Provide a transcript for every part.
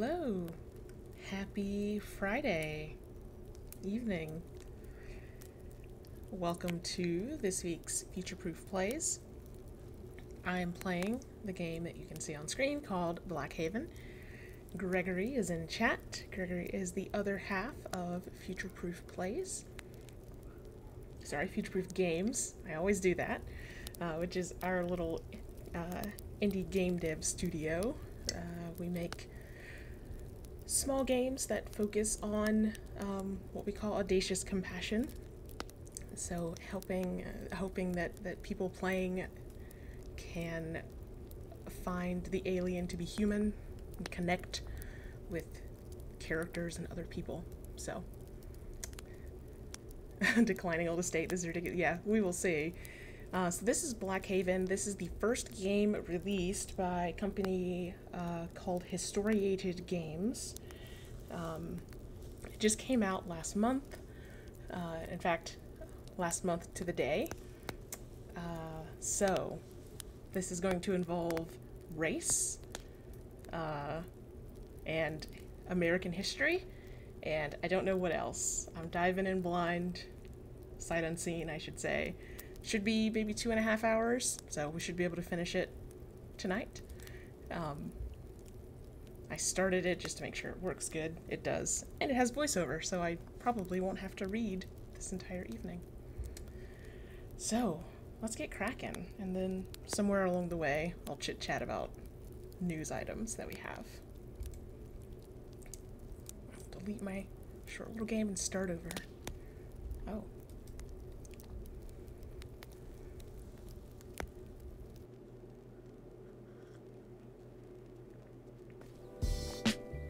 hello. Happy Friday evening. Welcome to this week's Future Proof Plays. I am playing the game that you can see on screen called Blackhaven. Gregory is in chat. Gregory is the other half of Future Proof Plays. Sorry, Future Proof Games. I always do that, uh, which is our little uh, indie game dev studio. Uh, we make small games that focus on um, what we call audacious compassion. So helping, uh, hoping that that people playing can find the alien to be human and connect with characters and other people. So declining old estate this is ridiculous. Yeah, we will see. Uh, so this is Blackhaven. This is the first game released by a company uh, called Historiated Games. Um, it just came out last month. Uh, in fact, last month to the day. Uh, so this is going to involve race uh, and American history, and I don't know what else. I'm diving in blind, sight unseen, I should say. Should be maybe two and a half hours, so we should be able to finish it tonight. Um, I started it just to make sure it works good. It does. And it has voiceover, so I probably won't have to read this entire evening. So, let's get cracking. And then somewhere along the way, I'll chit chat about news items that we have. I'll delete my short little game and start over. Oh.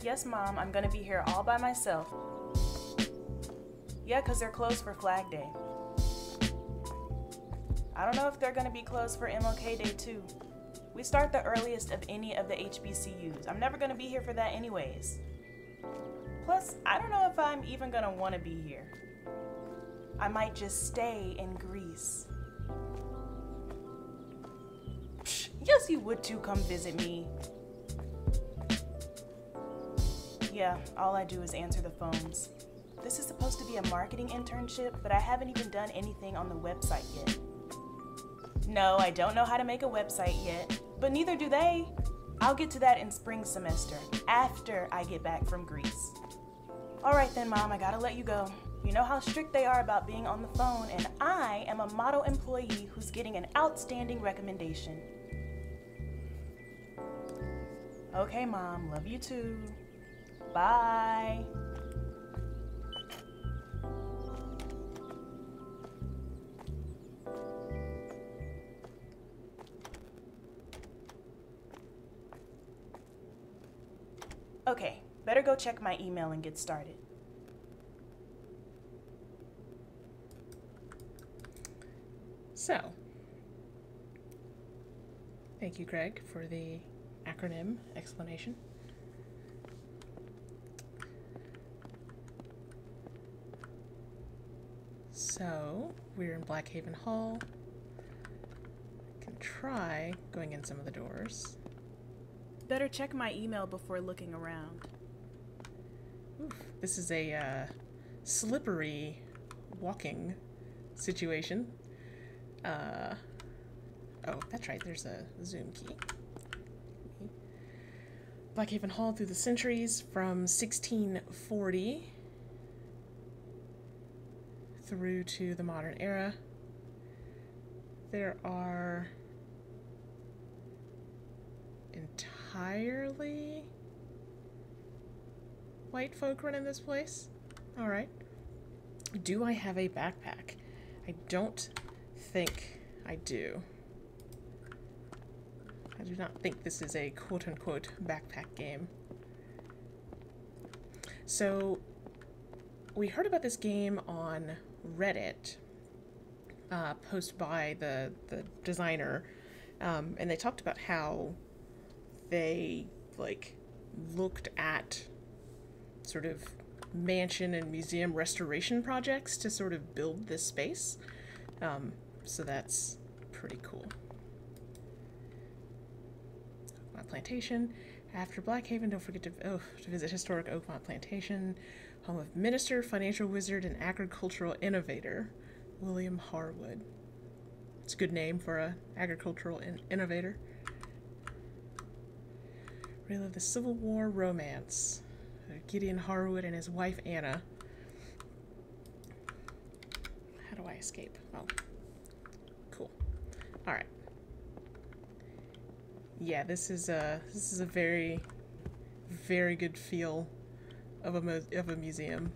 Yes, Mom, I'm gonna be here all by myself. Yeah, because they're closed for Flag Day. I don't know if they're gonna be closed for MLK Day too. We start the earliest of any of the HBCUs. I'm never gonna be here for that anyways. Plus, I don't know if I'm even gonna wanna be here. I might just stay in Greece. Psh, yes, you would too come visit me. Yeah, all I do is answer the phones. This is supposed to be a marketing internship, but I haven't even done anything on the website yet. No, I don't know how to make a website yet, but neither do they. I'll get to that in spring semester, after I get back from Greece. All right then, Mom, I gotta let you go. You know how strict they are about being on the phone, and I am a model employee who's getting an outstanding recommendation. Okay, Mom, love you too. Bye. Okay, better go check my email and get started. So, thank you, Greg, for the acronym explanation. So, we're in Blackhaven Hall. Can try going in some of the doors. Better check my email before looking around. Oof, this is a uh, slippery walking situation. Uh, oh, that's right, there's a zoom key. Blackhaven Hall through the centuries from 1640 through to the modern era. There are entirely white folk running this place. All right. Do I have a backpack? I don't think I do. I do not think this is a quote-unquote backpack game. So, we heard about this game on Reddit, uh, post by the, the designer, um, and they talked about how they, like, looked at sort of mansion and museum restoration projects to sort of build this space. Um, so that's pretty cool. My plantation. After Blackhaven, don't forget to, oh, to visit historic Oakmont Plantation, home of minister, financial wizard, and agricultural innovator William Harwood. It's a good name for an agricultural in- innovator. Relive the Civil War romance. Uh, Gideon Harwood and his wife Anna. How do I escape? Oh. Cool. Alright. Yeah, this is a this is a very very good feel of a of a museum.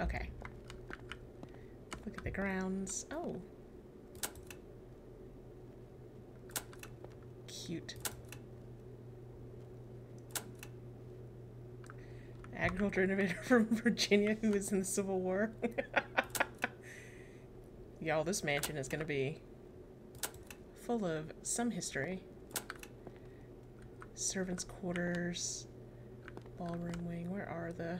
Okay. Look at the grounds. Oh. Cute. Agriculture innovator from Virginia who was in the Civil War. Y'all, this mansion is gonna be full of some history. Servants' quarters, ballroom wing. Where are the.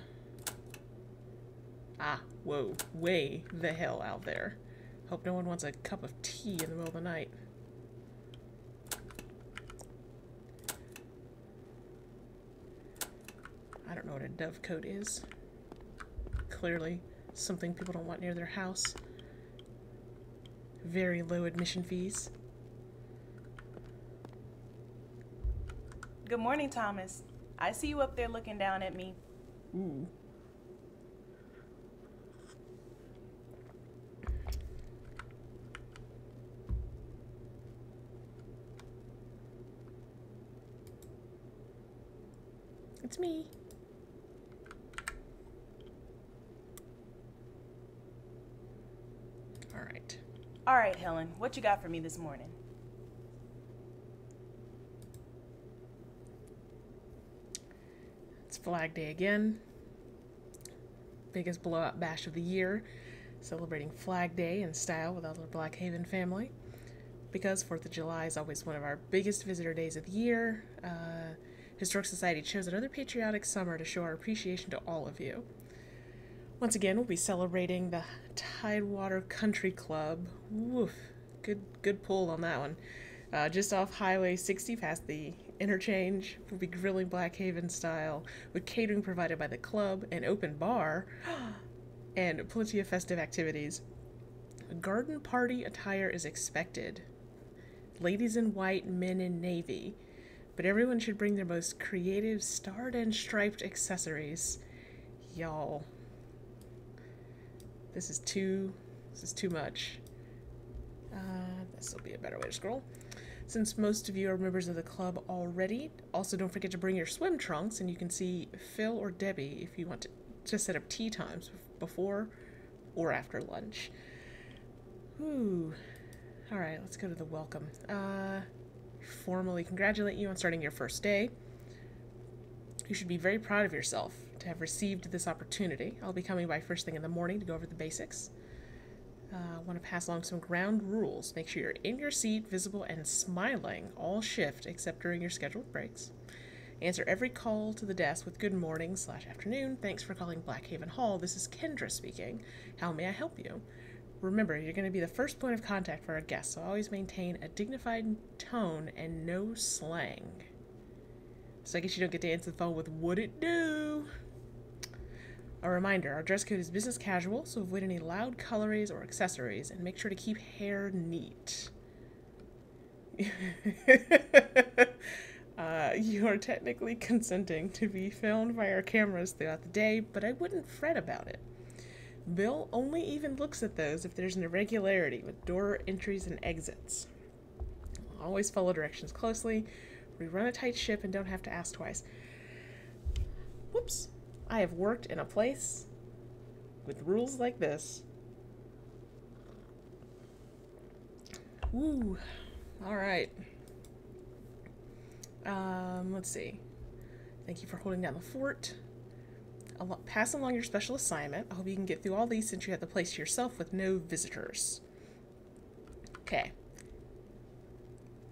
Ah, whoa, way the hell out there. Hope no one wants a cup of tea in the middle of the night. I don't know what a dovecote is. Clearly, something people don't want near their house. Very low admission fees. Good morning, Thomas. I see you up there looking down at me. Ooh. It's me. All right. All right, Helen, what you got for me this morning? Flag Day again. Biggest blowout bash of the year. Celebrating Flag Day in style with our Black Haven family. Because 4th of July is always one of our biggest visitor days of the year, uh, Historic Society chose another patriotic summer to show our appreciation to all of you. Once again, we'll be celebrating the Tidewater Country Club. Woof, good good pull on that one. Uh, just off Highway 60 past the interchange. We'll be grilling Black Haven style with catering provided by the club, an open bar, and plenty of festive activities. Garden party attire is expected. Ladies in white, men in navy. But everyone should bring their most creative starred and striped accessories. Y'all. This is too this is too much. Uh, this will be a better way to scroll. Since most of you are members of the club already, also don't forget to bring your swim trunks and you can see Phil or Debbie if you want to, to set up tea times before or after lunch. Ooh. Alright, let's go to the welcome. Uh, formally congratulate you on starting your first day. You should be very proud of yourself to have received this opportunity. I'll be coming by first thing in the morning to go over the basics. I uh, want to pass along some ground rules. Make sure you're in your seat, visible, and smiling all shift except during your scheduled breaks. Answer every call to the desk with good morning slash afternoon. Thanks for calling Blackhaven Hall. This is Kendra speaking. How may I help you? Remember, you're going to be the first point of contact for our guests, so always maintain a dignified tone and no slang. So I guess you don't get to answer the phone with "Would it do?" A reminder: our dress code is business casual, so avoid any loud colories or accessories, and make sure to keep hair neat. uh, you are technically consenting to be filmed by our cameras throughout the day, but I wouldn't fret about it. Bill only even looks at those if there's an irregularity with door entries and exits. Always follow directions closely. We run a tight ship and don't have to ask twice. Whoops. I have worked in a place with rules like this. Woo. All right. Um, let's see. Thank you for holding down the fort. Al- pass along your special assignment. I hope you can get through all these since you have the place to yourself with no visitors. Okay.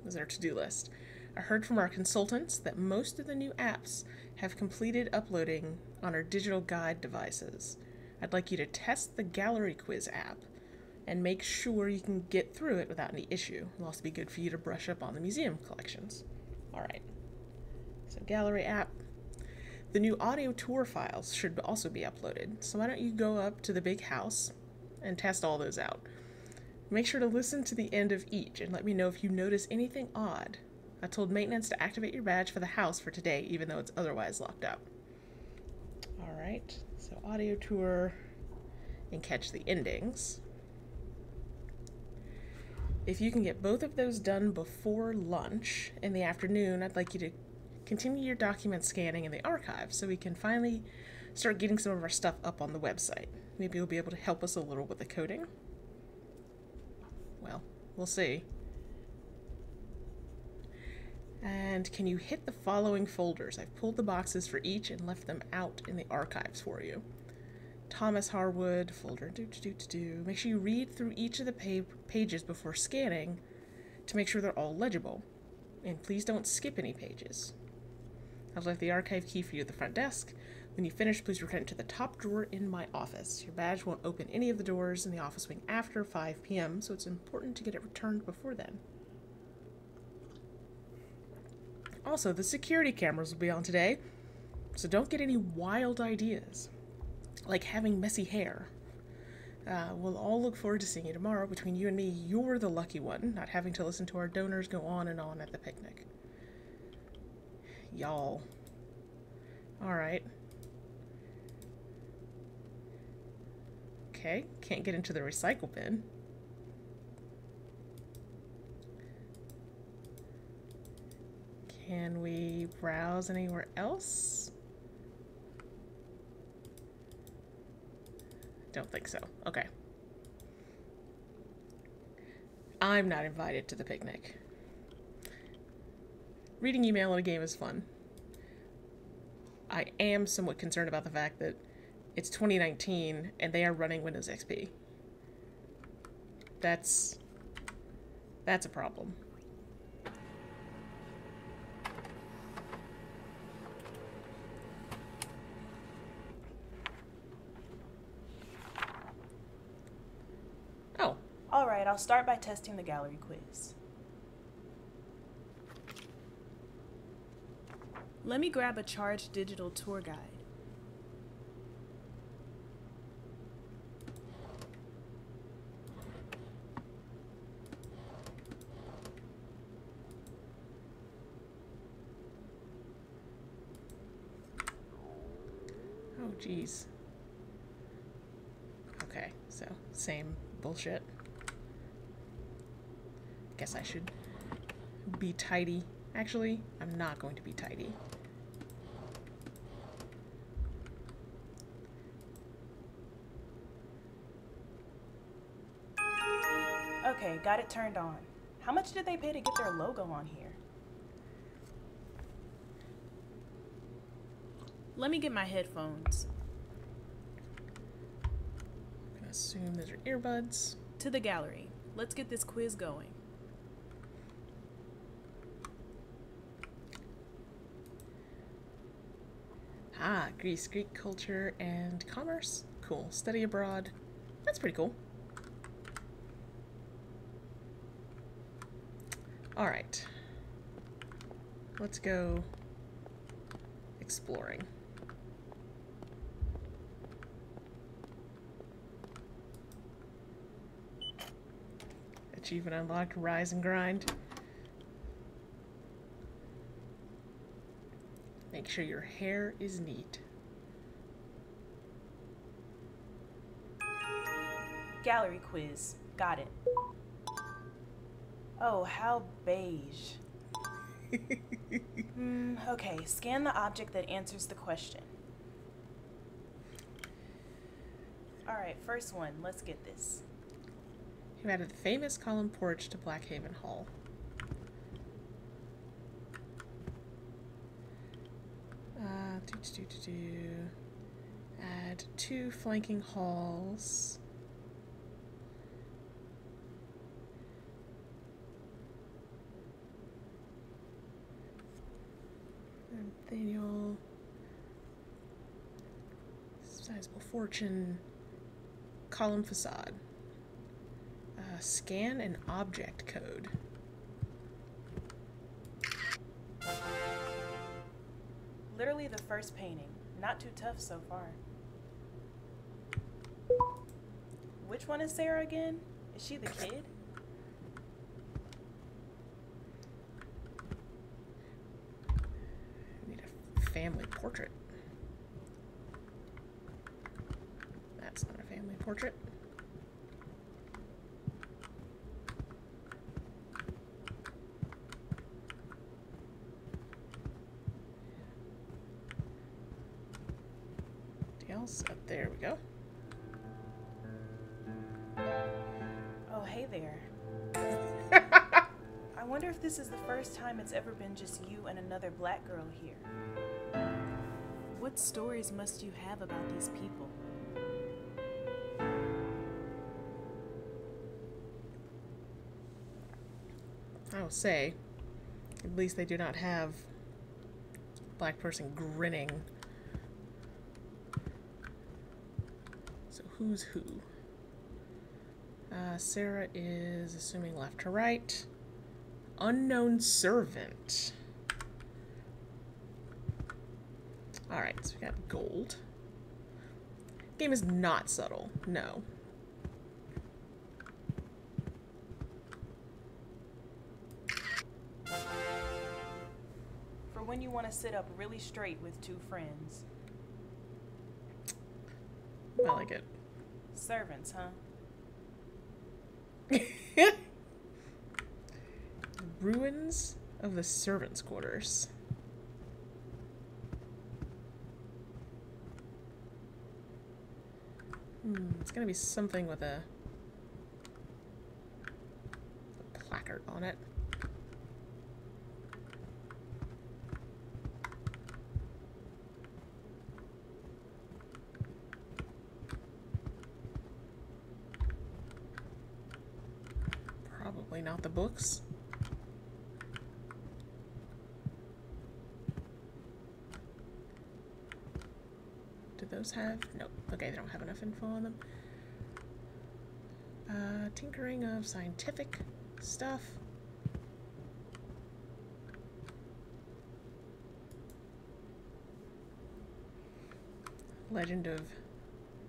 This is our to do list. I heard from our consultants that most of the new apps have completed uploading on our digital guide devices. I'd like you to test the Gallery Quiz app and make sure you can get through it without any issue. It'll also be good for you to brush up on the museum collections. All right. So gallery app. The new audio tour files should also be uploaded. So why don't you go up to the big house and test all those out. Make sure to listen to the end of each and let me know if you notice anything odd. I told maintenance to activate your badge for the house for today, even though it's otherwise locked up. Alright, so audio tour and catch the endings. If you can get both of those done before lunch in the afternoon, I'd like you to continue your document scanning in the archive so we can finally start getting some of our stuff up on the website. Maybe you'll be able to help us a little with the coding. Well, we'll see. And can you hit the following folders? I've pulled the boxes for each and left them out in the archives for you. Thomas Harwood, folder, do, do, do, do. Make sure you read through each of the pa pages before scanning to make sure they're all legible. And please don't skip any pages. I've left the archive key for you at the front desk. When you finish, please return it to the top drawer in my office. Your badge won't open any of the doors in the office wing after 5 p.m., so it's important to get it returned before then. Also, the security cameras will be on today, so don't get any wild ideas, like having messy hair. Uh, we'll all look forward to seeing you tomorrow. Between you and me, you're the lucky one, not having to listen to our donors go on and on at the picnic. Y'all. Alright. Okay, can't get into the recycle bin. Can we browse anywhere else? Don't think so. Okay. I'm not invited to the picnic. Reading email in a game is fun. I am somewhat concerned about the fact that it's 2019 and they are running Windows XP. That's that's a problem. Oh. All right, I'll start by testing the gallery quiz. Let me grab a charged digital tour guide. Oh, jeez. Okay, so same bullshit. Guess I should be tidy. Actually, I'm not going to be tidy. Okay, got it turned on. How much did they pay to get their logo on here? Let me get my headphones. I'm gonna assume those are earbuds. To the gallery. Let's get this quiz going. Ah, Greece, Greek culture and commerce. Cool. Study abroad. That's pretty cool. All right. Let's go exploring. Achievement unlocked, rise and grind. Make sure your hair is neat. Gallery quiz. Got it. Oh, how beige. Hmm, okay, scan the object that answers the question. Alright, first one. Let's get this. Who added the famous column porch to Blackhaven Hall? Uh, do, do, do, do. Add two flanking halls. Nathaniel. Sizable fortune. Column facade. Uh, scan an object code. Literally the first painting. Not too tough so far. Which one is Sarah again? Is she the kid? Need a family portrait. That's not a family portrait. Anything else? Oh, there we go. Oh, hey there. I wonder if this is the first time it's ever been just you and another black girl here. What stories must you have about these people? I will say, at least they do not have black person grinning. So who's who? Uh, Sarah is assuming left to right. Unknown servant. Alright, so we got gold. Game is not subtle, no. For when you want to sit up really straight with two friends. I like it. Servants, huh? Ruins of the servants' quarters. Hmm, it's gonna be something with a, a placard on it. Probably not the books. Have? Nope. Okay, they don't have enough info on them. Uh, tinkering of scientific stuff. Legend of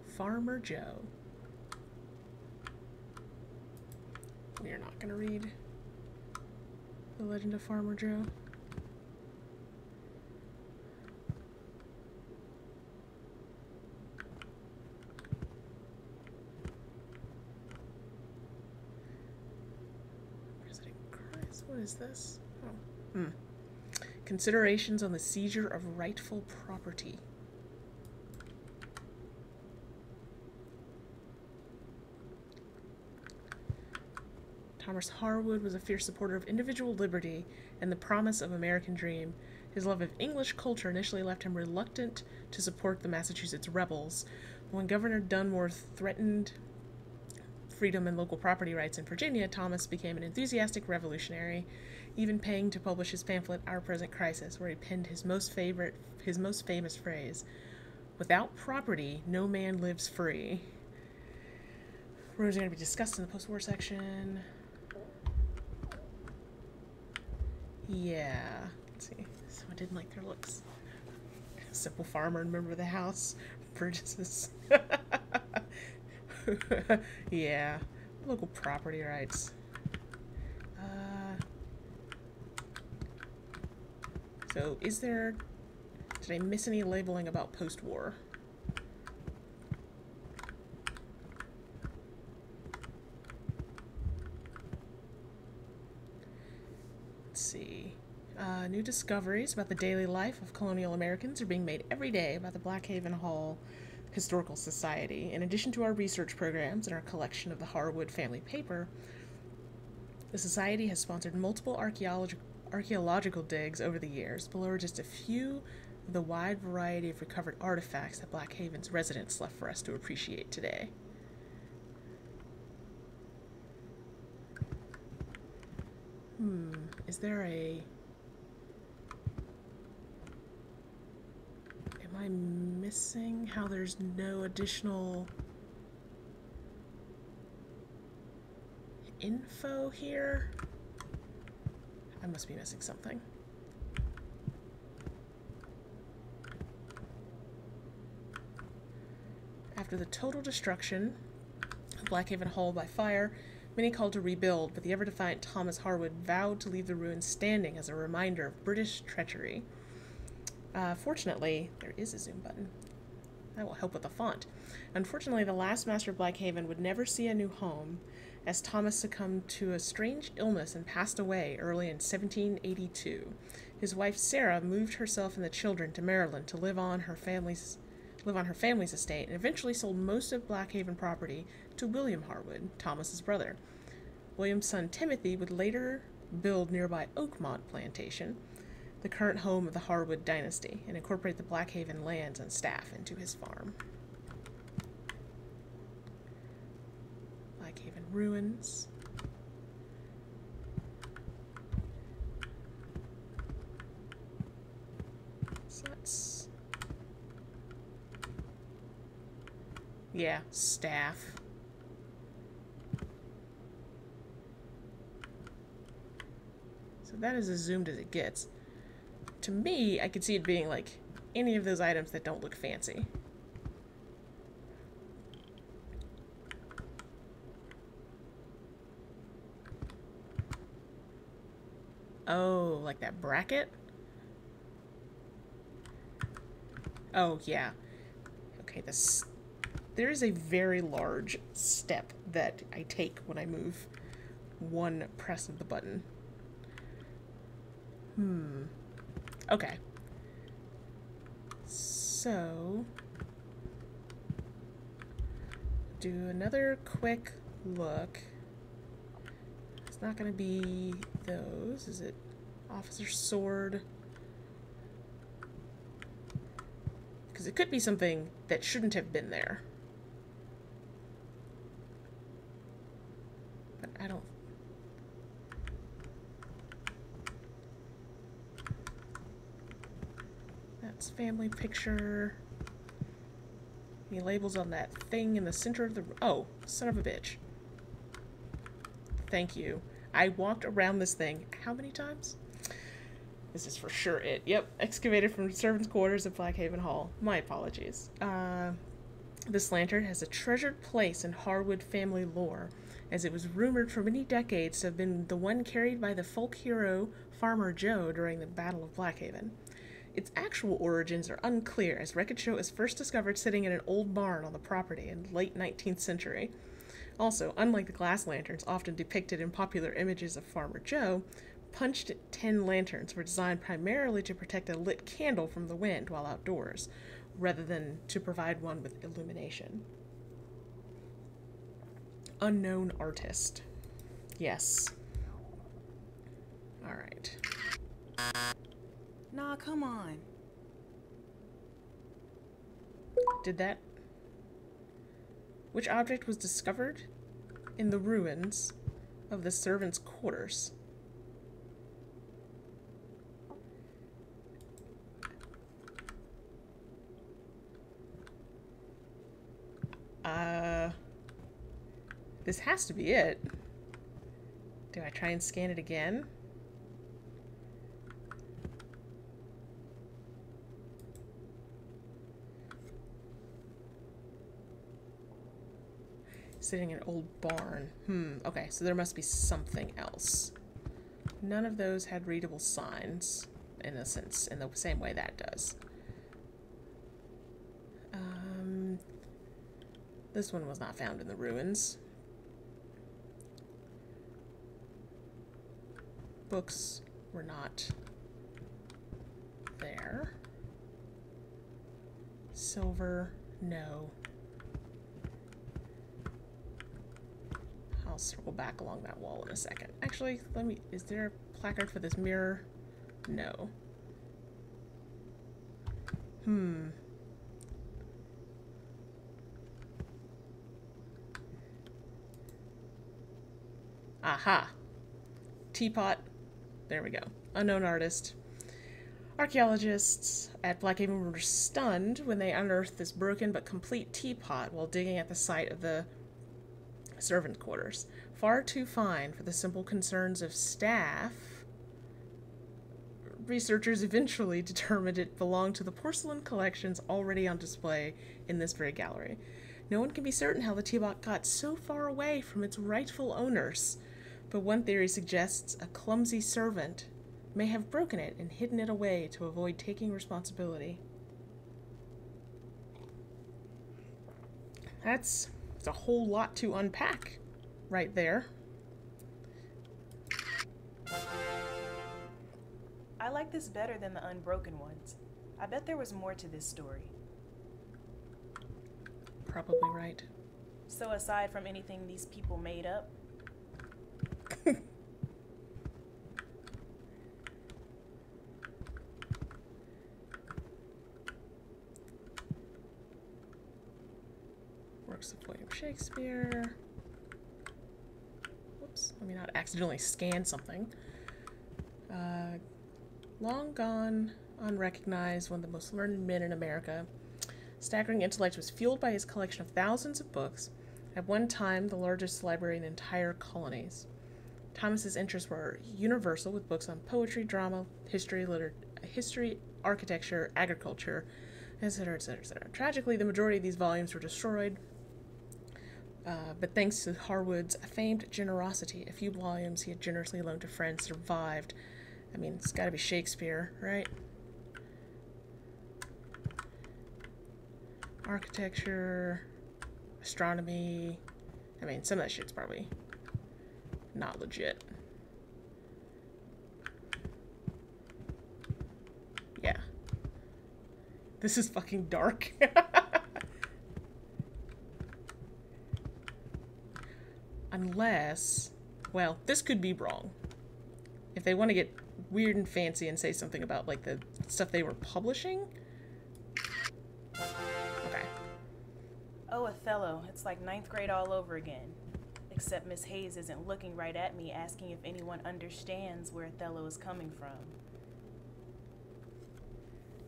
Farmer Joe. We are not going to read The Legend of Farmer Joe. President Christ, what is this? Oh. Hmm. Considerations on the seizure of rightful property. Thomas Harwood was a fierce supporter of individual liberty and the promise of American dream. His love of English culture initially left him reluctant to support the Massachusetts rebels. When Governor Dunmore threatened freedom and local property rights in Virginia, Thomas became an enthusiastic revolutionary, even paying to publish his pamphlet Our Present Crisis, where he penned his most favorite his most famous phrase, "Without property, no man lives free." Ruins are going to be discussed in the post-war section. Yeah. Let's see. Someone didn't like their looks. Simple farmer, remember the house? Purchases. yeah. Local property rights. Uh, so, is there. Did I miss any labeling about post war? Let's see. Uh, new discoveries about the daily life of colonial Americans are being made every day by the Black Haven Hall Historical Society. In addition to our research programs and our collection of the Harwood family paper, the Society has sponsored multiple archaeologi- archaeological digs over the years. Below are just a few of the wide variety of recovered artifacts that Black Haven's residents left for us to appreciate today. Hmm, is there a. Am I missing how there's no additional info here? I must be missing something. After the total destruction of Blackhaven Hall by fire, Many called to rebuild, but the ever defiant Thomas Harwood vowed to leave the ruins standing as a reminder of British treachery. Uh, fortunately, there is a zoom button. That will help with the font. Unfortunately, the last master of Blackhaven would never see a new home, as Thomas succumbed to a strange illness and passed away early in 1782. His wife Sarah moved herself and the children to Maryland to live on her family's live on her family's estate and eventually sold most of Blackhaven property to William Harwood, Thomas's brother. William's son Timothy would later build nearby Oakmont Plantation, the current home of the Harwood dynasty, and incorporate the Blackhaven lands and staff into his farm. Blackhaven ruins. So that's. Yeah, staff. So that is as zoomed as it gets. To me, I could see it being like any of those items that don't look fancy. Oh, like that bracket? Oh, yeah. Okay, this... There is a very large step that I take when I move one press of the button. Hmm. Okay. So... Do another quick look. It's not going to be those. Is it Officer's Sword? Because it could be something that shouldn't have been there. But I don't... That's family picture. Any labels on that thing in the center of the... Oh, son of a bitch. Thank you. I walked around this thing how many times? This is for sure it. Yep, excavated from servants' quarters at Blackhaven Hall. My apologies. Uh, this lantern has a treasured place in Harwood family lore, as it was rumored for many decades to have been the one carried by the folk hero Farmer Joe during the Battle of Blackhaven. Its actual origins are unclear, as wreckage show is first discovered sitting in an old barn on the property in late 19th century. Also, unlike the glass lanterns often depicted in popular images of Farmer Joe, punched tin lanterns were designed primarily to protect a lit candle from the wind while outdoors, rather than to provide one with illumination. Unknown artist. Yes. Alright. Nah, come on. Did that. Which object was discovered in the ruins of the servants' quarters? Uh. This has to be it. Do I try and scan it again? Sitting in an old barn. Hmm, okay, so there must be something else. None of those had readable signs, in a sense, in the same way that does. Um, this one was not found in the ruins. Books were not there. Silver, no. I'll circle back along that wall in a second. Actually, let me, is there a placard for this mirror? No. Hmm. Aha. Teapot. There we go. Unknown artist. Archaeologists at Blackhaven were stunned when they unearthed this broken but complete teapot while digging at the site of the servant quarters. Far too fine for the simple concerns of staff, researchers eventually determined it belonged to the porcelain collections already on display in this very gallery. No one can be certain how the T-Bot got so far away from its rightful owners, but one theory suggests a clumsy servant may have broken it and hidden it away to avoid taking responsibility. That's, that's a whole lot to unpack right there. I like this better than the unbroken ones. I bet there was more to this story. Probably right. So, aside from anything these people made up, Works of William Shakespeare. Whoops, let me not accidentally scan something. Uh, long gone, unrecognized, one of the most learned men in America. Staggering intellect was fueled by his collection of thousands of books, at one time the largest library in entire colonies. Thomas's interests were universal, with books on poetry, drama, history, liter- history, architecture, agriculture, etc., etc., etc. Tragically, the majority of these volumes were destroyed, uh, but thanks to Harwood's famed generosity, a few volumes he had generously loaned to friends survived. I mean, it's got to be Shakespeare, right? Architecture, astronomy. I mean, some of that shit's probably not legit. Yeah. This is fucking dark. Unless, well, this could be wrong. If they want to get weird and fancy and say something about like the stuff they were publishing. Okay. oh, Othello, it's like ninth grade all over again. Except Miss Hayes isn't looking right at me asking if anyone understands where Othello is coming from.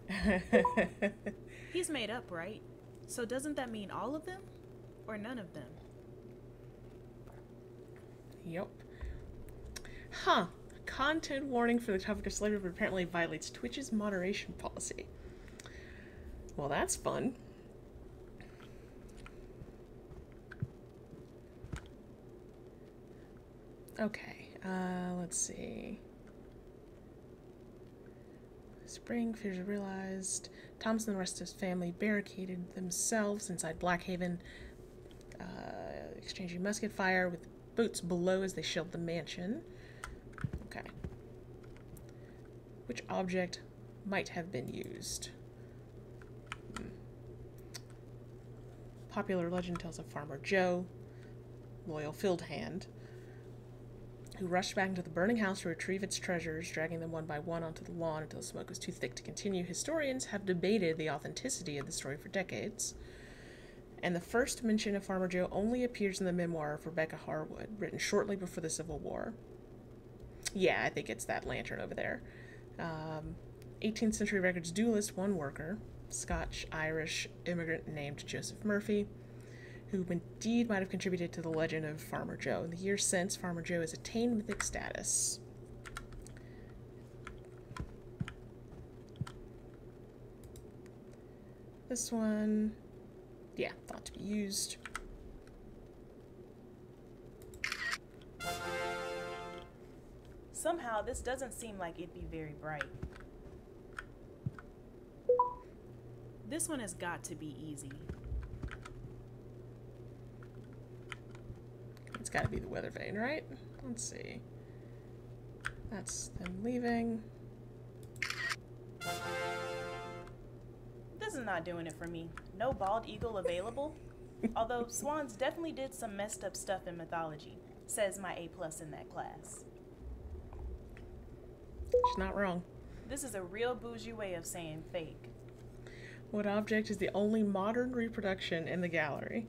He's made up, right? So doesn't that mean all of them? Or none of them? Yep. Huh. Content warning for the topic of slavery apparently violates Twitch's moderation policy. Well, that's fun. Okay, uh, let's see. Spring, fears realized. Thomas and the rest of his family barricaded themselves inside Blackhaven, uh, exchanging musket fire with boots below as they shelled the mansion. Okay. Which object might have been used? Hmm. Popular legend tells of Farmer Joe, loyal field hand, who rushed back into the burning house to retrieve its treasures, dragging them one by one onto the lawn until the smoke was too thick to continue. Historians have debated the authenticity of the story for decades and the first mention of Farmer Joe only appears in the memoir of Rebecca Harwood, written shortly before the Civil War. Yeah, I think it's that lantern over there. Um, 18th century records do list one worker, Scotch Irish immigrant named Joseph Murphy, who indeed might have contributed to the legend of Farmer Joe. In the years since, Farmer Joe has attained mythic status. This one yeah, thought to be used. Somehow, this doesn't seem like it'd be very bright. This one has got to be easy. It's got to be the weather vane, right? Let's see. That's them leaving. This is not doing it for me. No bald eagle available? Although swans definitely did some messed up stuff in mythology, says my A plus in that class. She's not wrong. This is a real bougie way of saying fake. What object is the only modern reproduction in the gallery?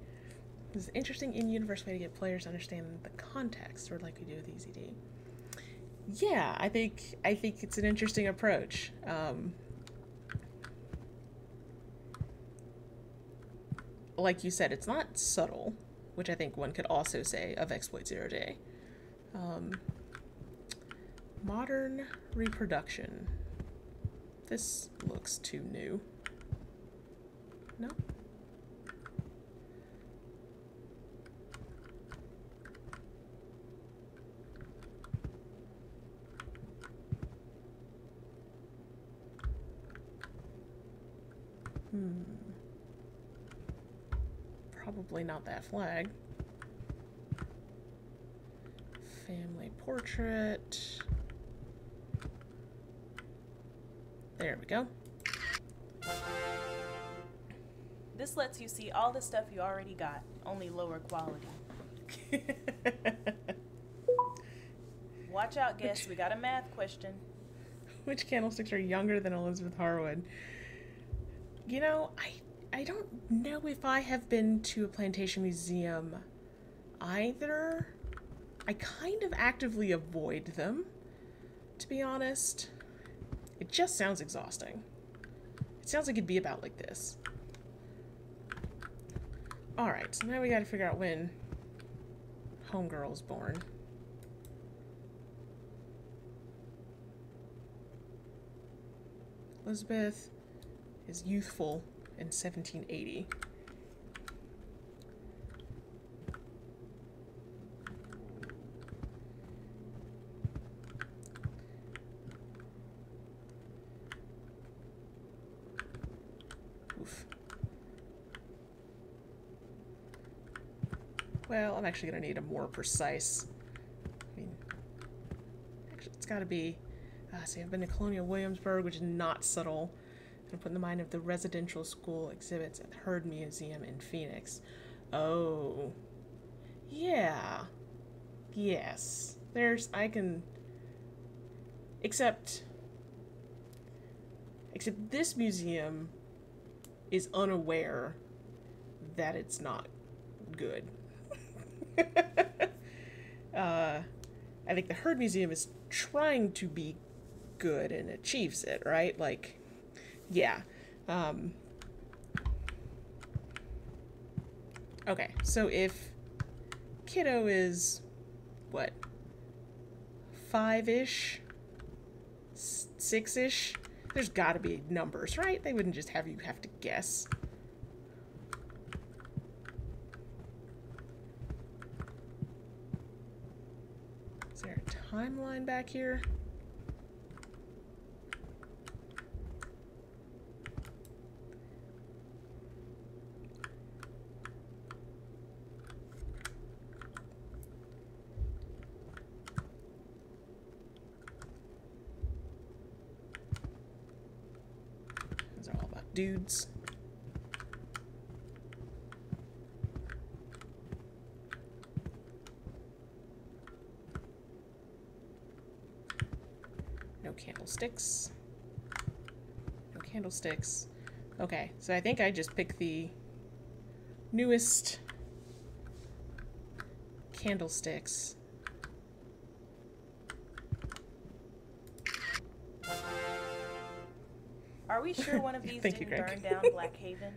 This is an interesting in-universe way to get players to understand the context, sort of like we do with EZD. Yeah, I think I think it's an interesting approach. Um, like you said, it's not subtle, which I think one could also say of Exploit Zero Day. Um, modern reproduction. This looks too new. No? Hmm. Probably not that flag. Family portrait. There we go. This lets you see all the stuff you already got, only lower quality. Watch out, guests. We got a math question. Which candlesticks are younger than Elizabeth Harwood? You know, I I don't know if I have been to a plantation museum either. I kind of actively avoid them, to be honest. It just sounds exhausting. It sounds like it'd be about like this. Alright, so now we gotta figure out when Homegirl was born. Elizabeth is youthful in 1780. Oof. Well, I'm actually going to need a more precise. I mean, actually, it's got to be. Uh, see, I've been to Colonial Williamsburg, which is not subtle. And put in the mind of the residential school exhibits at the Heard Museum in Phoenix. Oh. Yeah. Yes. There's. I can. Except. Except this museum is unaware that it's not good. uh, I think the Heard Museum is trying to be good and achieves it, right? Like, yeah. Um, okay, so if Kiddo is what five ish, six ish, there's got to be numbers, right? They wouldn't just have you have to guess. Is there a timeline back here? These are all about dudes. No candlesticks. No candlesticks. Okay, so I think I just picked the newest candlesticks. We sure one of these Thank you, didn't Greg. burn down Blackhaven?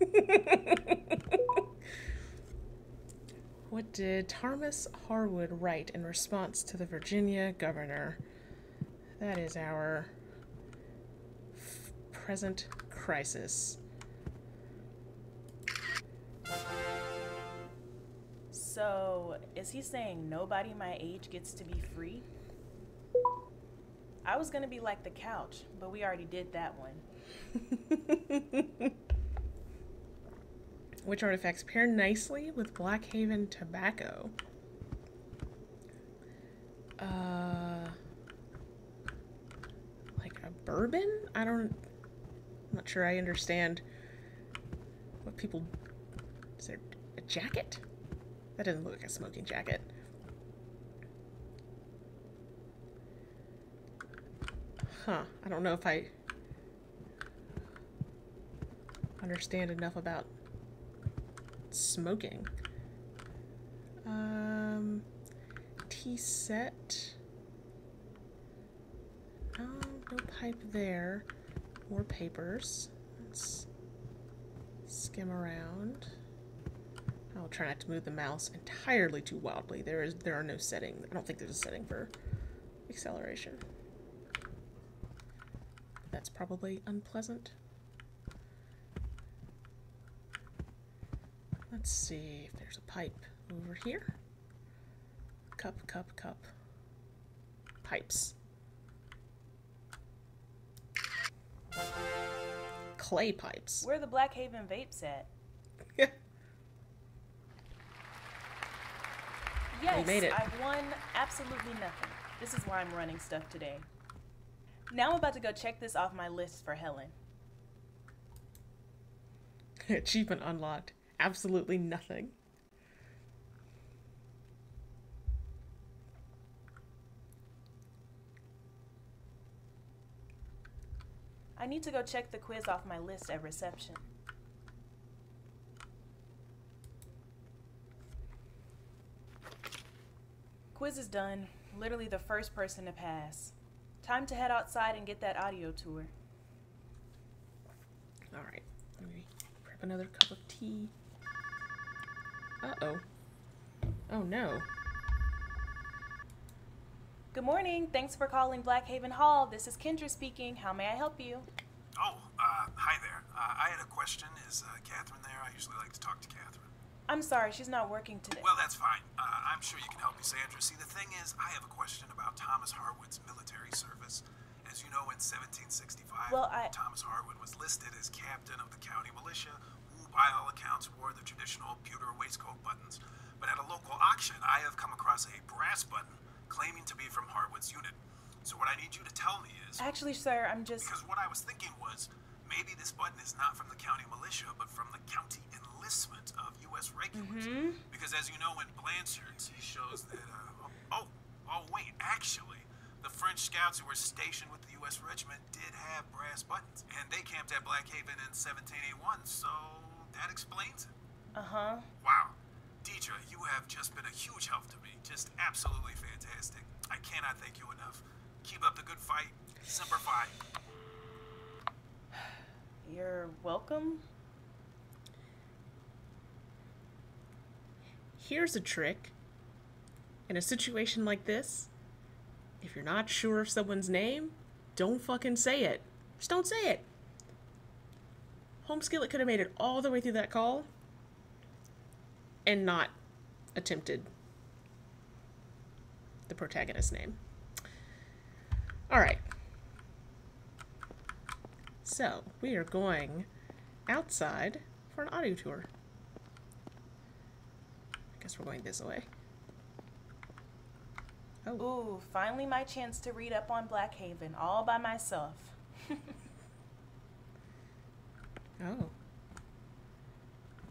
What did Thomas Harwood write in response to the Virginia governor? That is our f- present crisis. So, is he saying nobody my age gets to be free? I was gonna be like the couch, but we already did that one. Which artifacts pair nicely with Blackhaven tobacco? Uh, like a bourbon? I don't. I'm not sure I understand what people. Is there a jacket? That doesn't look like a smoking jacket. Huh. I don't know if I understand enough about smoking. Um, tea set. Um, no pipe there. More papers. Let's skim around. I'll try not to move the mouse entirely too wildly. There is there are no settings. I don't think there's a setting for acceleration. That's probably unpleasant. Let's see if there's a pipe over here. Cup, cup, cup. Pipes. clay pipes. Where are the Blackhaven vapes at? Yes, made it. I've won absolutely nothing. This is why I'm running stuff today. Now I'm about to go check this off my list for Helen. Achievement unlocked. Absolutely nothing. I need to go check the quiz off my list at reception. Quiz is done. Literally the first person to pass. Time to head outside and get that audio tour. All right. Let me grab another cup of tea. Uh oh. Oh no. Good morning. Thanks for calling Blackhaven Hall. This is Kendra speaking. How may I help you? Oh, uh, hi there. Uh, I had a question. Is uh, Catherine there? I usually like to talk to Catherine. I'm sorry, she's not working today. Well, that's fine. Uh, I'm sure you can help me, Sandra. See, the thing is, I have a question about Thomas Harwood's military service. As you know, in 1765, Well, I- Thomas Harwood was listed as captain of the county militia, who, by all accounts, wore the traditional pewter waistcoat buttons. But at a local auction, I have come across a brass button claiming to be from Harwood's unit. So what I need you to tell me is, Actually, sir, I'm just. because what I was thinking was maybe this button is not from the county militia, but from the county enlistment of U.S. regulars. Because as you know, in Blanchard's, he shows that. Uh, oh, oh, wait, actually, the French scouts who were stationed with the U.S. regiment did have brass buttons, and they camped at Black Haven in 1781. So that explains it. Uh huh. Wow. Deidre, you have just been a huge help to me. Just absolutely fantastic. I cannot thank you enough. Keep up the good fight. Semper Fi. You're welcome. Here's a trick. In a situation like this, if you're not sure of someone's name, don't fucking say it. Just don't say it. Home Skillet could have made it all the way through that call and not attempted the protagonist's name. All right. So, we are going outside for an audio tour. I guess we're going this way. Oh, Ooh, finally my chance to read up on Blackhaven all by myself. oh.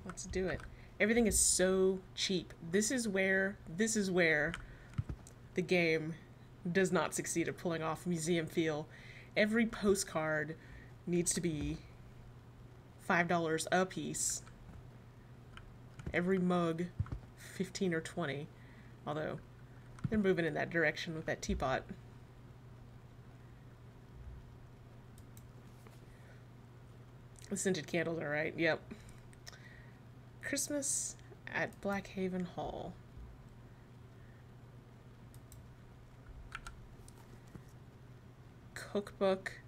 Let's do it. Everything is so cheap. This is where this is where the game does not succeed at pulling off museum feel. Every postcard needs to be $5 a piece. Every mug 15 or 20. Although they're moving in that direction with that teapot. The scented candles are right. Yep. Christmas at Blackhaven Hall. Cookbook.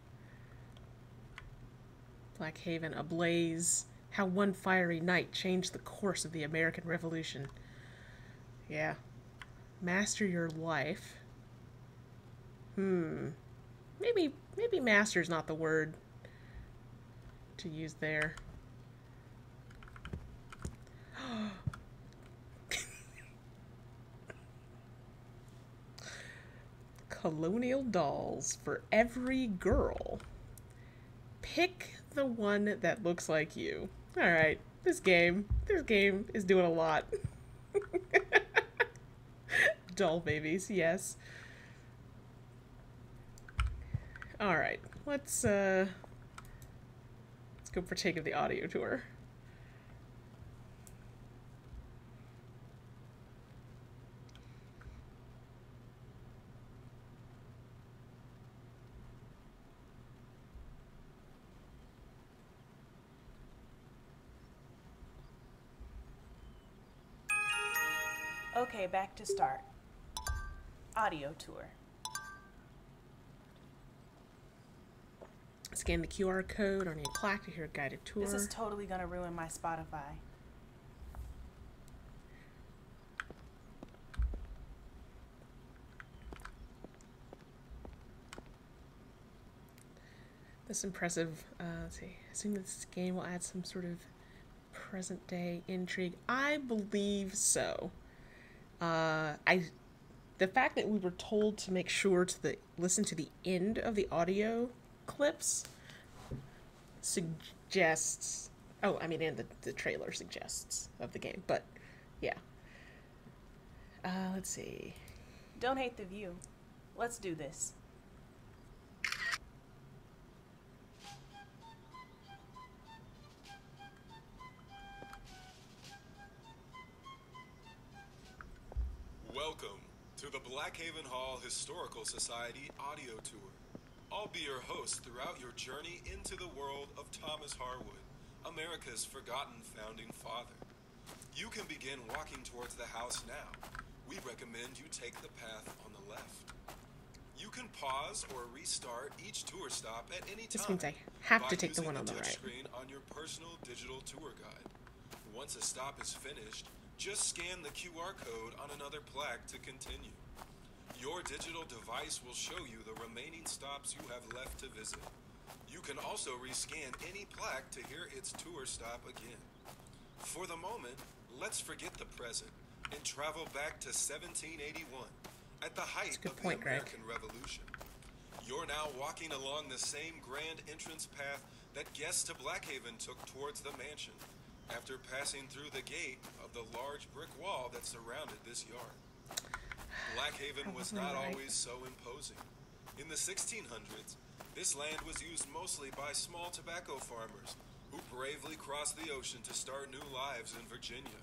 Blackhaven ablaze. How one fiery night changed the course of the American Revolution. Yeah. Master your life. Hmm. Maybe maybe master's not the word to use there. Colonial dolls for every girl. Pick the one that looks like you. All right, this game, this game is doing a lot. Doll babies, yes. All right, let's uh let's go partake of the audio tour. Okay, back to start. Audio tour. Scan the QR code on your plaque to hear a guided tour. This is totally gonna ruin my Spotify. The this impressive. Uh, let's see. I assume this game will add some sort of present day intrigue. I believe so. Uh, I, the fact that we were told to make sure to the listen to the end of the audio clips suggests. Oh, I mean, and the the trailer suggests of the game, but yeah. Uh, let's see. Don't hate the view. Let's do this. Blackhaven Hall Historical Society audio tour. I'll be your host throughout your journey into the world of Thomas Harwood, America's forgotten founding father. You can begin walking towards the house now. We recommend you take the path on the left. You can pause or restart each tour stop at any time. This means I have to take the one on the right. touchscreen on your personal digital tour guide. Once a stop is finished, just scan the QR code on another plaque to continue. Your digital device will show you the remaining stops you have left to visit. You can also rescan any plaque to hear its tour stop again. For the moment, let's forget the present and travel back to 1781, at the height of the point, Greg. American Revolution. You're now walking along the same grand entrance path that guests to Blackhaven took towards the mansion after passing through the gate of the large brick wall that surrounded this yard. Blackhaven was not always so imposing. In the 1600s, this land was used mostly by small tobacco farmers who bravely crossed the ocean to start new lives in Virginia.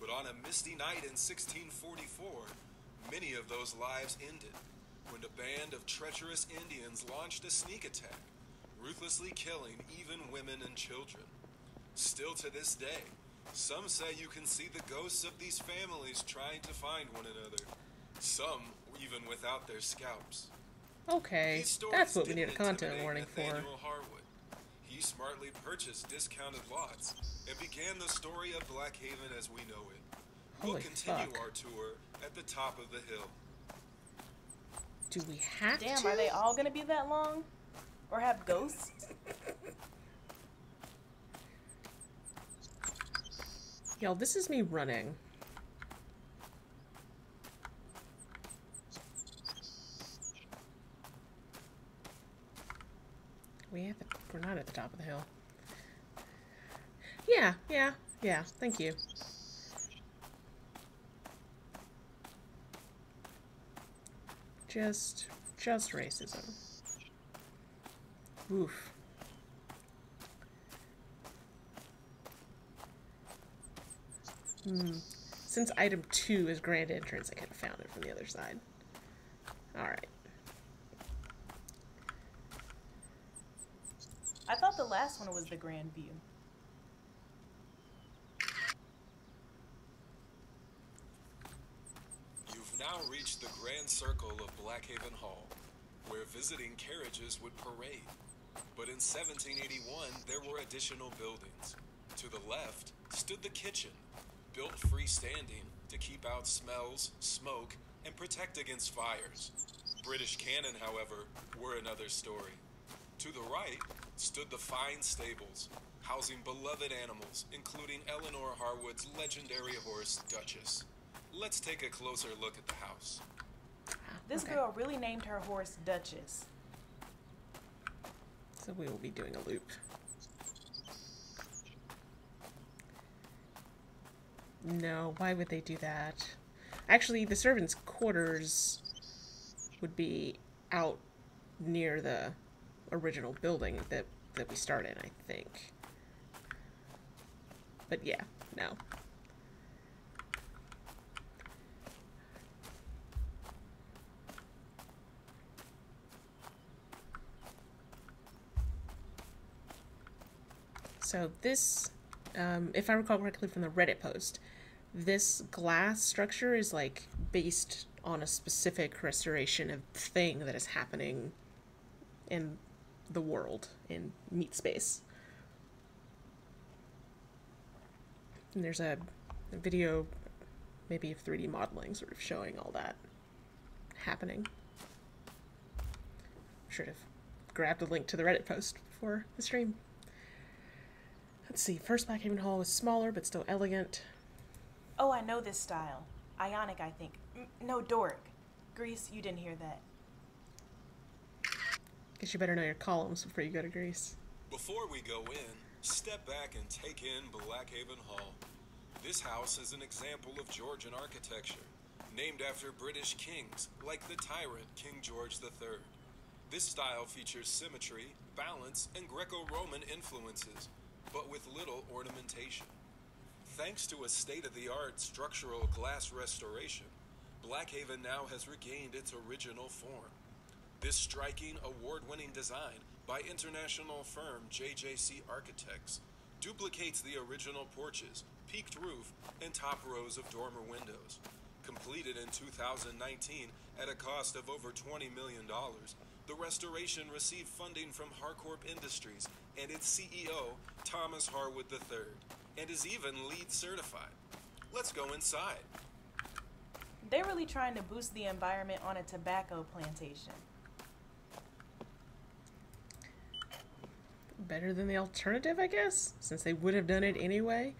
But on a misty night in 1644, many of those lives ended when a band of treacherous Indians launched a sneak attack, ruthlessly killing even women and children. Still to this day, some say you can see the ghosts of these families trying to find one another. Some even without their scalps. Okay, that's what we need a content intimidate warning for. Harwood. He smartly purchased discounted lots and began the story of Blackhaven as we know it. We'll continue fuck. our tour at the top of the hill. Do we have Damn, to? Damn, are they all gonna be that long? Or have ghosts? Yo, this is me running. We have the, we're not at the top of the hill. Yeah, yeah, yeah. Thank you. Just, just racism. Oof. Since item two is grand entrance, I could have found it from the other side. Alright. I thought the last one was the grand view. You've now reached the grand circle of Blackhaven Hall, where visiting carriages would parade. But in 1781, there were additional buildings. To the left stood the kitchen, built freestanding to keep out smells, smoke, and protect against fires. British cannon, however, were another story. To the right stood the fine stables, housing beloved animals, including Eleanor Harwood's legendary horse, Duchess. Let's take a closer look at the house. This Okay. girl really named her horse Duchess. So we will be doing a loop. No, why would they do that? Actually, the servants' quarters would be out near the original building that, that we start in, I think. But yeah, no. So this, um, if I recall correctly from the Reddit post, this glass structure is like based on a specific restoration of thing that is happening in the world in meat space. And there's a, a video, maybe of 3D modeling, sort of showing all that happening. Should have grabbed a link to the Reddit post before the stream. Let's see. First Blackhaven Hall was smaller but still elegant. Oh, I know this style. Ionic, I think. M- no, Doric. Greece, you didn't hear that. Guess you better know your columns before you go to Greece. Before we go in, step back and take in Blackhaven Hall. This house is an example of Georgian architecture, named after British kings, like the tyrant King George III. This style features symmetry, balance, and Greco Roman influences, but with little ornamentation. Thanks to a state of the art structural glass restoration, Blackhaven now has regained its original form. This striking, award winning design by international firm JJC Architects duplicates the original porches, peaked roof, and top rows of dormer windows. Completed in 2019 at a cost of over $20 million, the restoration received funding from Harcorp Industries and its CEO, Thomas Harwood III, and is even LEED certified. Let's go inside. They're really trying to boost the environment on a tobacco plantation. Better than the alternative, I guess, since they would have done it anyway.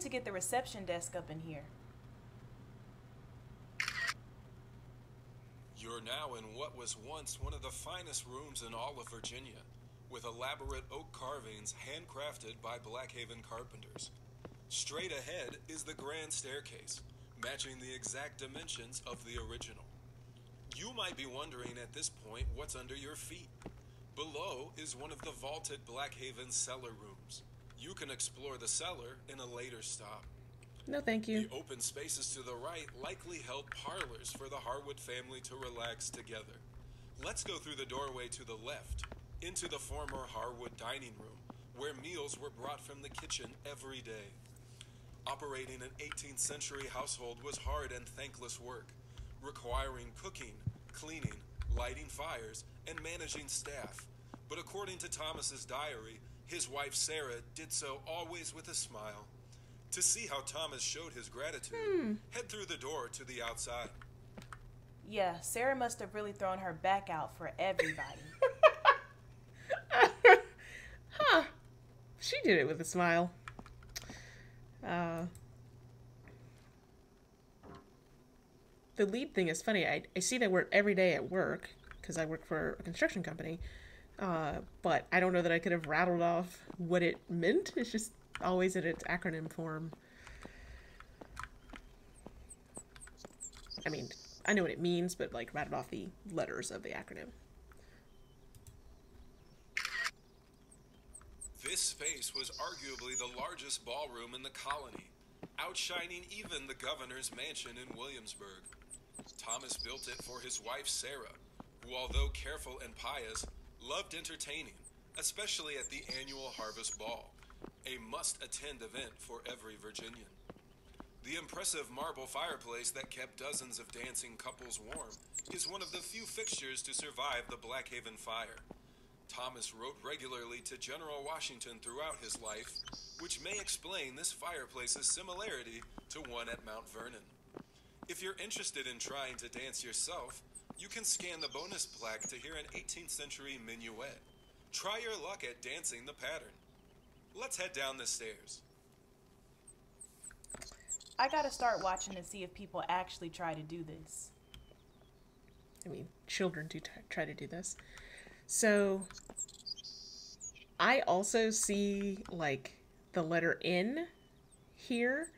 Need to get the reception desk up in here. You're now in what was once one of the finest rooms in all of Virginia, with elaborate oak carvings handcrafted by Blackhaven carpenters. Straight ahead is the grand staircase, matching the exact dimensions of the original. You might be wondering at this point what's under your feet. Below is one of the vaulted Blackhaven cellar rooms. You can explore the cellar in a later stop. No, thank you. The open spaces to the right likely held parlors for the Harwood family to relax together. Let's go through the doorway to the left, into the former Harwood dining room, where meals were brought from the kitchen every day. Operating an 18th century household was hard and thankless work, requiring cooking, cleaning, lighting fires, and managing staff. But according to Thomas's diary, his wife Sarah did so always with a smile. To see how Thomas showed his gratitude, head through the door to the outside. Yeah, Sarah must have really thrown her back out for everybody. Huh. She did it with a smile. Uh, the lead thing is funny. I, I see that word every day at work because I work for a construction company. Uh, but I don't know that I could have rattled off what it meant. It's just always in its acronym form. I mean, I know what it means, but like rattled off the letters of the acronym. This space was arguably the largest ballroom in the colony, outshining even the governor's mansion in Williamsburg. Thomas built it for his wife Sarah, who, although careful and pious, loved entertaining, especially at the annual Harvest Ball, a must attend event for every Virginian. The impressive marble fireplace that kept dozens of dancing couples warm is one of the few fixtures to survive the Blackhaven fire. Thomas wrote regularly to General Washington throughout his life, which may explain this fireplace's similarity to one at Mount Vernon. If you're interested in trying to dance yourself, you can scan the bonus plaque to hear an 18th century minuet. Try your luck at dancing the pattern. Let's head down the stairs. I gotta start watching to see if people actually try to do this. I mean, children do t- try to do this. So, I also see like the letter N here,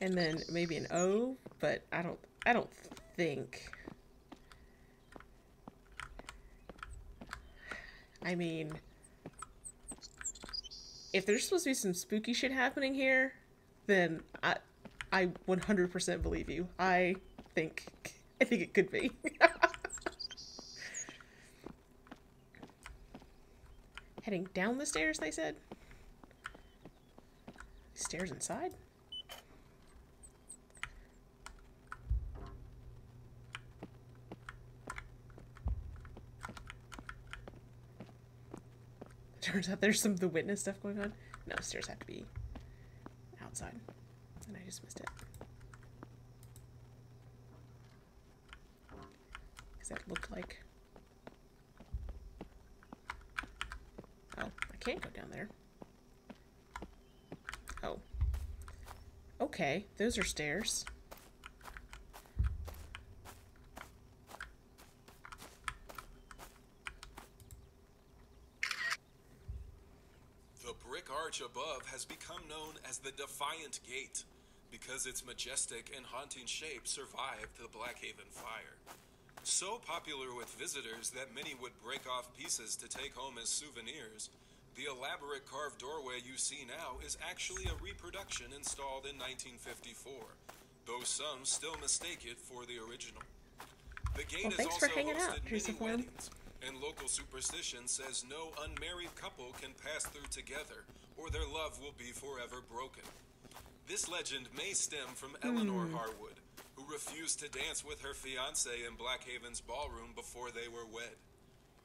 and then maybe an O, but I don't. I don't think. I mean, if there's supposed to be some spooky shit happening here, then I, I 100% believe you. I think, I think it could be. Heading down the stairs, they said. Stairs inside? Turns out there's some of the witness stuff going on. No, stairs have to be outside. And I just missed it. Because that looked like. Oh, I can't go down there. Oh. Okay, those are stairs. The brick arch above has become known as the Defiant Gate because its majestic and haunting shape survived the Blackhaven fire. So popular with visitors that many would break off pieces to take home as souvenirs, the elaborate carved doorway you see now is actually a reproduction installed in 1954, though some still mistake it for the original. The gate Well, for also hanging out, hosted many weddings, and local superstition says no unmarried couple can pass through together, or their love will be forever broken. This legend may stem from Eleanor hmm. Harwood, who refused to dance with her fiance in Blackhaven's ballroom before they were wed.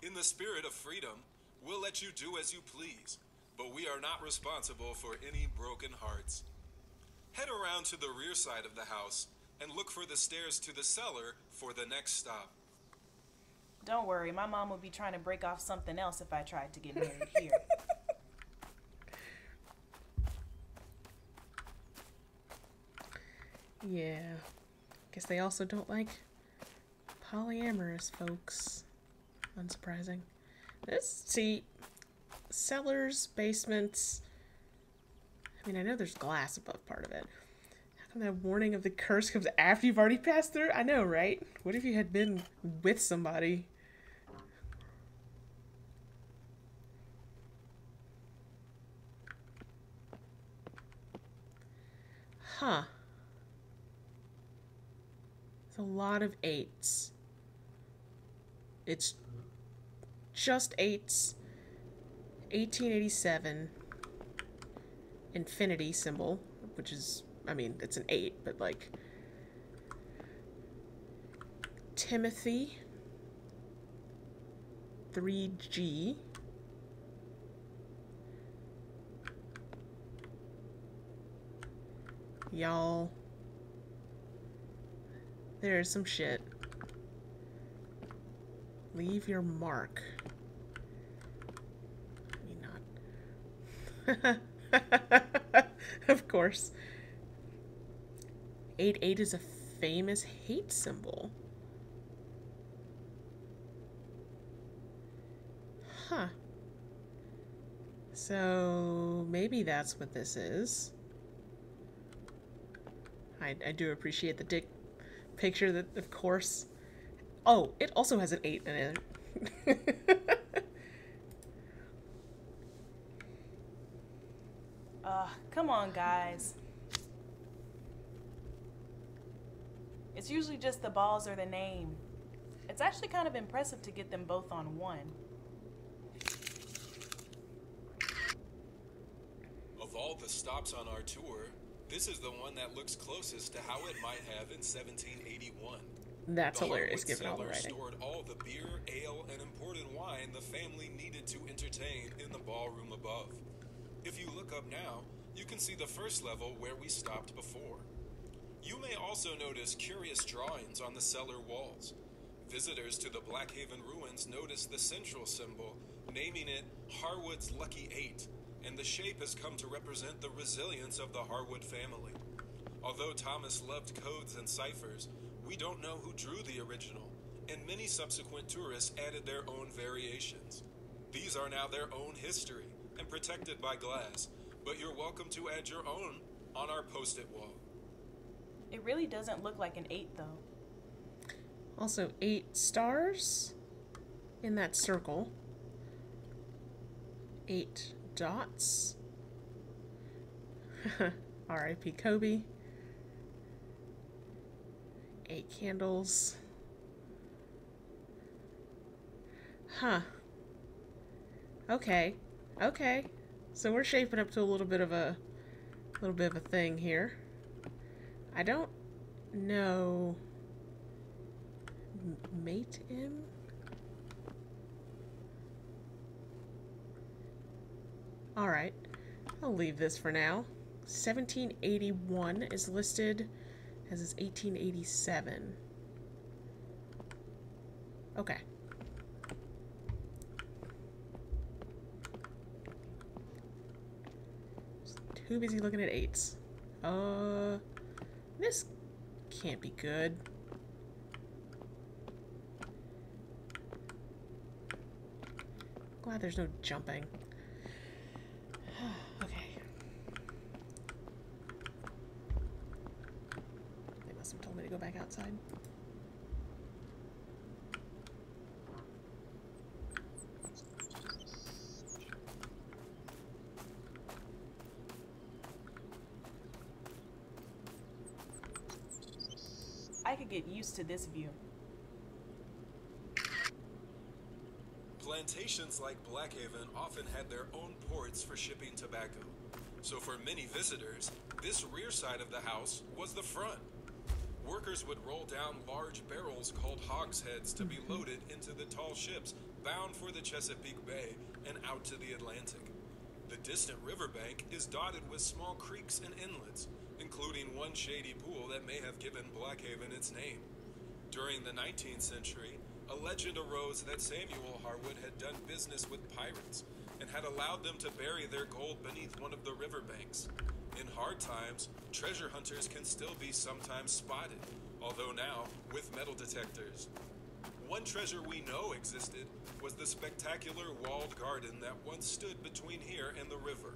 In the spirit of freedom, we'll let you do as you please, but we are not responsible for any broken hearts. Head around to the rear side of the house and look for the stairs to the cellar for the next stop. Don't worry, my mom would be trying to break off something else if I tried to get married here. Yeah. Guess they also don't like polyamorous folks. Unsurprising. This, see, cellars, basements. I mean, I know there's glass above part of it. How come that warning of the curse comes after you've already passed through? I know, right? What if you had been with somebody? Huh. It's a lot of eights. It's just eights. 1887. Infinity symbol, which is, I mean, it's an eight, but like. Timothy. 3G. Y'all. There's some shit. Leave your mark. Mean, not. of course. 8 8 is a famous hate symbol. Huh. So maybe that's what this is. I, I do appreciate the dick picture that, of course. Oh, it also has an 8 in it. Ugh, come on, guys. It's usually just the balls or the name. It's actually kind of impressive to get them both on one. Of all the stops on our tour, this is the one that looks closest to how it might have in 1781. That's The hilarious given all the writing. stored all the beer, ale, and imported wine the family needed to entertain in the ballroom above. If you look up now, you can see the first level where we stopped before. You may also notice curious drawings on the cellar walls. Visitors to the Blackhaven ruins notice the central symbol, naming it Harwood's Lucky Eight, and the shape has come to represent the resilience of the Harwood family. Although Thomas loved codes and ciphers, we don't know who drew the original, and many subsequent tourists added their own variations. These are now their own history and protected by glass, but you're welcome to add your own on our post it wall. It really doesn't look like an eight, though. Also, eight stars in that circle. Eight dots. R.I.P. Kobe. Eight candles. Huh. Okay. Okay. So we're shaping up to a little bit of a little bit of a thing here. I don't know mate him? Alright. I'll leave this for now. 1781 is listed as is 1887. Okay. Too busy looking at eights. Uh, this can't be good. Glad there's no jumping. okay. They must have told me to go back outside. I could get used to this view. Plantations like Blackhaven often had their own ports for shipping tobacco. So for many visitors, this rear side of the house was the front. Workers would roll down large barrels called hogsheads to be mm-hmm. loaded into the tall ships bound for the Chesapeake Bay and out to the Atlantic. The distant riverbank is dotted with small creeks and inlets, including one shady pool that may have given Blackhaven its name. During the 19th century, a legend arose that Samuel Harwood had done business with pirates and had allowed them to bury their gold beneath one of the riverbanks. In hard times, treasure hunters can still be sometimes spotted, although now with metal detectors. One treasure we know existed was the spectacular walled garden that once stood between here and the river,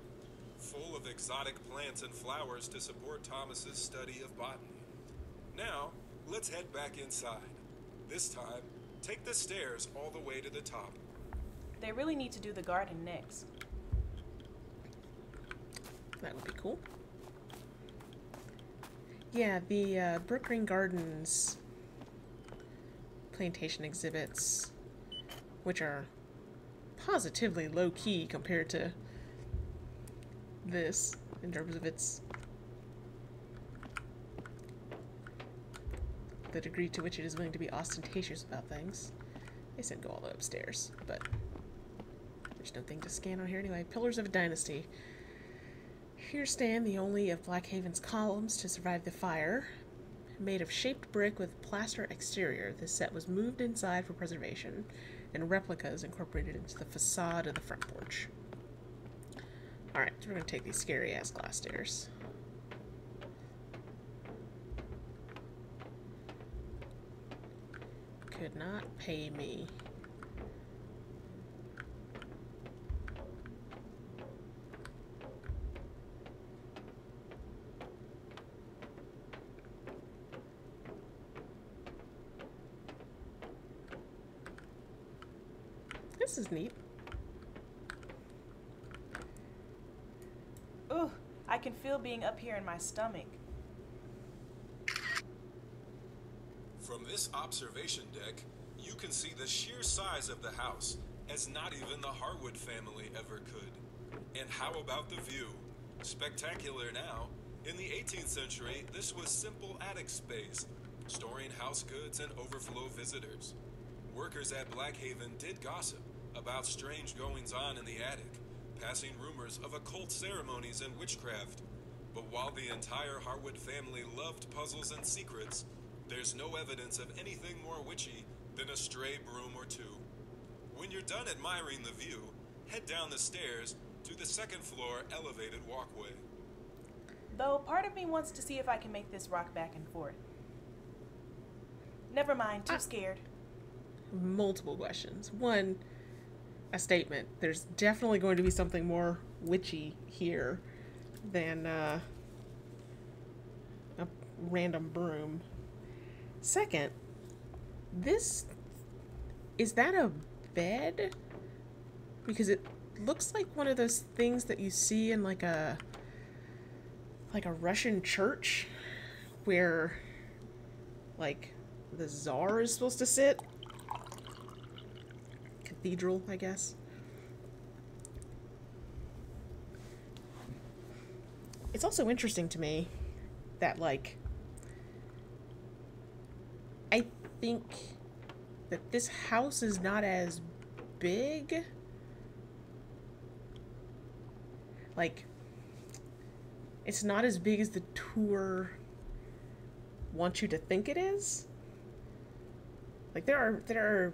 full of exotic plants and flowers to support Thomas's study of botany. Now, let's head back inside. This time, take the stairs all the way to the top. They really need to do the garden next. That would be cool. Yeah, the uh, Brookgreen Gardens plantation exhibits, which are positively low key compared to this in terms of its the degree to which it is willing to be ostentatious about things. They said go all the way upstairs, but there's nothing to scan on here anyway. Pillars of a Dynasty. Here stand the only of Blackhaven's columns to survive the fire. Made of shaped brick with plaster exterior, this set was moved inside for preservation, and replicas incorporated into the facade of the front porch. Alright, so we're gonna take these scary ass glass stairs. Could not pay me. This is neat. Ooh, I can feel being up here in my stomach. From this observation deck, you can see the sheer size of the house, as not even the Harwood family ever could. And how about the view? Spectacular now. In the 18th century, this was simple attic space, storing house goods and overflow visitors. Workers at Blackhaven did gossip about strange goings on in the attic, passing rumors of occult ceremonies and witchcraft. But while the entire Harwood family loved puzzles and secrets, there's no evidence of anything more witchy than a stray broom or two. When you're done admiring the view, head down the stairs to the second floor elevated walkway. Though part of me wants to see if I can make this rock back and forth. Never mind, too Ah. scared. multiple questions. One, a statement. There's definitely going to be something more witchy here than uh, a random broom. Second, this is that a bed? Because it looks like one of those things that you see in like a like a Russian church where like the czar is supposed to sit cathedral, I guess. It's also interesting to me that, like, I think that this house is not as big like it's not as big as the tour wants you to think it is. Like there are there are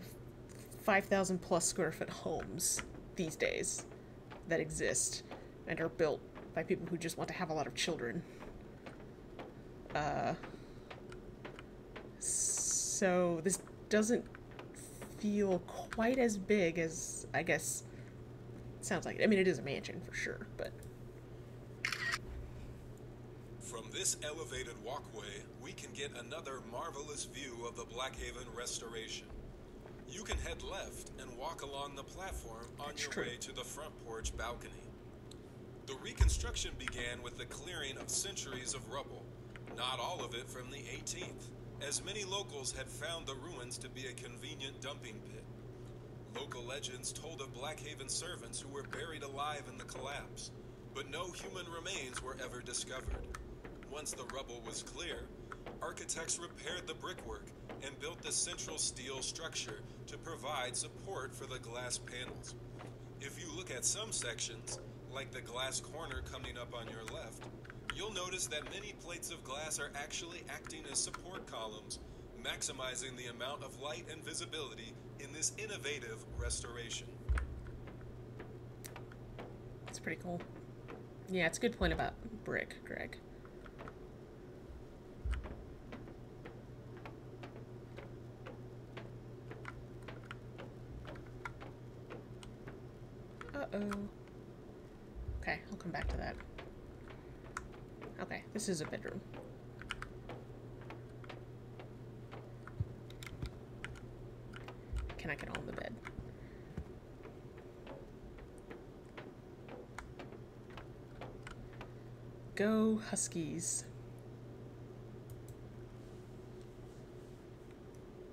5,000 plus square foot homes these days that exist and are built by people who just want to have a lot of children. Uh, so this doesn't feel quite as big as I guess sounds like it. I mean, it is a mansion for sure, but From this elevated walkway, we can get another marvelous view of the Blackhaven restoration. You can head left and walk along the platform on That's your true. way to the front porch balcony. The reconstruction began with the clearing of centuries of rubble, not all of it from the 18th, as many locals had found the ruins to be a convenient dumping pit. Local legends told of Blackhaven servants who were buried alive in the collapse, but no human remains were ever discovered. Once the rubble was clear, architects repaired the brickwork and built the central steel structure to provide support for the glass panels. If you look at some sections, like the glass corner coming up on your left, you'll notice that many plates of glass are actually acting as support columns, maximizing the amount of light and visibility in this innovative restoration. it's pretty cool. Yeah, it's a good point about brick, Greg. Uh-oh. Okay, I'll come back to that. Okay, this is a bedroom. Can I get on the bed? Go Huskies.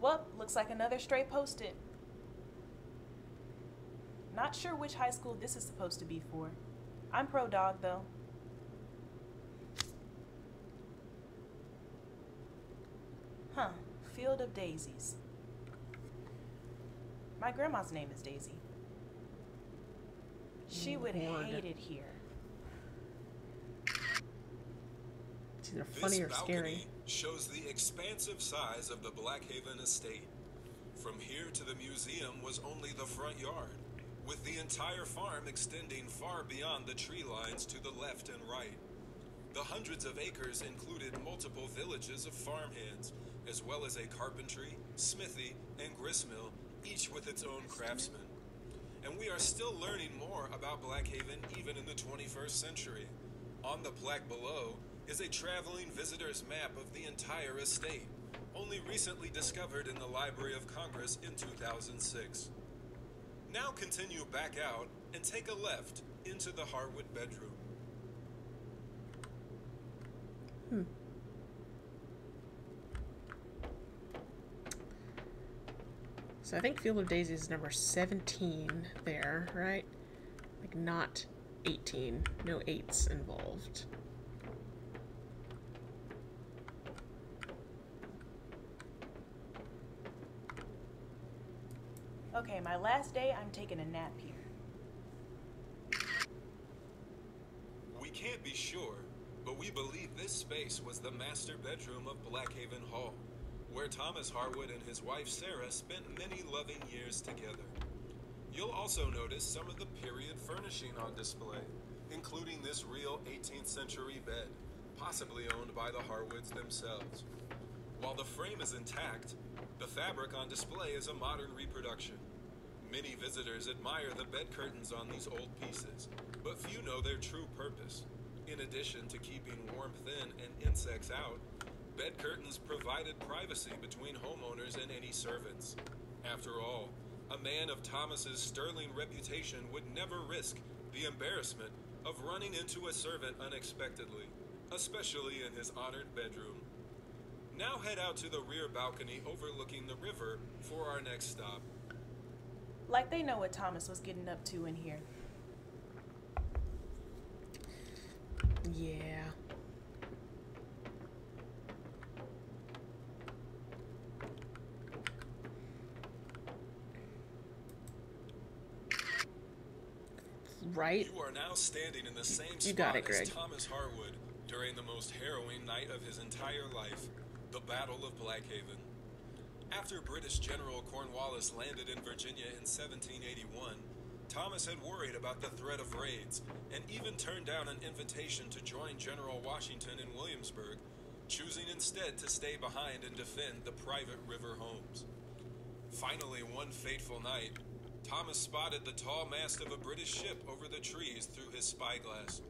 Well, looks like another stray posted. Not sure which high school this is supposed to be for. I'm pro dog though. Huh, Field of Daisies. My grandma's name is Daisy. She mm, would Lord. hate it here. It's either This funny or balcony scary. shows the expansive size of the Blackhaven estate. From here to the museum was only the front yard, with the entire farm extending far beyond the tree lines to the left and right. The hundreds of acres included multiple villages of farmhands, as well as a carpentry, smithy, and gristmill, each with its own craftsmen. And we are still learning more about Blackhaven even in the 21st century. On the plaque below is a traveling visitor's map of the entire estate, only recently discovered in the Library of Congress in 2006. Now continue back out and take a left into the Harwood bedroom. Hmm. So I think Field of Daisies is number 17 there, right? Like not 18. No eights involved. Okay, my last day, I'm taking a nap here. We can't be sure, but we believe this space was the master bedroom of Blackhaven Hall, where Thomas Harwood and his wife Sarah spent many loving years together. You'll also notice some of the period furnishing on display, including this real 18th century bed, possibly owned by the Harwoods themselves. While the frame is intact, the fabric on display is a modern reproduction. Many visitors admire the bed curtains on these old pieces, but few know their true purpose. In addition to keeping warmth in and insects out, bed curtains provided privacy between homeowners and any servants. After all, a man of Thomas's sterling reputation would never risk the embarrassment of running into a servant unexpectedly, especially in his honored bedroom. Now head out to the rear balcony overlooking the river for our next stop. Like they know what Thomas was getting up to in here. Yeah. right. You are now standing in the same You spot got it, as Greg. Thomas Harwood during the most harrowing night of his entire life, the Battle of Blackhaven. After British General Cornwallis landed in Virginia in 1781, Thomas had worried about the threat of raids and even turned down an invitation to join General Washington in Williamsburg, choosing instead to stay behind and defend the private river homes. Finally, one fateful night, Thomas spotted the tall mast of a British ship over the trees through his spyglass.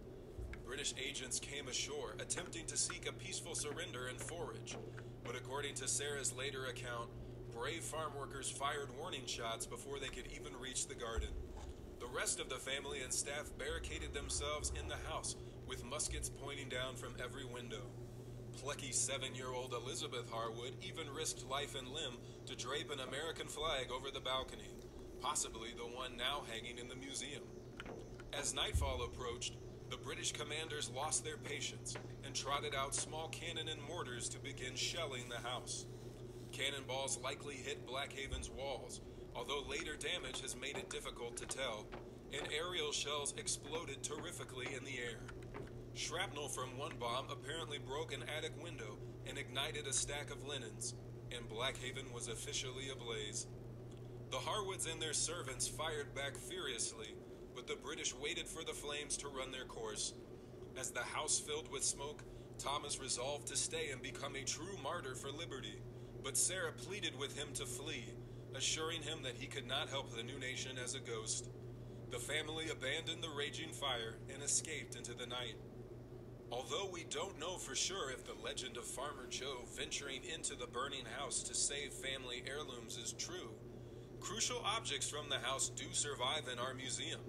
British agents came ashore, attempting to seek a peaceful surrender and forage. But according to Sarah's later account, brave farm workers fired warning shots before they could even reach the garden. The rest of the family and staff barricaded themselves in the house, with muskets pointing down from every window. Plucky seven year old Elizabeth Harwood even risked life and limb to drape an American flag over the balcony, possibly the one now hanging in the museum. As nightfall approached, the British commanders lost their patience and trotted out small cannon and mortars to begin shelling the house. Cannonballs likely hit Blackhaven's walls, although later damage has made it difficult to tell, and aerial shells exploded terrifically in the air. Shrapnel from one bomb apparently broke an attic window and ignited a stack of linens, and Blackhaven was officially ablaze. The Harwoods and their servants fired back furiously, but the British waited for the flames to run their course. As the house filled with smoke, Thomas resolved to stay and become a true martyr for liberty, but Sarah pleaded with him to flee, assuring him that he could not help the new nation as a ghost. The family abandoned the raging fire and escaped into the night. Although we don't know for sure if the legend of Farmer Joe venturing into the burning house to save family heirlooms is true, crucial objects from the house do survive in our museum,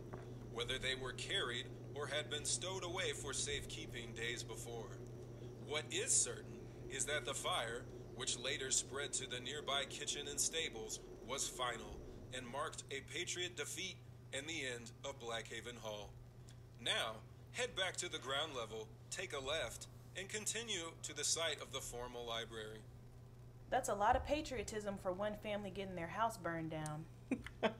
whether they were carried or had been stowed away for safekeeping days before. What is certain is that the fire, which later spread to the nearby kitchen and stables, was final and marked a Patriot defeat and the end of Blackhaven Hall. Now, head back to the ground level, take a left, and continue to the site of the formal library. That's a lot of patriotism for one family getting their house burned down.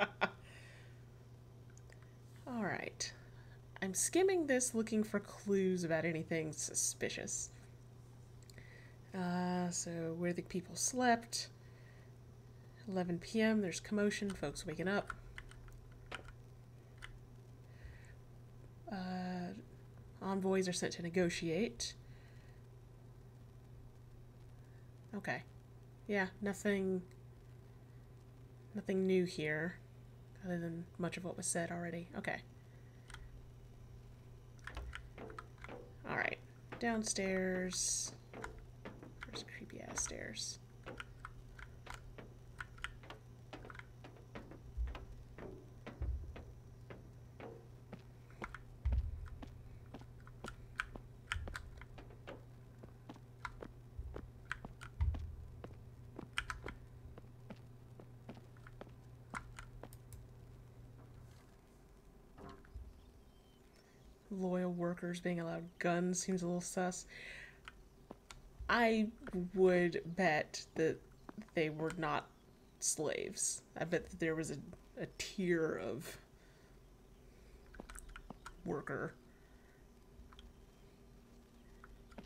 All right. I'm skimming this looking for clues about anything suspicious. Uh, so, where the people slept. 11 p.m., there's commotion, folks waking up. Uh, envoys are sent to negotiate. Okay. Yeah, nothing. Nothing new here, other than much of what was said already. Okay. Alright. Downstairs. There's creepy ass stairs. Being allowed guns seems a little sus. I would bet that they were not slaves. I bet that there was a, a tier of worker.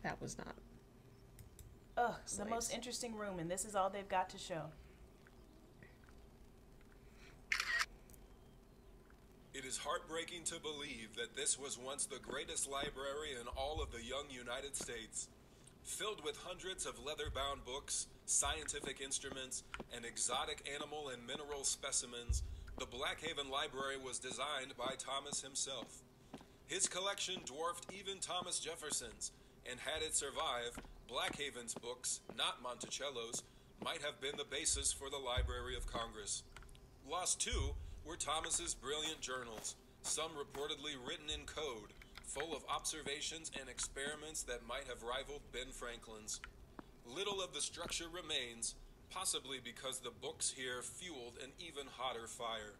That was not. Ugh, the most interesting room, and this is all they've got to show. Is heartbreaking to believe that this was once the greatest library in all of the young United States. Filled with hundreds of leather bound books, scientific instruments, and exotic animal and mineral specimens, the Blackhaven Library was designed by Thomas himself. His collection dwarfed even Thomas Jefferson's, and had it survived, Blackhaven's books, not Monticello's, might have been the basis for the Library of Congress. Lost too were Thomas's brilliant journals, some reportedly written in code, full of observations and experiments that might have rivaled Ben Franklin's. Little of the structure remains, possibly because the books here fueled an even hotter fire.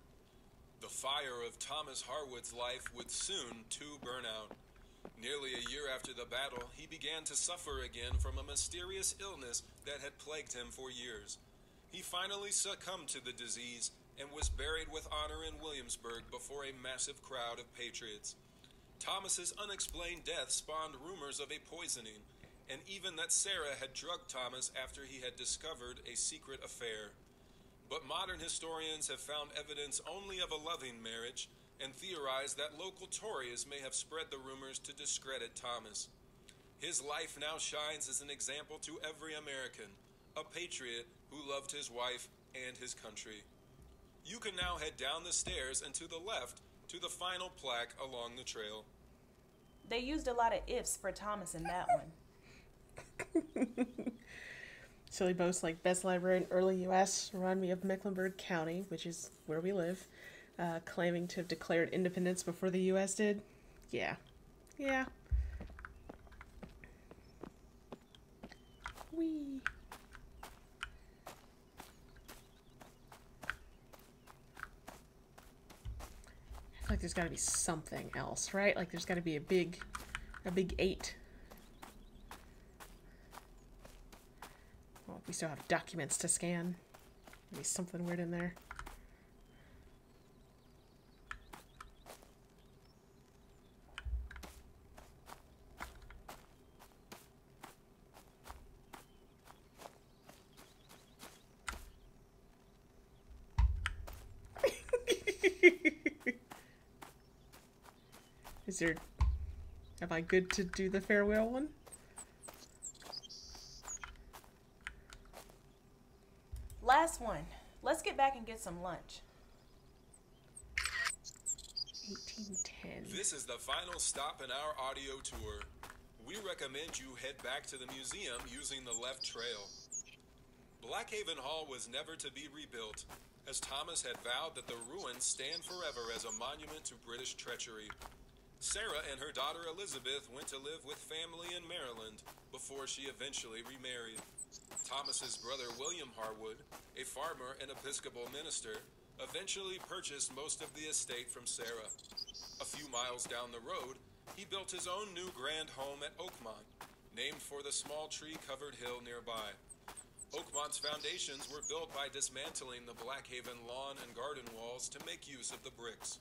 The fire of Thomas Harwood's life would soon too burn out. Nearly a year after the battle, he began to suffer again from a mysterious illness that had plagued him for years. He finally succumbed to the disease and was buried with honor in Williamsburg before a massive crowd of patriots. Thomas's unexplained death spawned rumors of a poisoning, and even that Sarah had drugged Thomas after he had discovered a secret affair. But modern historians have found evidence only of a loving marriage and theorize that local Tories may have spread the rumors to discredit Thomas. His life now shines as an example to every American, a patriot who loved his wife and his country. You can now head down the stairs and to the left to the final plaque along the trail. They used a lot of ifs for Thomas in that one. Silly boasts like best library in early U.S. remind me of Mecklenburg County, which is where we live, uh, claiming to have declared independence before the U.S. did. Yeah. Yeah. Wee. Like there's got to be something else, right? Like there's got to be a big, a big eight. Well, we still have documents to scan. Maybe something weird in there. Is there... Am I good to do the farewell one? Last one. Let's get back and get some lunch. 1810. This is the final stop in our audio tour. We recommend you head back to the museum using the left trail. Blackhaven Hall was never to be rebuilt, as Thomas had vowed that the ruins stand forever as a monument to British treachery. Sarah and her daughter Elizabeth went to live with family in Maryland before she eventually remarried. Thomas's brother William Harwood, a farmer and Episcopal minister, eventually purchased most of the estate from Sarah. A few miles down the road, he built his own new grand home at Oakmont, named for the small tree-covered hill nearby. Oakmont's foundations were built by dismantling the Blackhaven lawn and garden walls to make use of the bricks.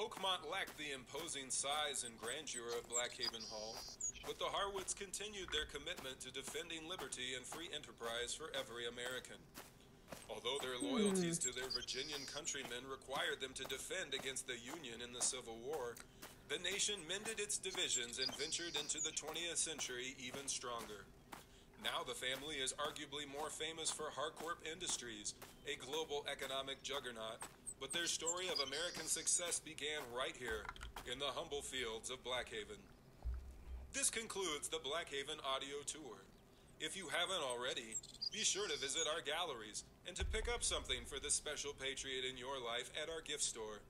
Oakmont lacked the imposing size and grandeur of Blackhaven Hall, but the Harwoods continued their commitment to defending liberty and free enterprise for every American. Although their hmm. loyalties to their Virginian countrymen required them to defend against the Union in the Civil War, the nation mended its divisions and ventured into the 20th century even stronger. Now the family is arguably more famous for Harcorp Industries, a global economic juggernaut, but their story of American success began right here, in the humble fields of Blackhaven. This concludes the Blackhaven audio tour. If you haven't already, be sure to visit our galleries and to pick up something for the special patriot in your life at our gift store.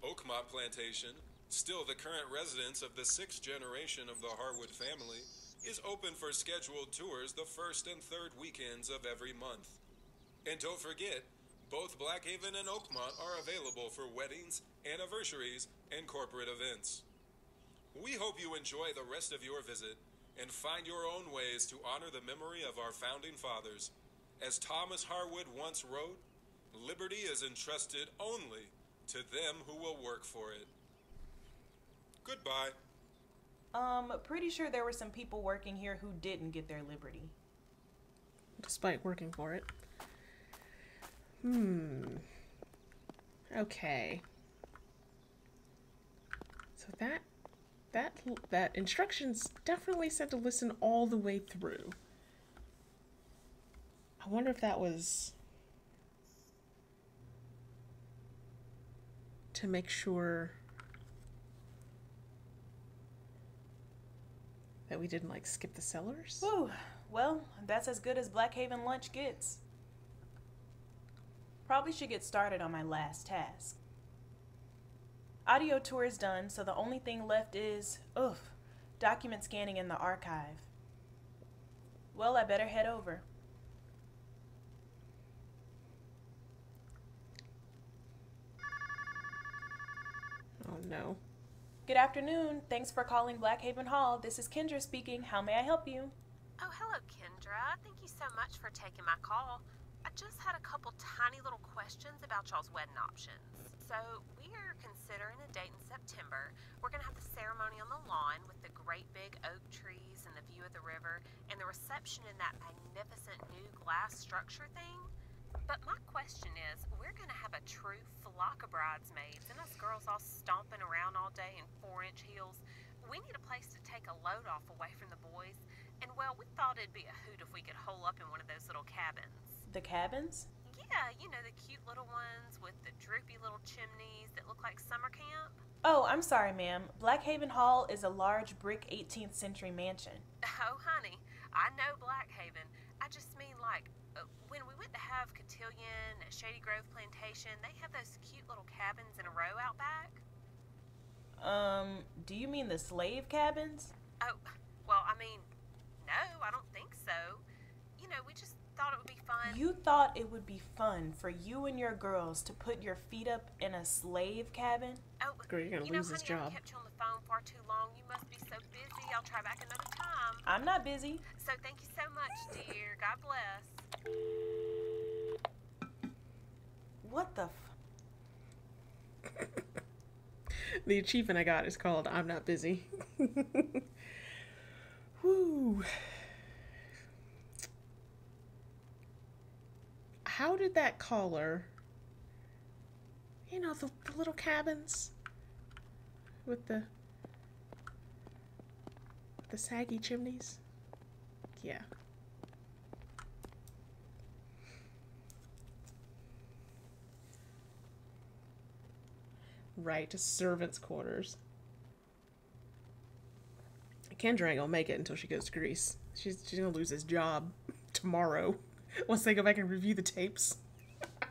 Oakmont Plantation, still the current residence of the sixth generation of the Harwood family, is open for scheduled tours the first and third weekends of every month. And don't forget, both Blackhaven and Oakmont are available for weddings, anniversaries, and corporate events. We hope you enjoy the rest of your visit and find your own ways to honor the memory of our founding fathers. As Thomas Harwood once wrote, liberty is entrusted only to them who will work for it. Goodbye. Um, pretty sure there were some people working here who didn't get their liberty. Despite working for it. Hmm. Okay. So that that that instructions definitely said to listen all the way through. I wonder if that was to make sure that we didn't like skip the sellers. Whew. Well, that's as good as Blackhaven lunch gets. Probably should get started on my last task. Audio tour is done, so the only thing left is, oof, document scanning in the archive. Well, I better head over. Oh no. Good afternoon. Thanks for calling Blackhaven Hall. This is Kendra speaking. How may I help you? Oh, hello, Kendra. Thank you so much for taking my call. I just had a couple tiny little questions about y'all's wedding options. So, we are considering a date in September. We're going to have the ceremony on the lawn with the great big oak trees and the view of the river, and the reception in that magnificent new glass structure thing. But my question is we're going to have a true flock of bridesmaids, and us girls all stomping around all day in four inch heels. We need a place to take a load off away from the boys. And well, we thought it'd be a hoot if we could hole up in one of those little cabins. The cabins? Yeah, you know, the cute little ones with the droopy little chimneys that look like summer camp. Oh, I'm sorry, ma'am. Blackhaven Hall is a large brick 18th century mansion. Oh, honey, I know Blackhaven. I just mean, like, uh, when we went to have Cotillion at Shady Grove Plantation, they have those cute little cabins in a row out back. Um, do you mean the slave cabins? Oh, well, I mean, no, I don't think so. You know, we just thought it would be fun. You thought it would be fun for you and your girls to put your feet up in a slave cabin? Oh, Great, you're gonna you know, lose this honey, job. I kept you on the phone far too long. You must be so busy. I'll try back another time. I'm not busy. So thank you so much, dear. God bless. What the f- The achievement I got is called I'm Not Busy. Woo. How did that caller, you know, the, the little cabins with the the saggy chimneys? Yeah. Right, to servants' quarters. Kendra ain't gonna make it until she goes to Greece. She's she's gonna lose his job tomorrow once they go back and review the tapes.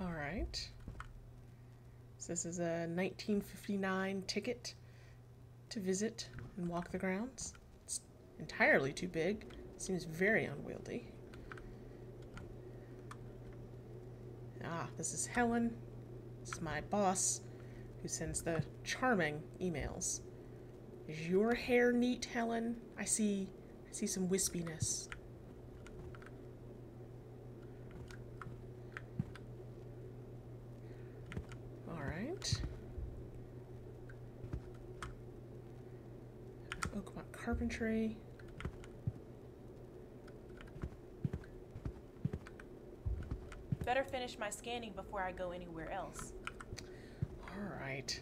All right. So this is a 1959 ticket to visit and walk the grounds. It's entirely too big. Seems very unwieldy. Ah, this is Helen. Is my boss, who sends the charming emails. Is your hair neat, Helen? I see I see some wispiness. Alright. Oakmont Carpentry. Better finish my scanning before I go anywhere else. Alright.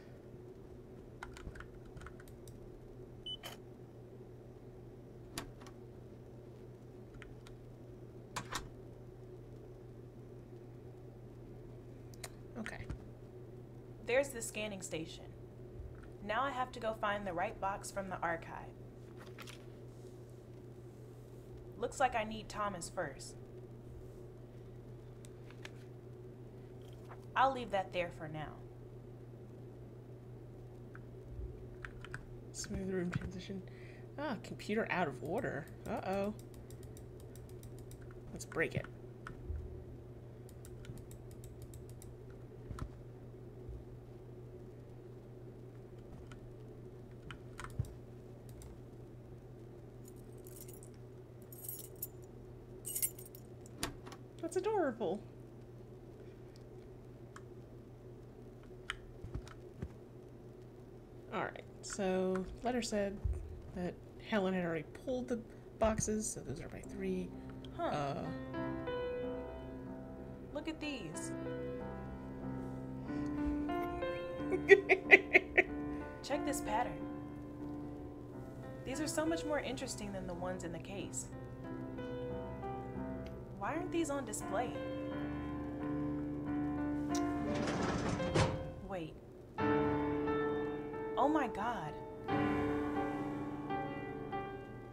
Okay. There's the scanning station. Now I have to go find the right box from the archive. Looks like I need Thomas first. I'll leave that there for now. Smooth room transition. Ah, computer out of order. Uh oh. Let's break it. That's adorable. Alright, so letter said that Helen had already pulled the boxes, so those are by three. Huh. Uh, Look at these. Check this pattern. These are so much more interesting than the ones in the case. Why aren't these on display? Oh my god.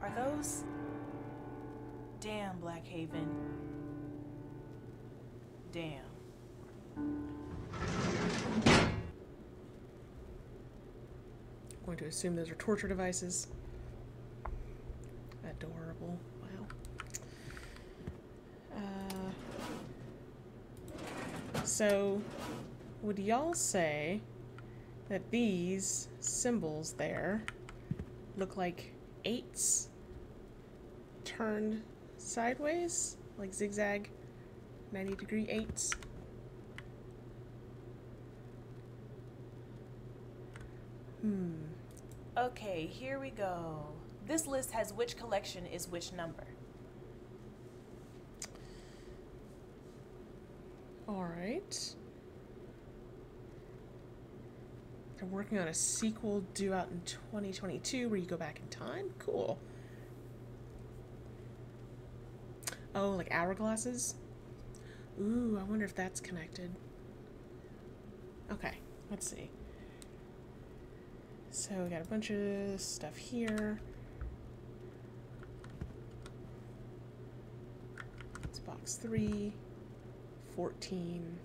Are those. Damn, Blackhaven. Damn. I'm going to assume those are torture devices. Adorable. Wow. Uh, so, would y'all say that these symbols there look like eights turned sideways, like zigzag 90 degree eights. Hmm. Okay, here we go. This list has which collection is which number. All right. They're working on a sequel due out in 2022 where you go back in time. Cool. Oh, like hourglasses? Ooh, I wonder if that's connected. Okay, let's see. So we got a bunch of stuff here. It's box three, 14.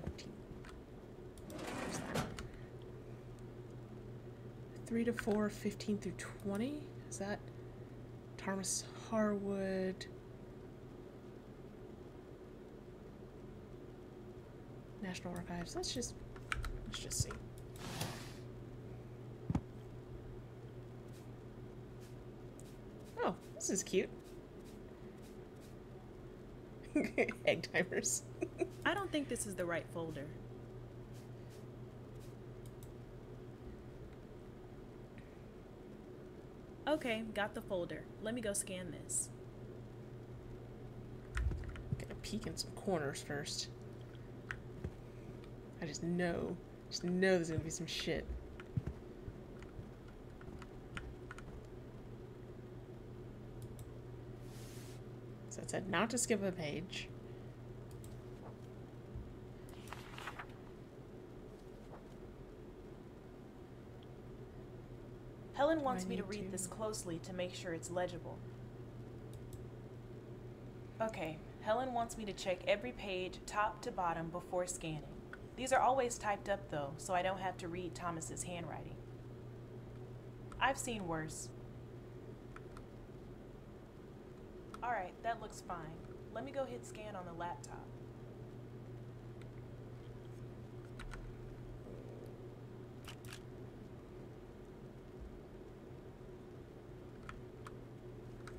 14. Where's that? 3 to 4, 15 through 20? Is that Thomas Harwood? National Archives. Let's just let's just see. Oh, this is cute. Egg timers. I don't think this is the right folder. Okay, got the folder. Let me go scan this. Gotta peek in some corners first. I just know, just know there's gonna be some shit. So it said not to skip a page. Helen wants me to read to- this closely to make sure it's legible. Okay, Helen wants me to check every page top to bottom before scanning. These are always typed up though, so I don't have to read Thomas's handwriting. I've seen worse. Alright, that looks fine. Let me go hit scan on the laptop.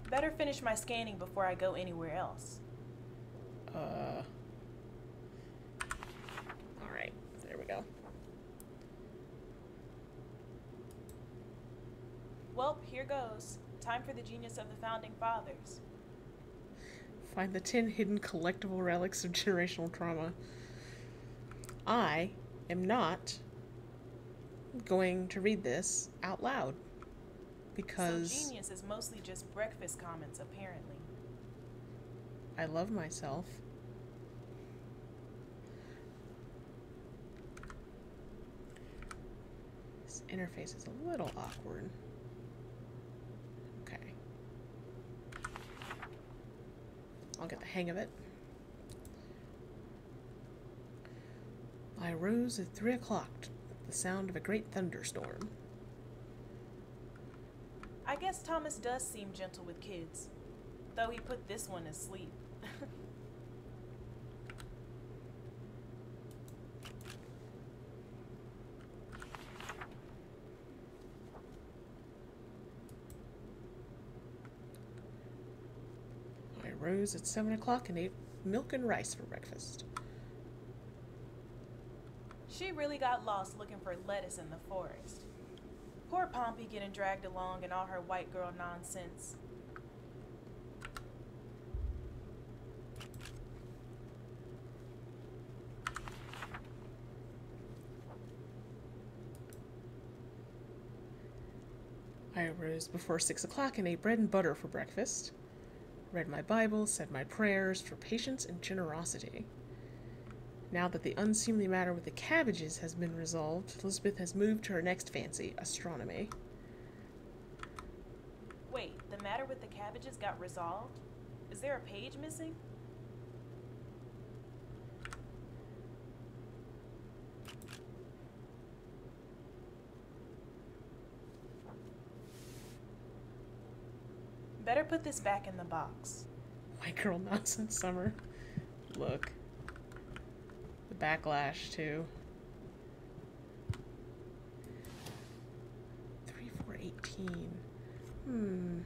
Better finish my scanning before I go anywhere else. Uh. Alright, there we go. Well, here goes. Time for the genius of the founding fathers. Find the 10 hidden collectible relics of generational trauma. I am not going to read this out loud because So genius is mostly just breakfast comments, apparently. I love myself. This interface is a little awkward. Okay. I'll get the hang of it. I rose at three o'clock the sound of a great thunderstorm. I guess Thomas does seem gentle with kids, though he put this one to sleep. I rose at seven o'clock and ate milk and rice for breakfast. she really got lost looking for lettuce in the forest. Poor Pompey getting dragged along in all her white girl nonsense. I arose before six o'clock and ate bread and butter for breakfast. Read my Bible, said my prayers for patience and generosity. Now that the unseemly matter with the cabbages has been resolved, Elizabeth has moved to her next fancy, astronomy. Wait, the matter with the cabbages got resolved? Is there a page missing? Better put this back in the box. My girl nonsense summer. Look backlash too. Three, four, eighteen. Hmm.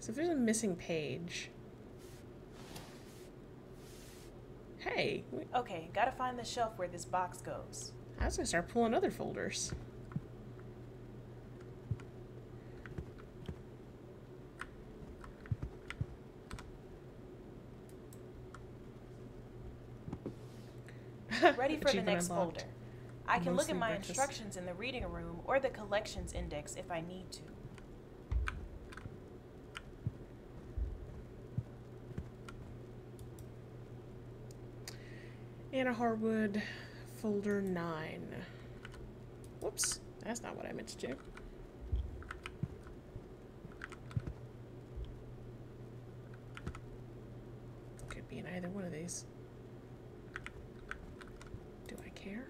So if there's a missing page. Hey. Okay, gotta find the shelf where this box goes. I was gonna start pulling other folders. For the next unlocked. folder. I can look at my breakfast. instructions in the reading room or the collections index if I need to. Anna Harwood, folder 9. Whoops, that's not what I meant to do. Could be in either one of these. Do I care?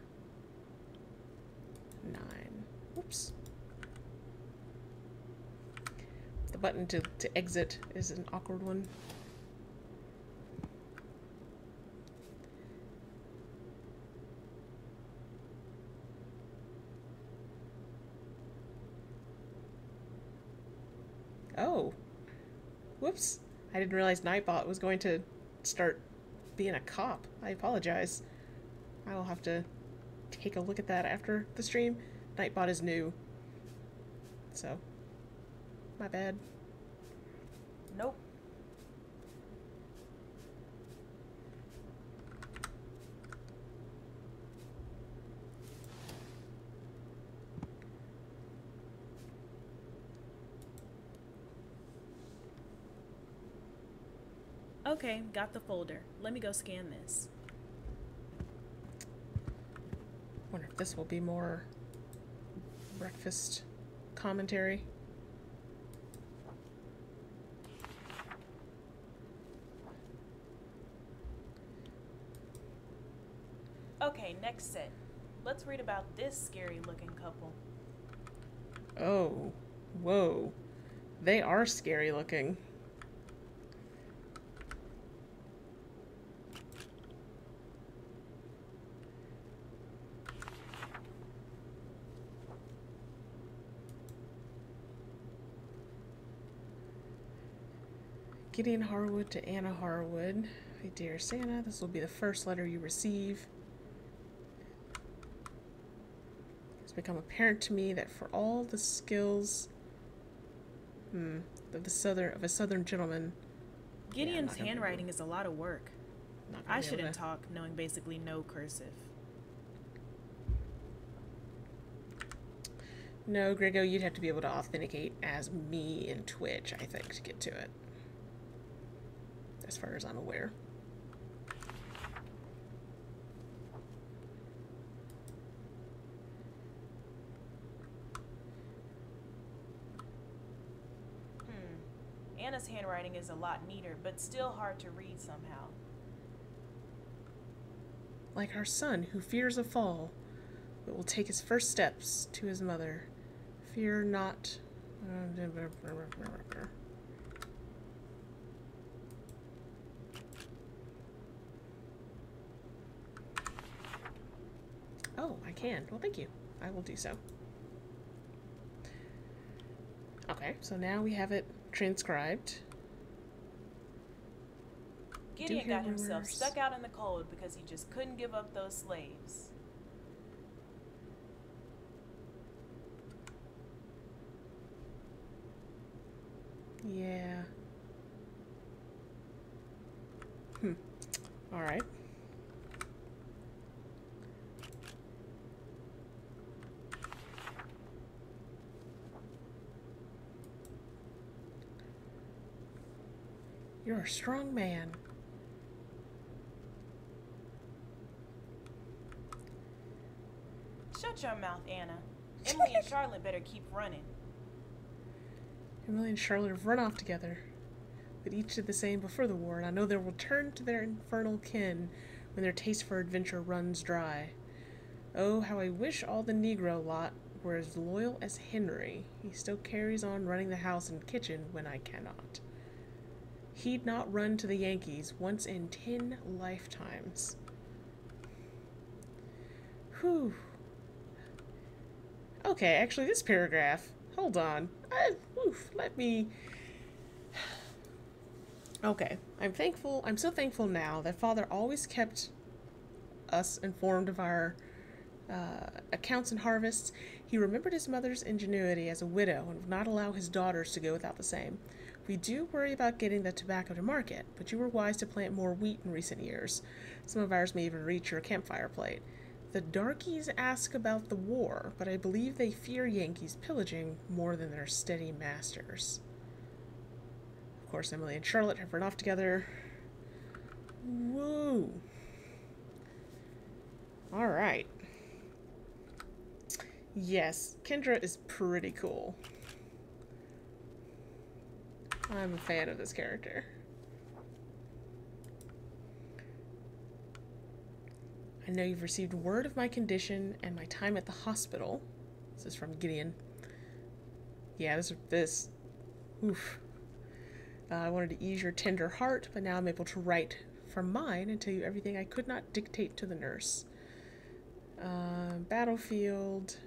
9. Whoops. To, to exit is an awkward one. Oh. Whoops. I didn't realize Nightbot was going to start being a cop. I apologize. I will have to take a look at that after the stream. Nightbot is new. So, my bad. Nope. Okay, got the folder. Let me go scan this. Wonder if this will be more breakfast commentary. Okay, next set. Let's read about this scary looking couple. Oh, whoa. They are scary looking. Gideon Harwood to Anna Harwood. Hey, dear Santa, this will be the first letter you receive. It's become apparent to me that for all the skills hmm, of the southern of a southern gentleman, Gideon's not handwriting is a lot of work. I shouldn't to- talk knowing basically no cursive. No, Grego, you'd have to be able to authenticate as me in Twitch, I think, to get to it. As far as I'm aware. Hmm. Anna's handwriting is a lot neater, but still hard to read somehow. Like our son, who fears a fall, but will take his first steps to his mother. Fear not. Oh, I can. Well, thank you. I will do so. Okay, so now we have it transcribed. Gideon got himself stuck out in the cold because he just couldn't give up those slaves. Yeah. Hmm. All right. You're a strong man. Shut your mouth, Anna. Emily and Charlotte better keep running. Emily and Charlotte have run off together, but each did the same before the war, and I know they'll return to their infernal kin when their taste for adventure runs dry. Oh, how I wish all the Negro lot were as loyal as Henry. He still carries on running the house and kitchen when I cannot. He'd not run to the Yankees once in ten lifetimes. Whew. Okay, actually, this paragraph. Hold on. I, oof, let me. Okay, I'm thankful. I'm so thankful now that Father always kept us informed of our uh, accounts and harvests. He remembered his mother's ingenuity as a widow and would not allow his daughters to go without the same. We do worry about getting the tobacco to market, but you were wise to plant more wheat in recent years. Some of ours may even reach your campfire plate. The darkies ask about the war, but I believe they fear Yankees pillaging more than their steady masters. Of course, Emily and Charlotte have run off together. Whoa. Alright. Yes, Kendra is pretty cool. I'm a fan of this character. I know you've received word of my condition and my time at the hospital. This is from Gideon. Yeah, this this oof. Uh, I wanted to ease your tender heart, but now I'm able to write from mine and tell you everything I could not dictate to the nurse. Uh, battlefield.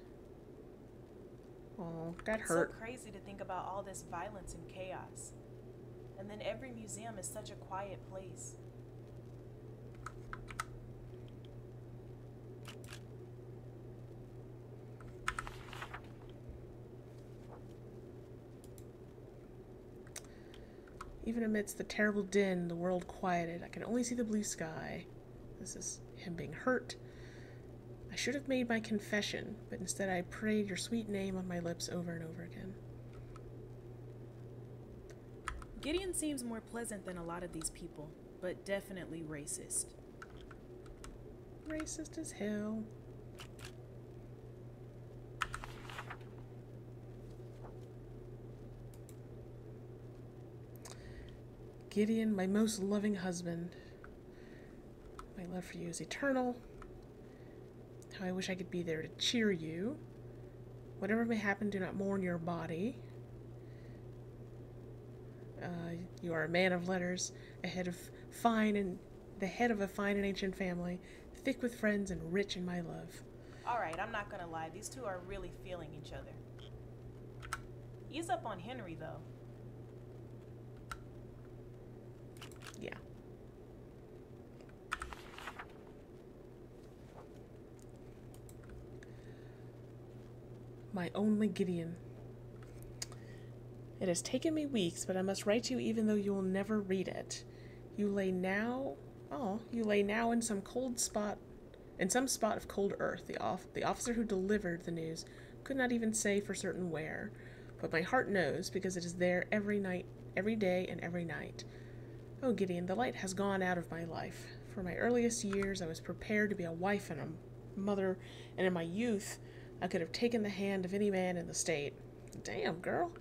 Oh, that It's hurt. so crazy to think about all this violence and chaos. And then every museum is such a quiet place. Even amidst the terrible din, the world quieted. I can only see the blue sky. This is him being hurt. I should have made my confession, but instead I prayed your sweet name on my lips over and over again. Gideon seems more pleasant than a lot of these people, but definitely racist. Racist as hell. Gideon, my most loving husband. My love for you is eternal. How I wish I could be there to cheer you. Whatever may happen, do not mourn your body. Uh, you are a man of letters, a head of fine and the head of a fine and ancient family, thick with friends and rich in my love. Alright, I'm not gonna lie, these two are really feeling each other. Ease up on Henry, though. Yeah. My only Gideon. It has taken me weeks, but I must write to you even though you will never read it. You lay now, oh, you lay now in some cold spot, in some spot of cold earth. The off, the officer who delivered the news could not even say for certain where, but my heart knows because it is there every night, every day, and every night. Oh, Gideon, the light has gone out of my life. For my earliest years, I was prepared to be a wife and a mother, and in my youth, I could have taken the hand of any man in the state. Damn, girl.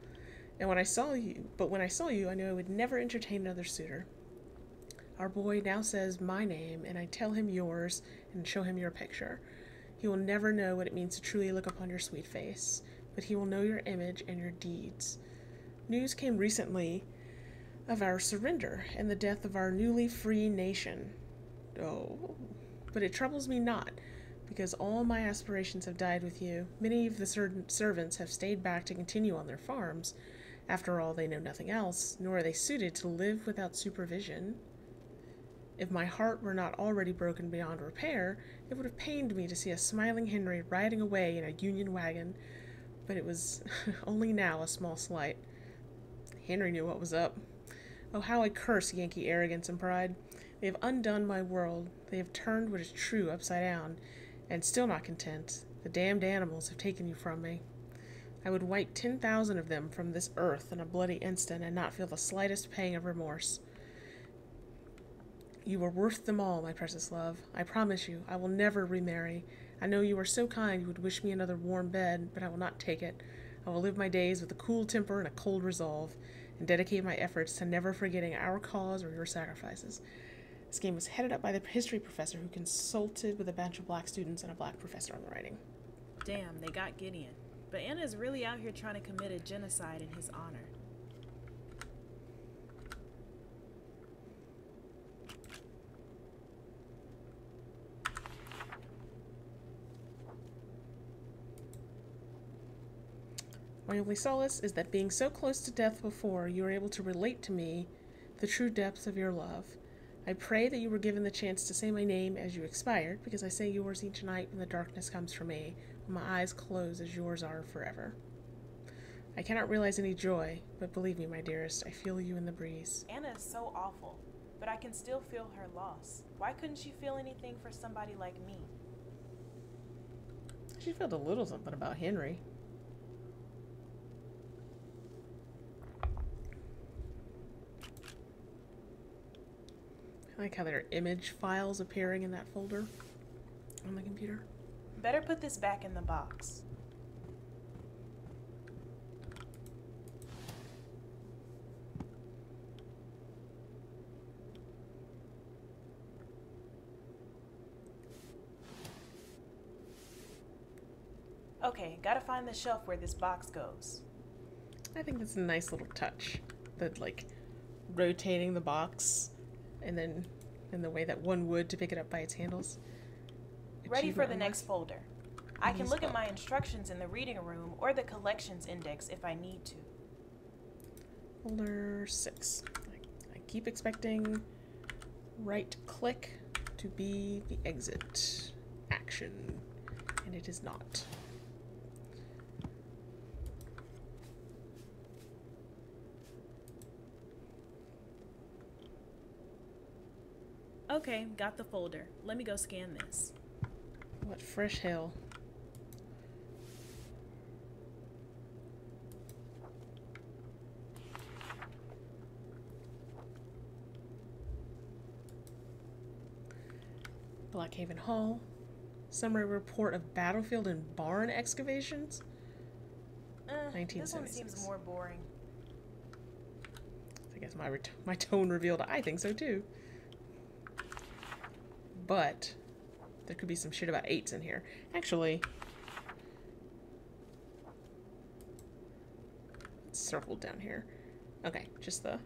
And when I saw you, but when I saw you, I knew I would never entertain another suitor. Our boy now says my name, and I tell him yours and show him your picture. He will never know what it means to truly look upon your sweet face, but he will know your image and your deeds. News came recently of our surrender and the death of our newly free nation. Oh, but it troubles me not, because all my aspirations have died with you. Many of the ser- servants have stayed back to continue on their farms. After all, they know nothing else, nor are they suited to live without supervision. If my heart were not already broken beyond repair, it would have pained me to see a smiling Henry riding away in a Union wagon, but it was only now a small slight. Henry knew what was up. Oh, how I curse Yankee arrogance and pride. They have undone my world. They have turned what is true upside down. And still not content, the damned animals have taken you from me. I would wipe ten thousand of them from this earth in a bloody instant and not feel the slightest pang of remorse. You are worth them all, my precious love. I promise you, I will never remarry. I know you are so kind you would wish me another warm bed, but I will not take it. I will live my days with a cool temper and a cold resolve, and dedicate my efforts to never forgetting our cause or your sacrifices. This game was headed up by the history professor who consulted with a bunch of black students and a black professor on the writing. Damn, they got Gideon. But Anna's really out here trying to commit a genocide in his honor. My only solace is that being so close to death before, you were able to relate to me the true depths of your love. I pray that you were given the chance to say my name as you expired, because I say yours each night when the darkness comes for me, when my eyes close as yours are forever. I cannot realize any joy, but believe me, my dearest, I feel you in the breeze. Anna is so awful, but I can still feel her loss. Why couldn't she feel anything for somebody like me? She felt a little something about Henry. I like how there are image files appearing in that folder on the computer. Better put this back in the box. Okay, gotta find the shelf where this box goes. I think that's a nice little touch. That like rotating the box and then in the way that one would to pick it up by its handles. Ready for the next folder. I can look at my instructions in the reading room or the collections index if I need to. Folder six. I, I keep expecting right click to be the exit action, and it is not. Okay, got the folder. Let me go scan this. What fresh hell? Blackhaven Hall. Summary report of battlefield and barn excavations. Uh, this one seems more boring. I guess my ret- my tone revealed I think so too. But there could be some shit about eights in here. Actually, it's circled down here. Okay, just the.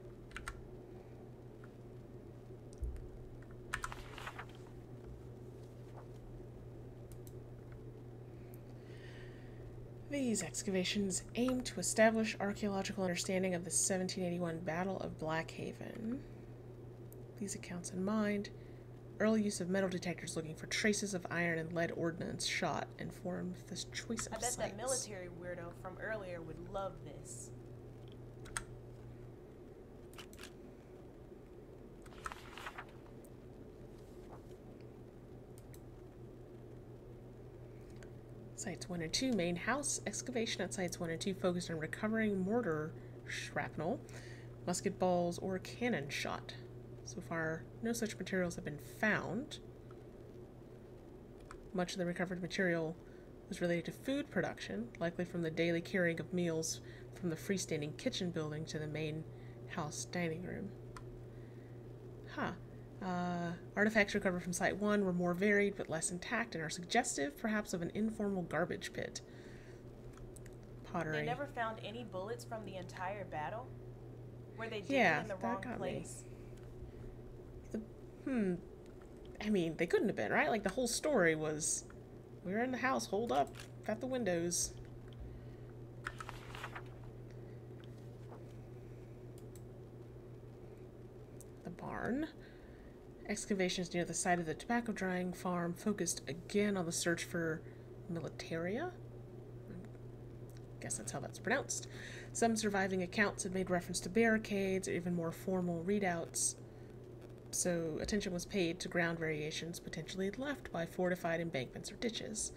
These excavations aim to establish archaeological understanding of the 1781 Battle of Blackhaven. These accounts in mind, early use of metal detectors looking for traces of iron and lead ordnance shot and informed this choice of I bet sites. that military weirdo from earlier would love this. Sites 1 and 2 main house excavation at sites 1 and 2 focused on recovering mortar shrapnel, musket balls, or cannon shot. So far, no such materials have been found. Much of the recovered material was related to food production, likely from the daily carrying of meals from the freestanding kitchen building to the main house dining room. Huh. Uh, artifacts recovered from Site 1 were more varied but less intact and are suggestive, perhaps, of an informal garbage pit. Pottery. They never found any bullets from the entire battle? Were they digging Yeah, in the wrong got me. Hmm. I mean, they couldn't have been, right? Like, the whole story was we were in the house, hold up, got the windows. The barn. Excavations near the site of the tobacco drying farm focused again on the search for militaria. Guess that's how that's pronounced. Some surviving accounts have made reference to barricades or even more formal redoubts so attention was paid to ground variations potentially left by fortified embankments or ditches.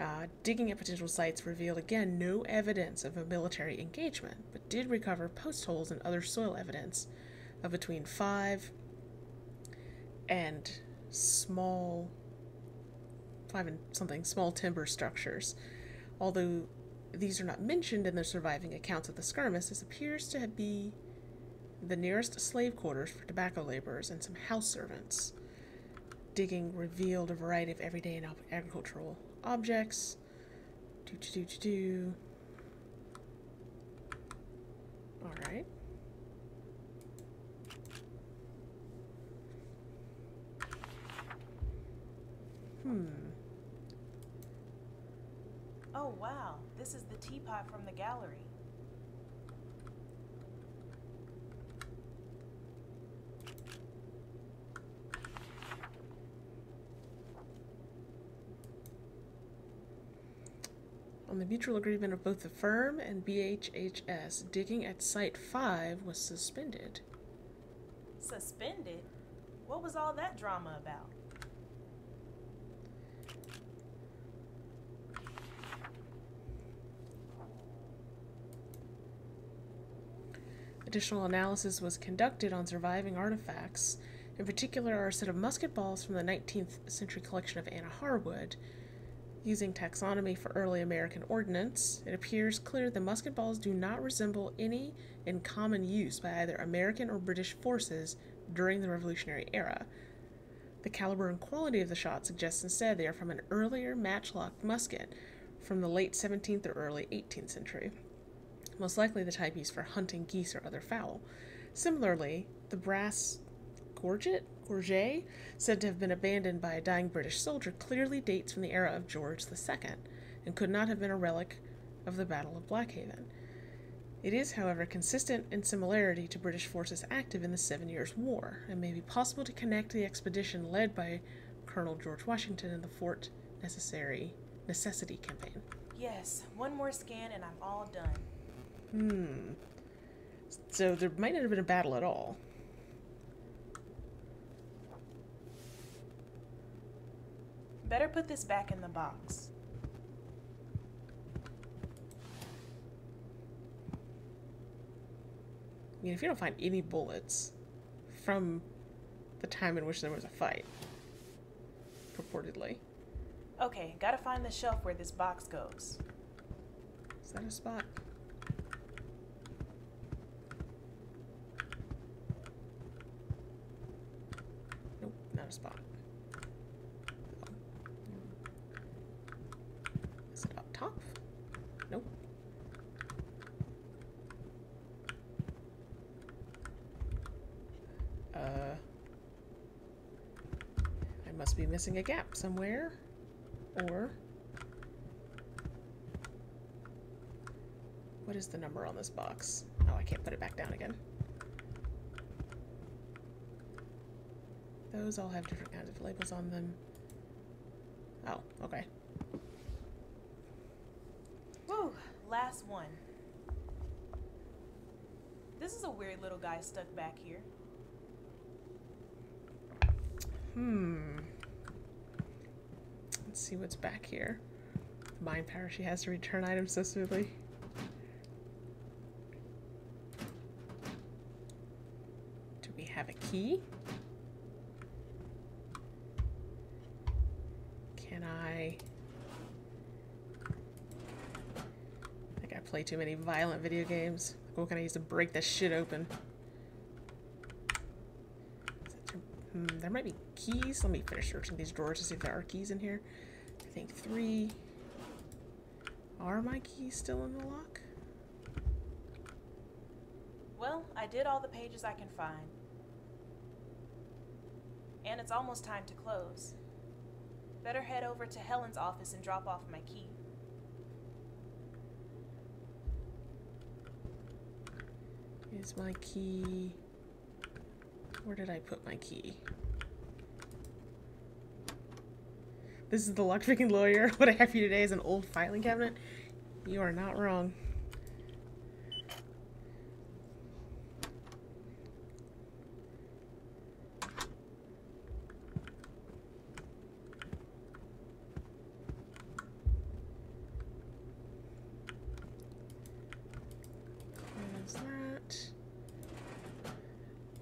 Uh, digging at potential sites revealed again no evidence of a military engagement, but did recover post holes and other soil evidence of between five and small, five and something small timber structures. Although these are not mentioned in the surviving accounts of the skirmish, this appears to be the nearest slave quarters for tobacco laborers and some house servants. Digging revealed a variety of everyday and agricultural objects. Do do do do. All right. Hmm. Oh wow, this is the teapot from the gallery. On the mutual agreement of both the firm and BHHS, digging at Site 5 was suspended. Suspended? What was all that drama about? Additional analysis was conducted on surviving artifacts. In particular, a set of musket balls from the 19th century collection of Anna Harwood. Using taxonomy for early American ordnance, it appears clear the musket balls do not resemble any in common use by either American or British forces during the Revolutionary era. The caliber and quality of the shot suggests instead they are from an earlier matchlock musket from the late 17th or early 18th century most likely the type used for hunting geese or other fowl. Similarly, the brass gorget, gorget, said to have been abandoned by a dying British soldier, clearly dates from the era of George II and could not have been a relic of the Battle of Blackhaven. It is, however, consistent in similarity to British forces active in the Seven Years' War, and may be possible to connect the expedition led by Colonel George Washington in the Fort Necessary Necessity campaign. Yes, one more scan and I'm all done. Hmm. So there might not have been a battle at all. Better put this back in the box. I mean, if you don't find any bullets from the time in which there was a fight, purportedly. Okay, gotta find the shelf where this box goes. Is that a spot? Nope, not a spot. Top? Nope. Uh, I must be missing a gap somewhere, or what is the number on this box? Oh, I can't put it back down again. Those all have different kinds of labels on them. Oh, okay. Last one. This is a weird little guy stuck back here. Hmm. Let's see what's back here. The mind power she has to return items so smoothly. Do we have a key? Can I... I think I play too many violent video games. What can I use to break this shit open? Hmm, there might be keys. Let me finish searching these drawers to see if there are keys in here. I think three. Are my keys still in the lock? Well, I did all the pages I can find. And it's almost time to close. Better head over to Helen's office and drop off my key. Is my key. Where did I put my key? This is the lockpicking lawyer. What I have for you today is an old filing cabinet. You are not wrong. There's that.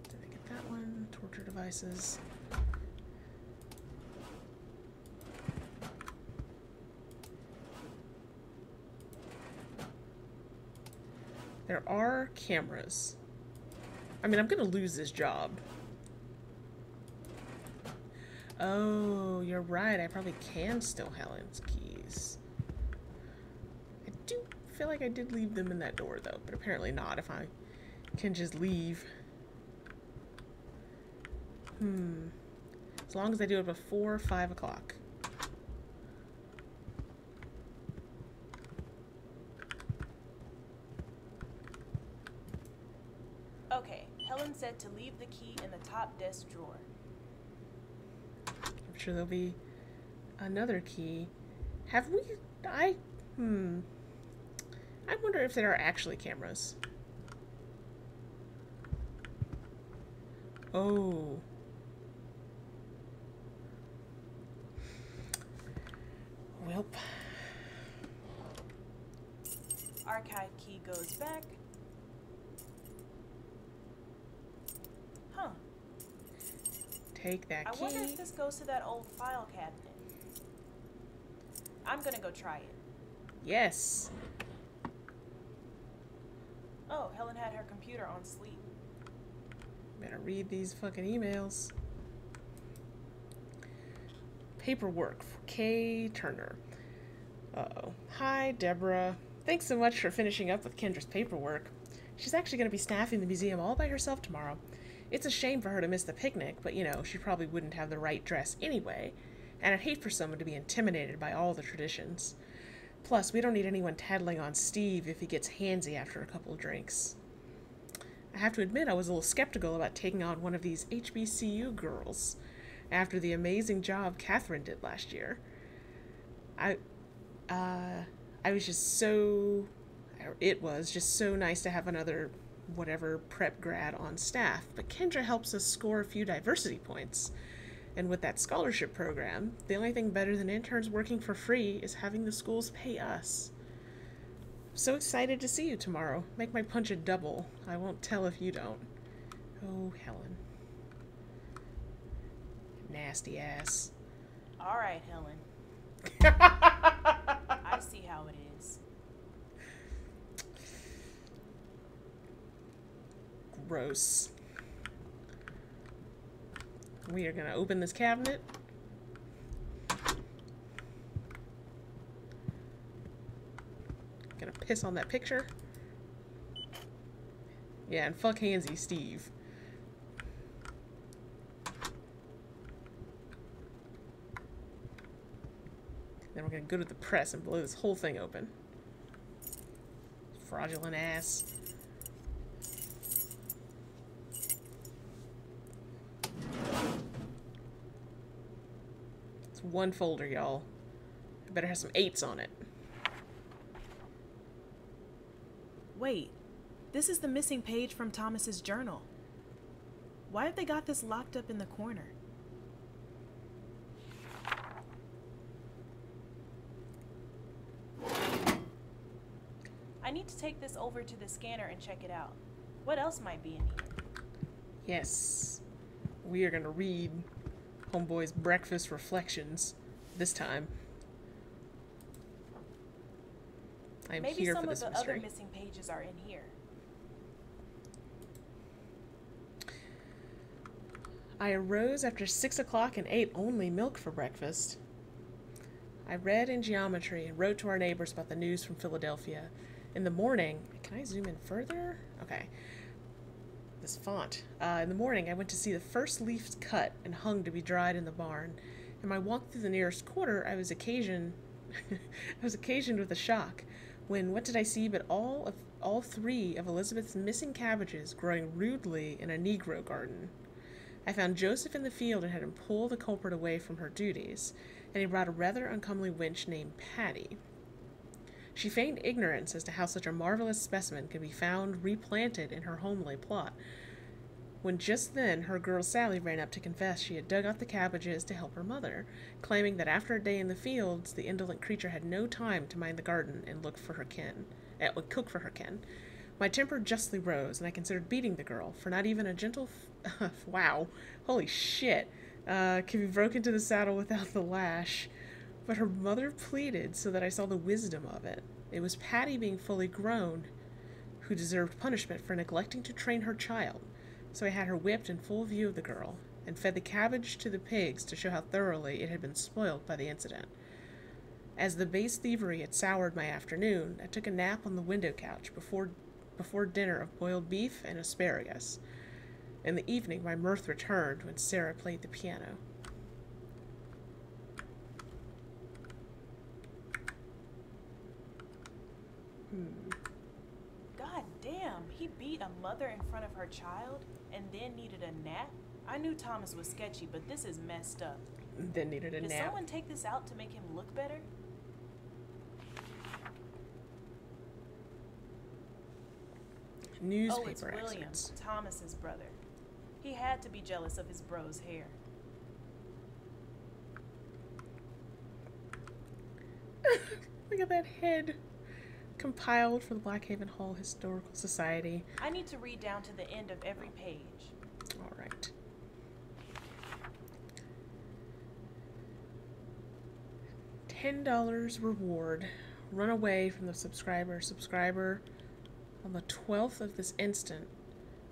Did I get that one? Devices. There are cameras. I mean, I'm gonna lose this job. Oh, you're right. I probably can steal Helen's keys. I do feel like I did leave them in that door, though, but apparently not if I can just leave. Hmm. As long as I do it before 5 o'clock. Okay, Helen said to leave the key in the top desk drawer. I'm sure there'll be another key. Have we... I... Hmm. I wonder if there are actually cameras. Oh. Welp. Archive key goes back. Huh. Take that I key. I wonder if this goes to that old file cabinet. I'm gonna go try it. Yes. Oh, Helen had her computer on sleep. Better read these fucking emails. Paperwork for Kay Turner. Uh oh. Hi, Deborah. Thanks so much for finishing up with Kendra's paperwork. She's actually going to be staffing the museum all by herself tomorrow. It's a shame for her to miss the picnic, but you know, she probably wouldn't have the right dress anyway, and I'd hate for someone to be intimidated by all the traditions. Plus, we don't need anyone tattling on Steve if he gets handsy after a couple of drinks. I have to admit, I was a little skeptical about taking on one of these HBCU girls after the amazing job Catherine did last year. I, uh, I was just so, it was just so nice to have another whatever prep grad on staff. But Kendra helps us score a few diversity points. And with that scholarship program, the only thing better than interns working for free is having the schools pay us. So excited to see you tomorrow. Make my punch a double. I won't tell if you don't. Oh, Helen. Nasty ass. All right, Helen. I see how it is. Gross. We are gonna open this cabinet. Gonna piss on that picture. Yeah, and fuck Hansy Steve. Then we're gonna go to the press and blow this whole thing open. Fraudulent ass. One folder, y'all. It better have some eights on it. Wait, this is the missing page from Thomas's journal. Why have they got this locked up in the corner? I need to take this over to the scanner and check it out. What else might be in here? Yes. We are gonna read Homeboy's Breakfast Reflections this time. I'm Maybe here some for of the mystery. other missing pages are in here. I arose after six o'clock and ate only milk for breakfast. I read in geometry and wrote to our neighbors about the news from Philadelphia. In the morning, can I zoom in further? Okay. This font. Uh, in the morning, I went to see the first leaves cut and hung to be dried in the barn. In my walk through the nearest quarter, I was occasioned, I was occasioned with a shock when what did I see but all of all three of Elizabeth's missing cabbages growing rudely in a Negro garden. I found Joseph in the field and had him pull the culprit away from her duties, and he brought a rather uncomely wench named Patty. She feigned ignorance as to how such a marvelous specimen could be found replanted in her homely plot, when just then her girl Sally ran up to confess she had dug out the cabbages to help her mother, claiming that after a day in the fields, the indolent creature had no time to mind the garden and look for her kin, uh, cook for her kin. My temper justly rose, and I considered beating the girl, for not even a gentle. F- wow, holy shit, uh, can be broken to the saddle without the lash. But her mother pleaded so that I saw the wisdom of it. It was Patty being fully grown who deserved punishment for neglecting to train her child, so I had her whipped in full view of the girl, and fed the cabbage to the pigs to show how thoroughly it had been spoiled by the incident. As the base thievery had soured my afternoon, I took a nap on the window couch before before dinner of boiled beef and asparagus. In the evening, my mirth returned when Sarah played the piano. God damn, he beat beat a mother in front of her child and then needed a nap? I knew Thomas was sketchy, but this is messed up. Then needed a Did nap. someone take this out to make him look better? Newspaper oh, it's William, excerpts. Thomas's brother. He had to be jealous of his bro's hair. Look at that head. Compiled for the Blackhaven Hall Historical Society. I need to read down to the end of every page. All right. Ten dollars reward. Run away from the subscriber. Subscriber. On the twelfth of this instant,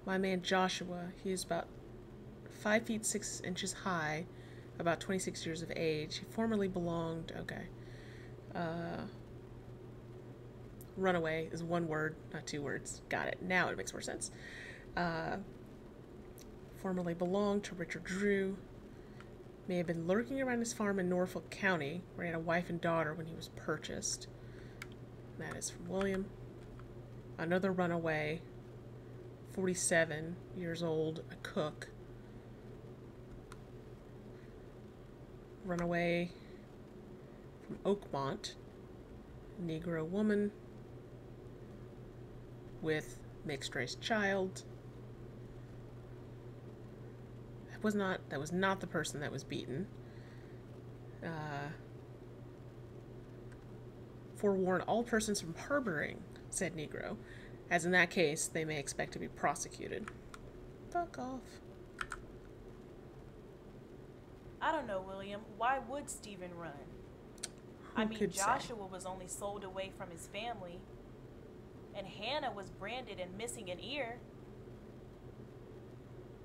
my man Joshua. He is about five feet six inches high, about twenty-six years of age. He formerly belonged. Okay. Uh, runaway is one word, not two words. Got it. Now it makes more sense. Uh, formerly belonged to Richard Drew, may have been lurking around his farm in Norfolk County, where he had a wife and daughter when he was purchased. That is from William. Another runaway, 47 years old, a cook. Runaway from Oakmont, Negro woman with mixed race child. That was not that was not the person that was beaten. Uh, forewarn all persons from harboring said Negro, as in that case they may expect to be prosecuted. Fuck off. I don't know, William. Why would Stephen run? I mean, could say? Joshua was only sold away from his family, and Hannah was branded and missing an ear.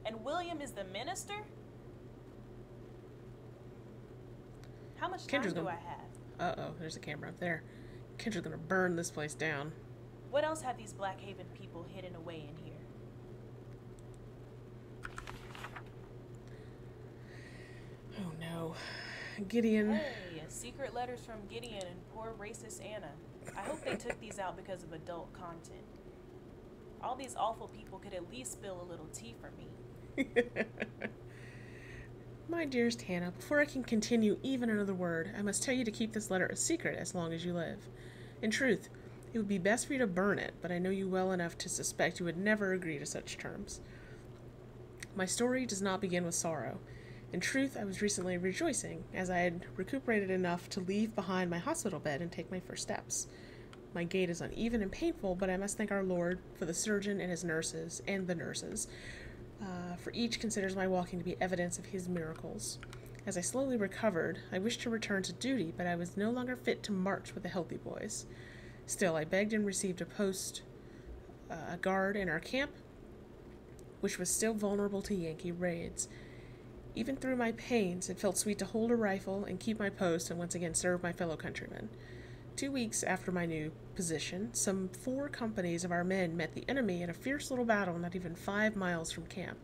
And William is the minister? How much time Kendra's do gonna- I have? Uh oh, there's a camera up there. Kendra's gonna burn this place down. What else have these Blackhaven people hidden away in here? Oh no. Gideon. Hey, secret letters from Gideon and poor racist Anna. I hope they took these out because of adult content. All these awful people could at least spill a little tea for me. My dearest Hannah, before I can continue even another word, I must tell you to keep this letter a secret as long as you live. In truth, it would be best for you to burn it, but I know you well enough to suspect you would never agree to such terms. My story does not begin with sorrow. In truth, I was recently rejoicing, as I had recuperated enough to leave behind my hospital bed and take my first steps. My gait is uneven and painful, but I must thank our Lord for the surgeon and his nurses, and the nurses, uh, for each considers my walking to be evidence of his miracles. As I slowly recovered, I wished to return to duty, but I was no longer fit to march with the healthy boys. Still, I begged and received a post, uh, a guard in our camp, which was still vulnerable to Yankee raids. Even through my pains, it felt sweet to hold a rifle and keep my post and once again serve my fellow countrymen. Two weeks after my new position, some four companies of our men met the enemy in a fierce little battle not even five miles from camp,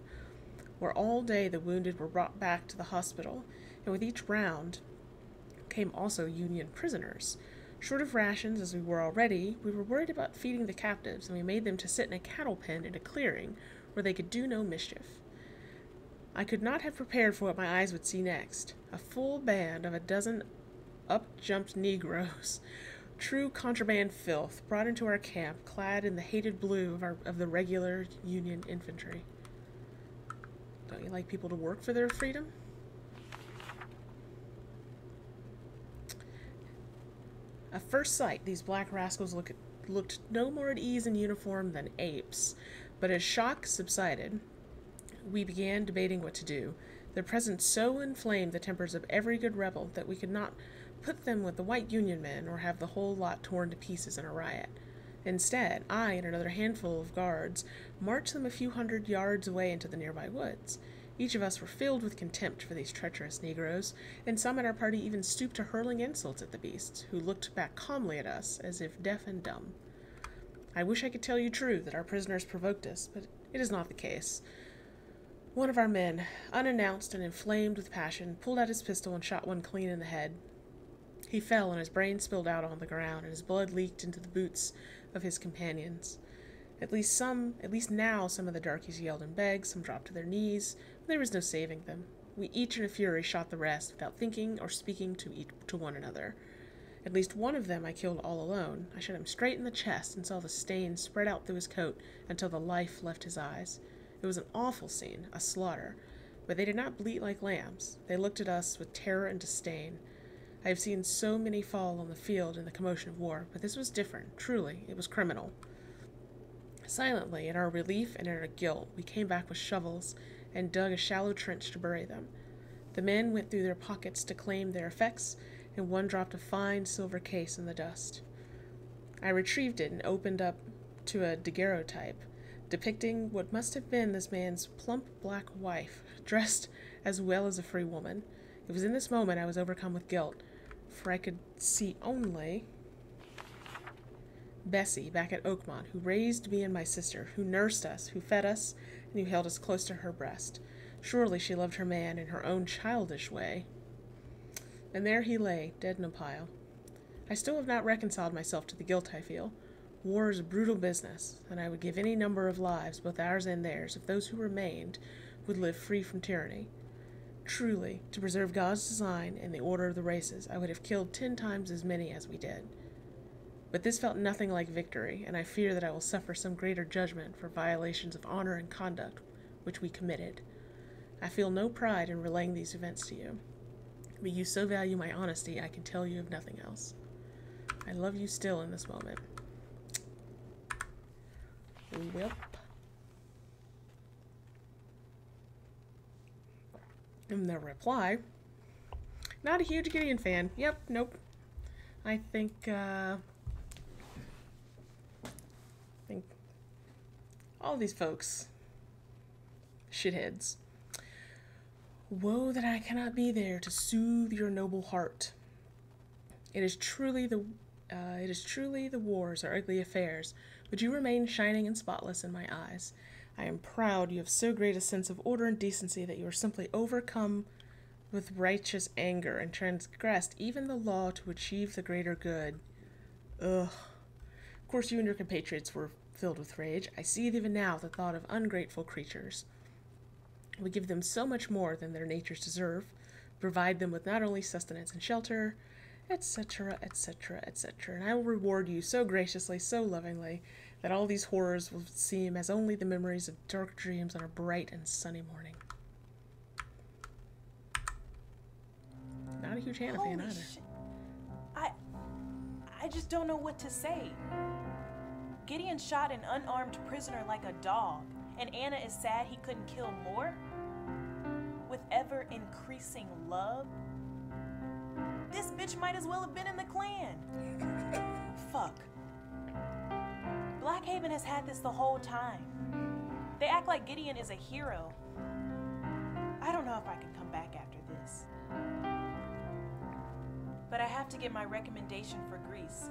where all day the wounded were brought back to the hospital, and with each round came also Union prisoners. Short of rations as we were already, we were worried about feeding the captives, and we made them to sit in a cattle pen in a clearing where they could do no mischief. I could not have prepared for what my eyes would see next. A full band of a dozen up jumped Negroes, true contraband filth, brought into our camp, clad in the hated blue of, our, of the regular Union infantry. Don't you like people to work for their freedom? At first sight, these black rascals look, looked no more at ease in uniform than apes, but as shock subsided, we began debating what to do. Their presence so inflamed the tempers of every good rebel that we could not put them with the white Union men or have the whole lot torn to pieces in a riot. Instead, I and another handful of guards marched them a few hundred yards away into the nearby woods. Each of us were filled with contempt for these treacherous Negroes, and some in our party even stooped to hurling insults at the beasts, who looked back calmly at us as if deaf and dumb. I wish I could tell you true that our prisoners provoked us, but it is not the case. One of our men, unannounced and inflamed with passion, pulled out his pistol and shot one clean in the head. He fell, and his brains spilled out on the ground, and his blood leaked into the boots of his companions. At least some, at least now, some of the darkies yelled and begged, some dropped to their knees, but there was no saving them. We each in a fury shot the rest without thinking or speaking to, each, to one another. At least one of them I killed all alone. I shot him straight in the chest and saw the stain spread out through his coat until the life left his eyes. It was an awful scene, a slaughter, but they did not bleat like lambs. They looked at us with terror and disdain. I have seen so many fall on the field in the commotion of war, but this was different. Truly, it was criminal. Silently, in our relief and in our guilt, we came back with shovels and dug a shallow trench to bury them. The men went through their pockets to claim their effects, and one dropped a fine silver case in the dust. I retrieved it and opened up to a daguerreotype, depicting what must have been this man's plump black wife, dressed as well as a free woman. It was in this moment I was overcome with guilt, for I could see only Bessie back at Oakmont, who raised me and my sister, who nursed us, who fed us, and who held us close to her breast. Surely she loved her man in her own childish way. And there he lay, dead in a pile. I still have not reconciled myself to the guilt I feel. War is a brutal business, and I would give any number of lives, both ours and theirs, if those who remained would live free from tyranny. Truly, to preserve God's design and the order of the races, I would have killed ten times as many as we did. But this felt nothing like victory, and I fear that I will suffer some greater judgment for violations of honor and conduct which we committed. I feel no pride in relaying these events to you, but you so value my honesty, I can tell you of nothing else. I love you still in this moment. Welp. And the reply Not a huge Gideon fan. Yep, nope. I think, uh, I think all these folks, shitheads. Woe that I cannot be there to soothe your noble heart. It is truly the uh, it is truly the wars are ugly affairs, but you remain shining and spotless in my eyes. I am proud you have so great a sense of order and decency that you are simply overcome with righteous anger and transgressed even the law to achieve the greater good. Ugh. Of course, you and your compatriots were filled with rage. I see it even now the thought of ungrateful creatures. We give them so much more than their natures deserve, provide them with not only sustenance and shelter, etc., etc., etc., and I will reward you so graciously, so lovingly, that all these horrors will seem as only the memories of dark dreams on a bright and sunny morning. Not a huge Hannah fan either. I I just don't know what to say. Gideon shot an unarmed prisoner like a dog, and Anna is sad he couldn't kill more? With ever increasing love? This bitch might as well have been in the Klan. Fuck. Blackhaven has had this the whole time. They act like Gideon is a hero. I don't know if I can come back after this. But I have to get my recommendation for Greece.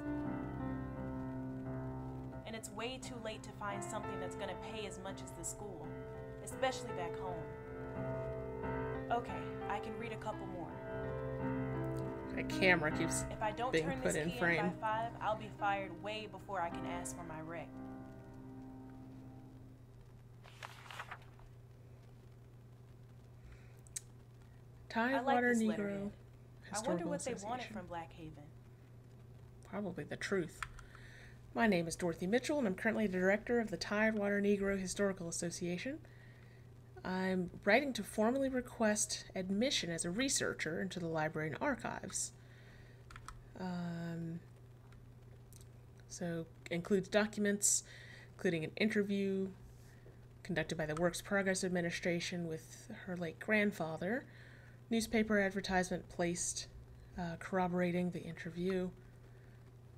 And it's way too late to find something that's gonna pay as much as the school, especially back home. Okay, I can read a couple more. A camera keeps If I don't being turn put this in key frame. in by five, I'll be fired way before I can ask for my rec. I like Tidewater Negro. I wonder Historical what they wanted Association. from Blackhaven. Probably the truth. My name is Dorothy Mitchell, and I'm currently the director of the Tidewater Negro Historical Association. I'm writing to formally request admission as a researcher into the library and archives. Um, so includes documents, including an interview conducted by the Works Progress Administration with her late grandfather, newspaper advertisement placed uh, corroborating the interview,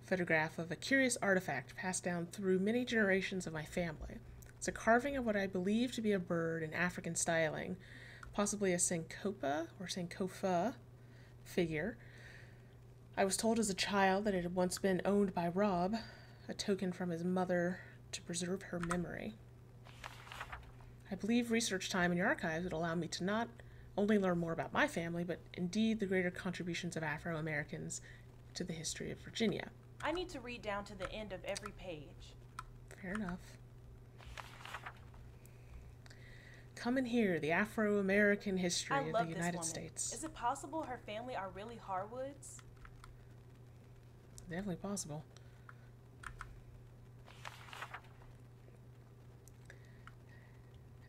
photograph of a curious artifact passed down through many generations of my family. It's a carving of what I believe to be a bird in African styling, possibly a Sankofa or Sankofa figure. I was told as a child that it had once been owned by Rob, a token from his mother to preserve her memory. I believe research time in your archives would allow me to not only learn more about my family, but indeed the greater contributions of Afro Americans to the history of Virginia. I need to read down to the end of every page. Fair enough. Come in here, the Afro American history of the United. States. Is it possible her family are really Harwoods? Definitely possible.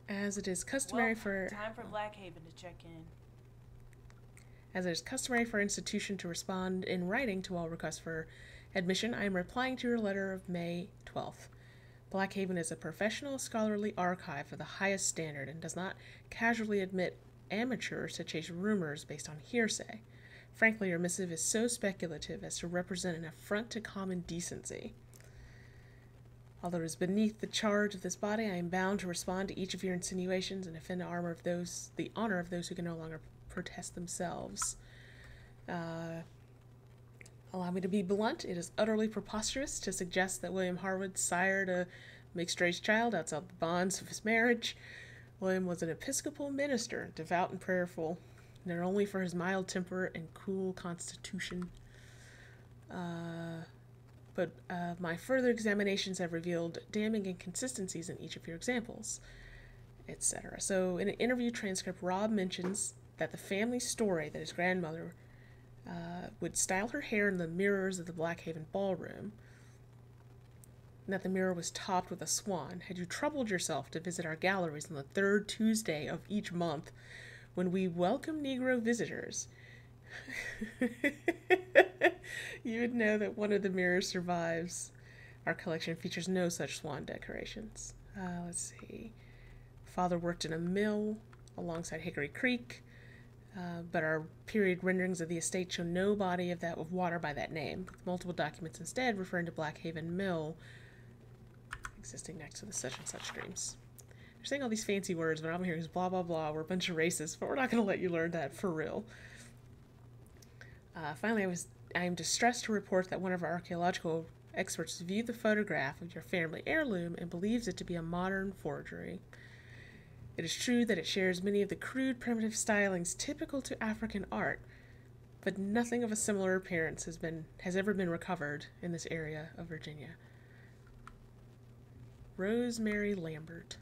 As it is customary Well, for time for Blackhaven to check in. as it is customary for institution to respond in writing to all requests for admission, I am replying to your letter of May 12th. Blackhaven is a professional scholarly archive of the highest standard and does not casually admit amateurs to chase rumors based on hearsay. Frankly, your missive is so speculative as to represent an affront to common decency. Although it is beneath the charge of this body, I am bound to respond to each of your insinuations and defend the honor of those the honor of those who can no longer protest themselves. Uh, allow me to be blunt. It is utterly preposterous to suggest that William Harwood sired a mixed-race child outside the bonds of his marriage. William was an Episcopal minister, devout and prayerful, not only for his mild temper and cool constitution. Uh, but uh, my further examinations have revealed damning inconsistencies in each of your examples, etc. So, in an interview transcript, Rob mentions that the family story that his grandmother uh, would style her hair in the mirrors of the Blackhaven ballroom, and that the mirror was topped with a swan. Had you troubled yourself to visit our galleries on the third Tuesday of each month, when we welcome Negro visitors, you would know that one of the mirrors survives. Our collection features no such swan decorations. Uh, let's see. Father worked in a mill alongside Hickory Creek, uh, but our period renderings of the estate show no body of that of water by that name, multiple documents instead referring to Blackhaven Mill existing next to the such and such streams. They're saying all these fancy words, but I'm hearing is blah blah blah. We're a bunch of racists, but we're not going to let you learn that for real. Uh, finally, I was I am distressed to report that one of our archaeological experts viewed the photograph of your family heirloom and believes it to be a modern forgery. It is true that it shares many of the crude, primitive stylings typical to African art, but nothing of a similar appearance has been has ever been recovered in this area of Virginia. Rosemary Lambert.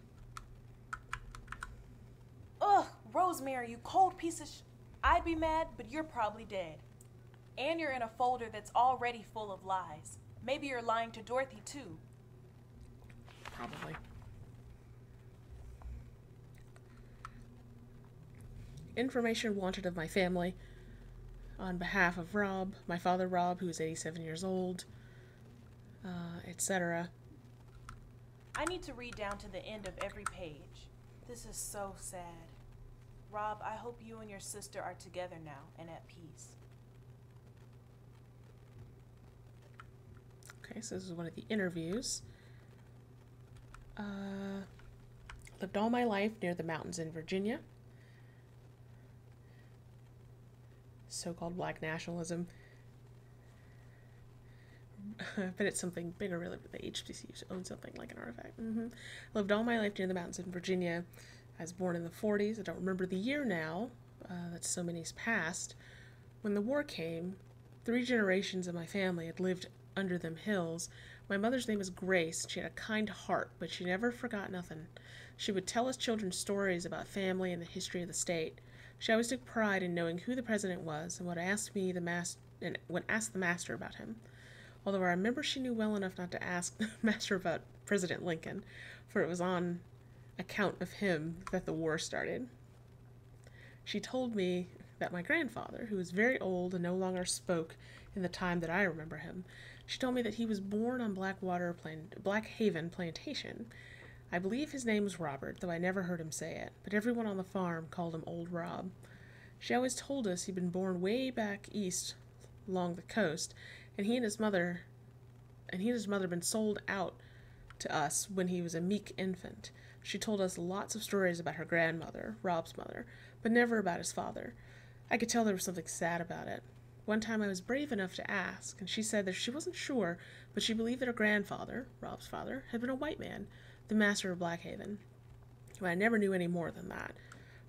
Ugh, Rosemary, you cold piece of sh. I'd be mad, but you're probably dead. And you're in a folder that's already full of lies. Maybe you're lying to Dorothy, too. Probably. Information wanted of my family on behalf of Rob, my father Rob, who is 87 years old, uh, etc. I need to read down to the end of every page. This is so sad. Rob, I hope you and your sister are together now and at peace. Okay, so this is one of the interviews. Uh, lived all my life near the mountains in Virginia. So called black nationalism. but it's something bigger, really. but The HBCU owns something like an artifact. hmm Lived all my life near the mountains in Virginia. I was born in the 40s. I don't remember the year now. Uh, that's so many's past. When the war came, three generations of my family had lived under them hills. My mother's name was Grace. She had a kind heart, but she never forgot nothing. She would tell us children stories about family and the history of the state. She always took pride in knowing who the president was and would ask me the mas- and would ask the master about him. Although I remember she knew well enough not to ask the master about President Lincoln, for it was on account of him that the war started. She told me that my grandfather, who was very old and no longer spoke in the time that I remember him, she told me that he was born on Blackwater Plan- Blackhaven Plantation. I believe his name was Robert, though I never heard him say it, but everyone on the farm called him Old Rob. She always told us he'd been born way back east along the coast, and he and his mother and he and his mother had been sold out to us when he was a meek infant. She told us lots of stories about her grandmother, Rob's mother, but never about his father. I could tell there was something sad about it. One time I was brave enough to ask, and she said that she wasn't sure, but she believed that her grandfather, Rob's father, had been a white man, the master of Blackhaven. But I never knew any more than that.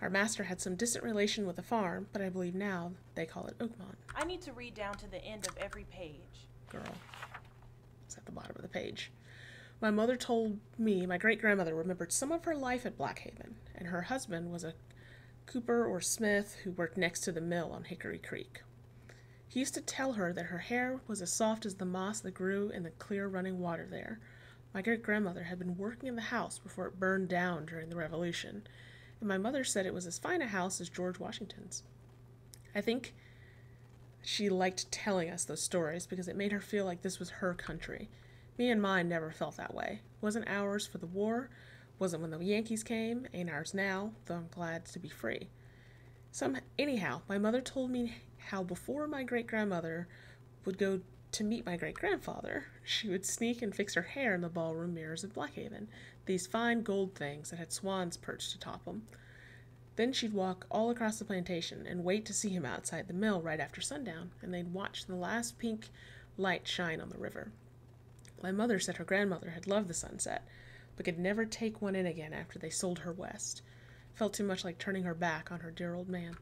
Our master had some distant relation with the farm, but I believe now they call it Oakmont. I need to read down to the end of every page. Girl. It's at the bottom of the page. My mother told me my great grandmother remembered some of her life at Blackhaven, and her husband was a cooper or smith who worked next to the mill on Hickory Creek. He used to tell her that her hair was as soft as the moss that grew in the clear running water there. My great grandmother had been working in the house before it burned down during the Revolution, and my mother said it was as fine a house as George Washington's. I think she liked telling us those stories because it made her feel like this was her country. Me and mine never felt that way. Wasn't ours for the war, wasn't when the Yankees came, ain't ours now, though I'm glad to be free. Some anyhow, my mother told me how before my great grandmother would go to meet my great grandfather, she would sneak and fix her hair in the ballroom mirrors of Blackhaven, these fine gold things that had swans perched atop them. Then she'd walk all across the plantation and wait to see him outside the mill right after sundown, and they'd watch the last pink light shine on the river. My mother said her grandmother had loved the sunset, but could never take one in again after they sold her west. Felt too much like turning her back on her dear old man.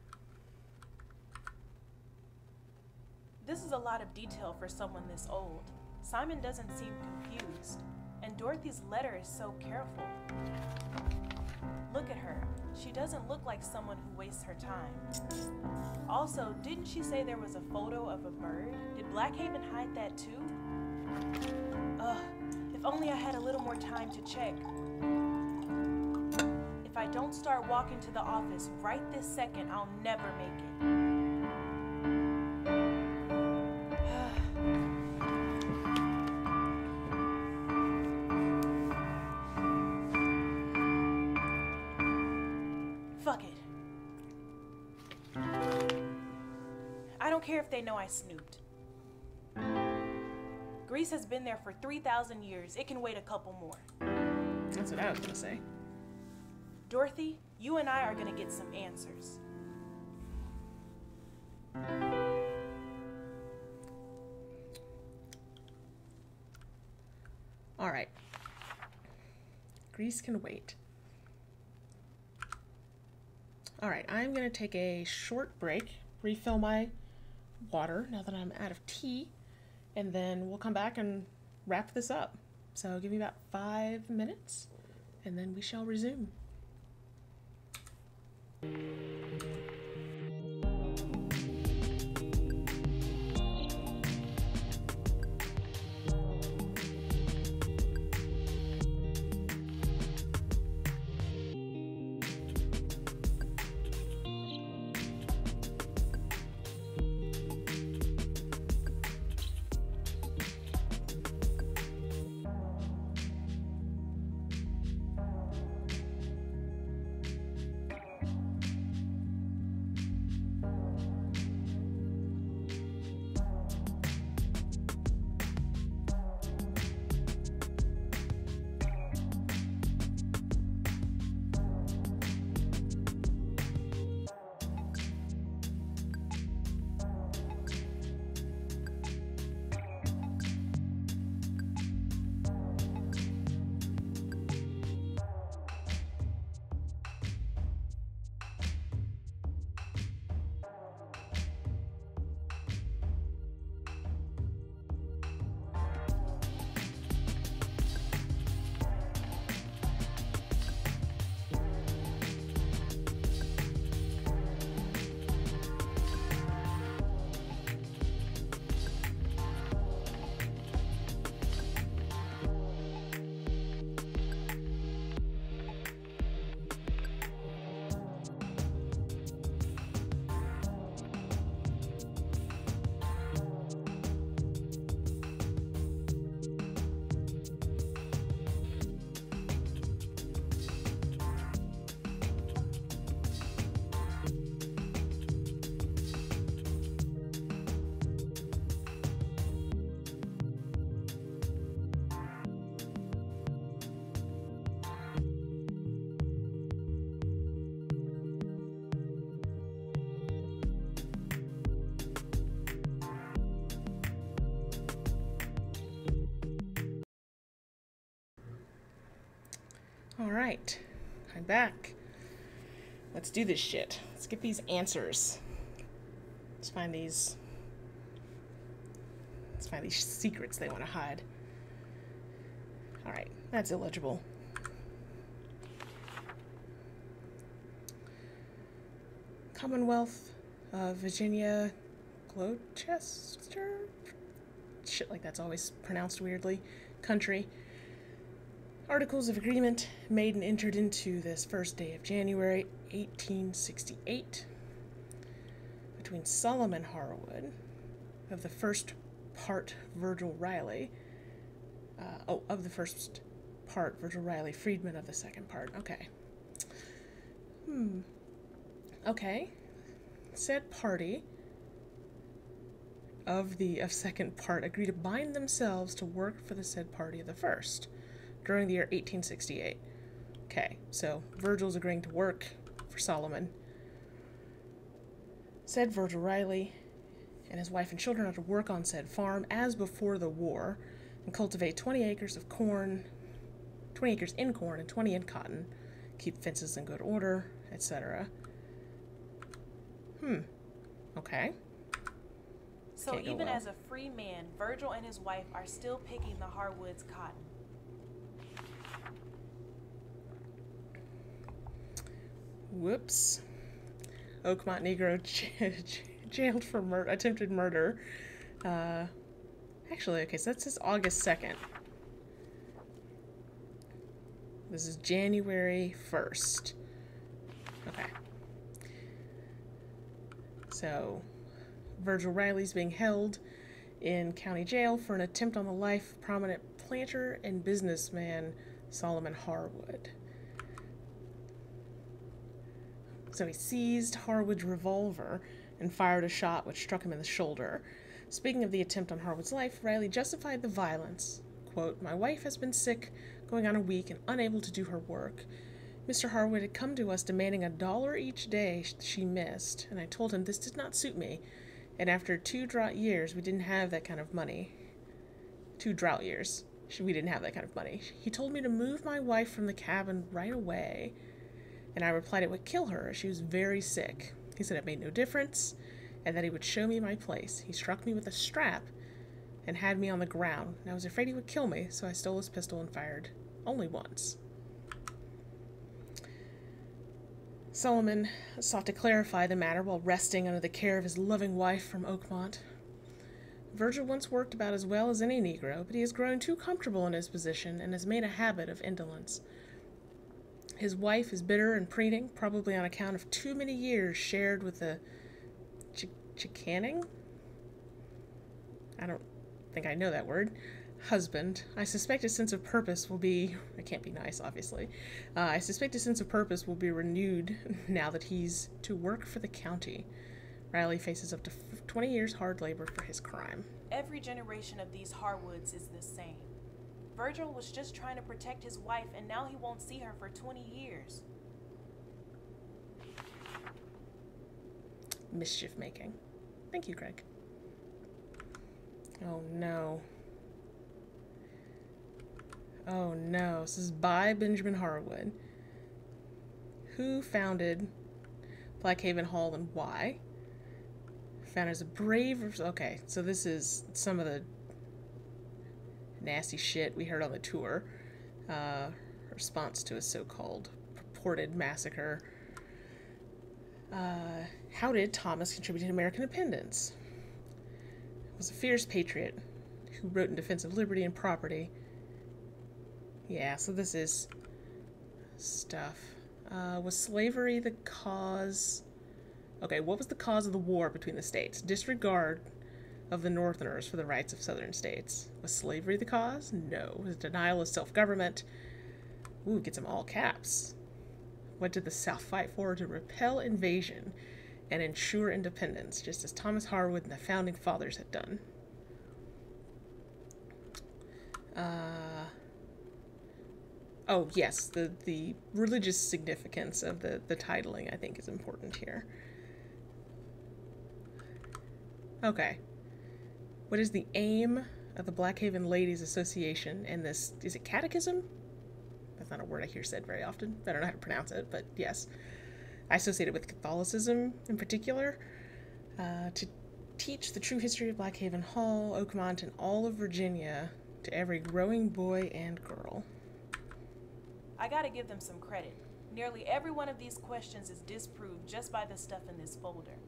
This is a lot of detail for someone this old. Simon doesn't seem confused, and Dorothy's letter is so careful. Look at her. She doesn't look like someone who wastes her time. Also, didn't she say there was a photo of a bird? Did Blackhaven hide that too? Ugh, if only I had a little more time to check. If I don't start walking to the office right this second, I'll never make it. They know I snooped. Greece has been there for 3,000 years. It can wait a couple more. That's what I was gonna say. Dorothy, you and I are gonna get some answers. All right. Grease can wait. All right, I'm going to take a short break, refill my water now that I'm out of tea, and then we'll come back and wrap this up. So give me about five minutes, and then we shall resume. Right, I'm back. Let's do this shit. Let's get these answers. Let's find these. Let's find these secrets they want to hide. Alright, that's illegible. Commonwealth of Virginia Gloucester? Shit like that's always pronounced weirdly. Country. Articles of Agreement made and entered into this first day of January 1868 between Solomon Harwood of the first part Virgil Riley. Uh, oh, of the first part Virgil Riley, Friedman of the second part. Okay. Hmm. Okay. Said party of the of second part agree to bind themselves to work for the said party of the first during the year 1868. Okay, so Virgil's agreeing to work for Solomon. Said Virgil Riley and his wife and children are to work on said farm as before the war and cultivate 20 acres of corn, 20 acres in corn and 20 in cotton, keep fences in good order, etc. Hmm. Okay. So Can't even as a free man, Virgil and his wife are still picking the Harwoods cotton. Whoops. Oakmont Negro jailed for mur- attempted murder. Uh, actually, okay, so that says August 2nd. This is January 1st. Okay. So, Virgil Riley's being held in county jail for an attempt on the life of prominent planter and businessman Solomon Harwood. So he seized Harwood's revolver and fired a shot which struck him in the shoulder. Speaking of the attempt on Harwood's life, Riley justified the violence. Quote, My wife has been sick, going on a week, and unable to do her work. Mr. Harwood had come to us demanding a dollar each day she missed, and I told him this did not suit me. And after two drought years, we didn't have that kind of money. Two drought years. We didn't have that kind of money. He told me to move my wife from the cabin right away and I replied it would kill her as she was very sick. He said it made no difference, and that he would show me my place. He struck me with a strap and had me on the ground, I was afraid he would kill me, so I stole his pistol and fired only once. Solomon sought to clarify the matter while resting under the care of his loving wife from Oakmont. Virgil once worked about as well as any Negro, but he has grown too comfortable in his position and has made a habit of indolence. His wife is bitter and preening, probably on account of too many years shared with the Ch- Chicaning? I don't think I know that word. Husband. I suspect his sense of purpose will be. It can't be nice, obviously. Uh, I suspect his sense of purpose will be renewed now that he's to work for the county. Riley faces up to f- 20 years hard labor for his crime. Every generation of these Harwoods is the same. Virgil was just trying to protect his wife, and now he won't see her for 20 years. Mischief making. Thank you, Greg. Oh no. Oh no. This is by Benjamin Harwood. Who founded Blackhaven Hall and why? Found as a brave. Okay, so this is some of the nasty shit we heard on the tour. Uh, response to a so called purported massacre. Uh, how did Thomas contribute to American independence? Was a fierce patriot who wrote in defense of liberty and property. Yeah, so this is stuff. Uh, was slavery the cause? Okay, what was the cause of the war between the states? Disregard of the Northerners for the rights of Southern states. Was slavery the cause? No. Was denial of self government? Ooh, gets them all caps. What did the South fight for? To repel invasion and ensure independence, just as Thomas Harwood and the founding fathers had done. Uh, oh, yes, the, the religious significance of the, the titling, I think, is important here. Okay. What is the aim of the Blackhaven Ladies Association and this? Is it catechism? That's not a word I hear said very often. I don't know how to pronounce it, but yes. I associate it with Catholicism in particular. Uh, to teach the true history of Blackhaven Hall, Oakmont, and all of Virginia to every growing boy and girl. I gotta give them some credit. Nearly every one of these questions is disproved just by the stuff in this folder.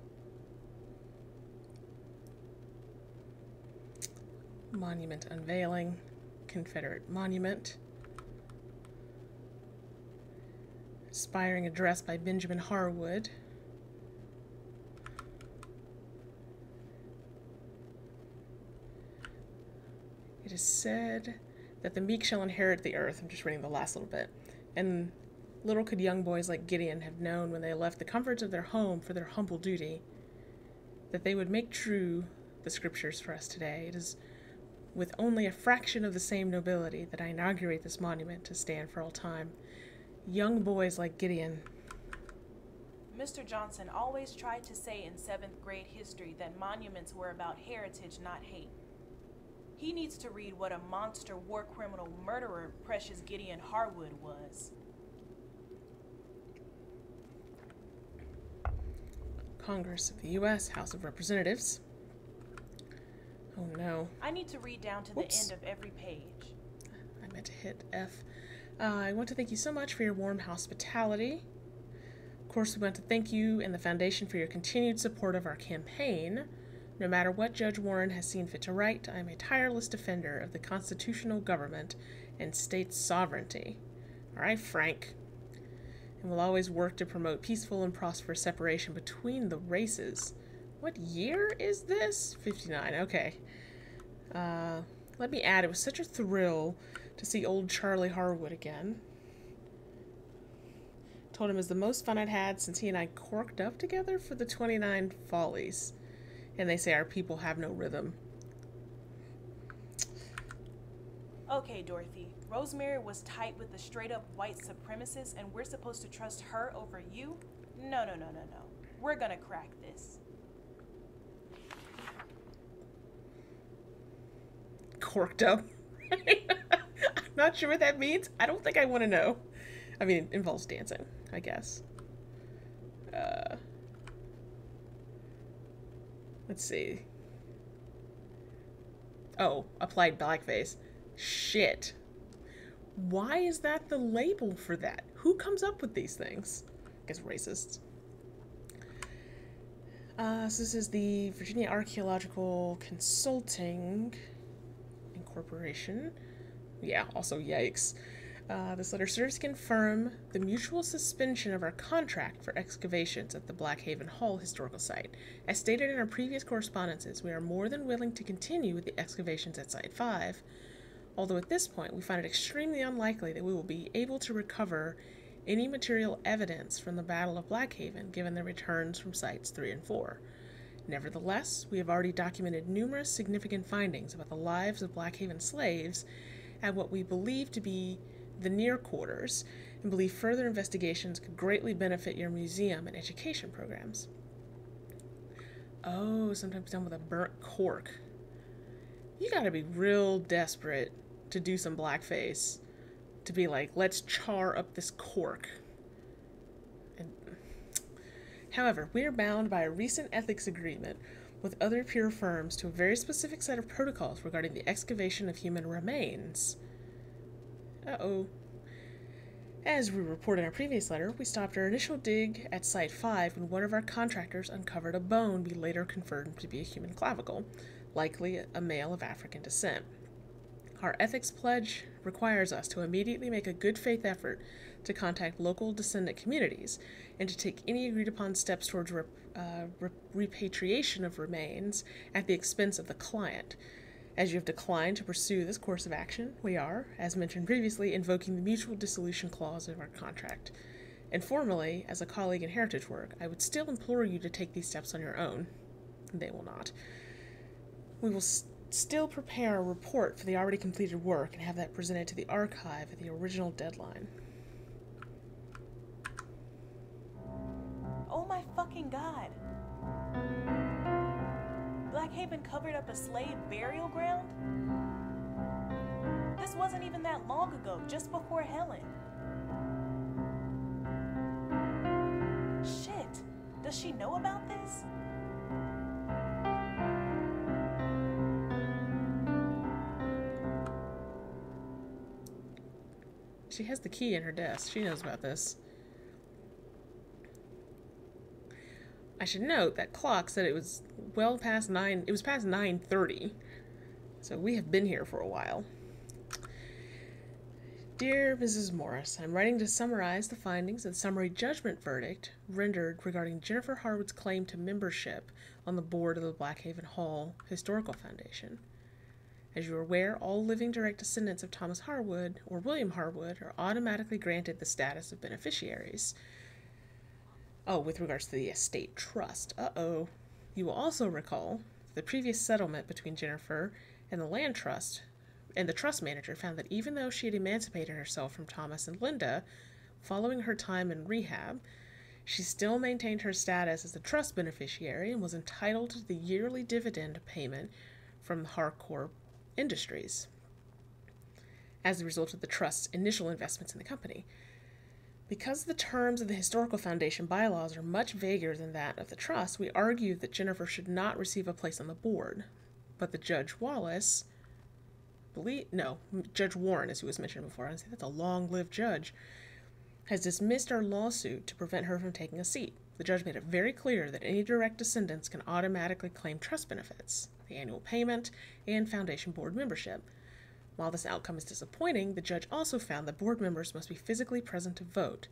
Monument unveiling, Confederate monument. Inspiring address by Benjamin Harwood. It is said that the meek shall inherit the earth. I'm just reading the last little bit. And little could young boys like Gideon have known when they left the comforts of their home for their humble duty that they would make true the scriptures for us today. It is with only a fraction of the same nobility that I inaugurate this monument to stand for all time. Young boys like Gideon. Mr. Johnson always tried to say in seventh grade history that monuments were about heritage, not hate. He needs to read what a monster war criminal murderer Precious Gideon Harwood was. Congress of the U.S., House of Representatives. Oh no. I need to read down to Whoops. the end of every page. I meant to hit F. Uh, I want to thank you so much for your warm hospitality. Of course, we want to thank you and the Foundation for your continued support of our campaign. No matter what Judge Warren has seen fit to write, I am a tireless defender of the constitutional government and state sovereignty. All right, Frank. And will always work to promote peaceful and prosperous separation between the races. What year is this? 59, okay. Uh, let me add, it was such a thrill to see old Charlie Harwood again. Told him it was the most fun I'd had since he and I corked up together for the 29 Follies. And they say our people have no rhythm. Okay, Dorothy. Rosemary was tight with the straight up white supremacists, and we're supposed to trust her over you? No, no, no, no, no. We're gonna crack this. Corked up. I'm not sure what that means. I don't think I want to know. I mean, it involves dancing, I guess. Uh, let's see. Oh, applied blackface. Shit. Why is that the label for that? Who comes up with these things? I guess racists. Uh, so this is the Virginia Archaeological Consulting Incorporation. Yeah, also yikes. Uh, this letter serves to confirm the mutual suspension of our contract for excavations at the Blackhaven Hall historical site. As stated in our previous correspondences, we are more than willing to continue with the excavations at Site 5, although at this point we find it extremely unlikely that we will be able to recover any material evidence from the Battle of Blackhaven given the returns from Sites 3 and 4. Nevertheless, we have already documented numerous significant findings about the lives of Blackhaven slaves at what we believe to be the near quarters and believe further investigations could greatly benefit your museum and education programs. Oh, sometimes done with a burnt cork. You gotta be real desperate to do some blackface to be like, let's char up this cork. However, we are bound by a recent ethics agreement with other peer firms to a very specific set of protocols regarding the excavation of human remains. Uh oh. As we reported in our previous letter, we stopped our initial dig at Site 5 when one of our contractors uncovered a bone we later confirmed to be a human clavicle, likely a male of African descent. Our ethics pledge requires us to immediately make a good faith effort to contact local descendant communities and to take any agreed upon steps towards rep- uh, re- repatriation of remains at the expense of the client. As you have declined to pursue this course of action, we are, as mentioned previously, invoking the mutual dissolution clause of our contract. Informally, as a colleague in heritage work, I would still implore you to take these steps on your own. They will not. We will s- still prepare a report for the already completed work and have that presented to the archive at the original deadline. Oh my fucking god. Blackhaven covered up a slave burial ground? This wasn't even that long ago, just before Helen. Shit. Does she know about this? She has the key in her desk. She knows about this. I should note that clock said it was well past 9 it was past 9:30. So we have been here for a while. Dear Mrs. Morris, I'm writing to summarize the findings of the summary judgment verdict rendered regarding Jennifer Harwood's claim to membership on the board of the Blackhaven Hall Historical Foundation. As you are aware, all living direct descendants of Thomas Harwood or William Harwood are automatically granted the status of beneficiaries. Oh, with regards to the estate trust. Uh oh. You will also recall the previous settlement between Jennifer and the land trust and the trust manager found that even though she had emancipated herself from Thomas and Linda following her time in rehab, she still maintained her status as a trust beneficiary and was entitled to the yearly dividend payment from Harcourt Industries as a result of the trust's initial investments in the company. Because the terms of the Historical Foundation bylaws are much vaguer than that of the trust, we argue that Jennifer should not receive a place on the board. But the Judge Wallace believe no Judge Warren, as he was mentioned before. I say that's a long-lived judge. Has dismissed our lawsuit to prevent her from taking a seat. The judge made it very clear that any direct descendants can automatically claim trust benefits, the annual payment, and foundation board membership. While this outcome is disappointing, the judge also found that board members must be physically present to vote.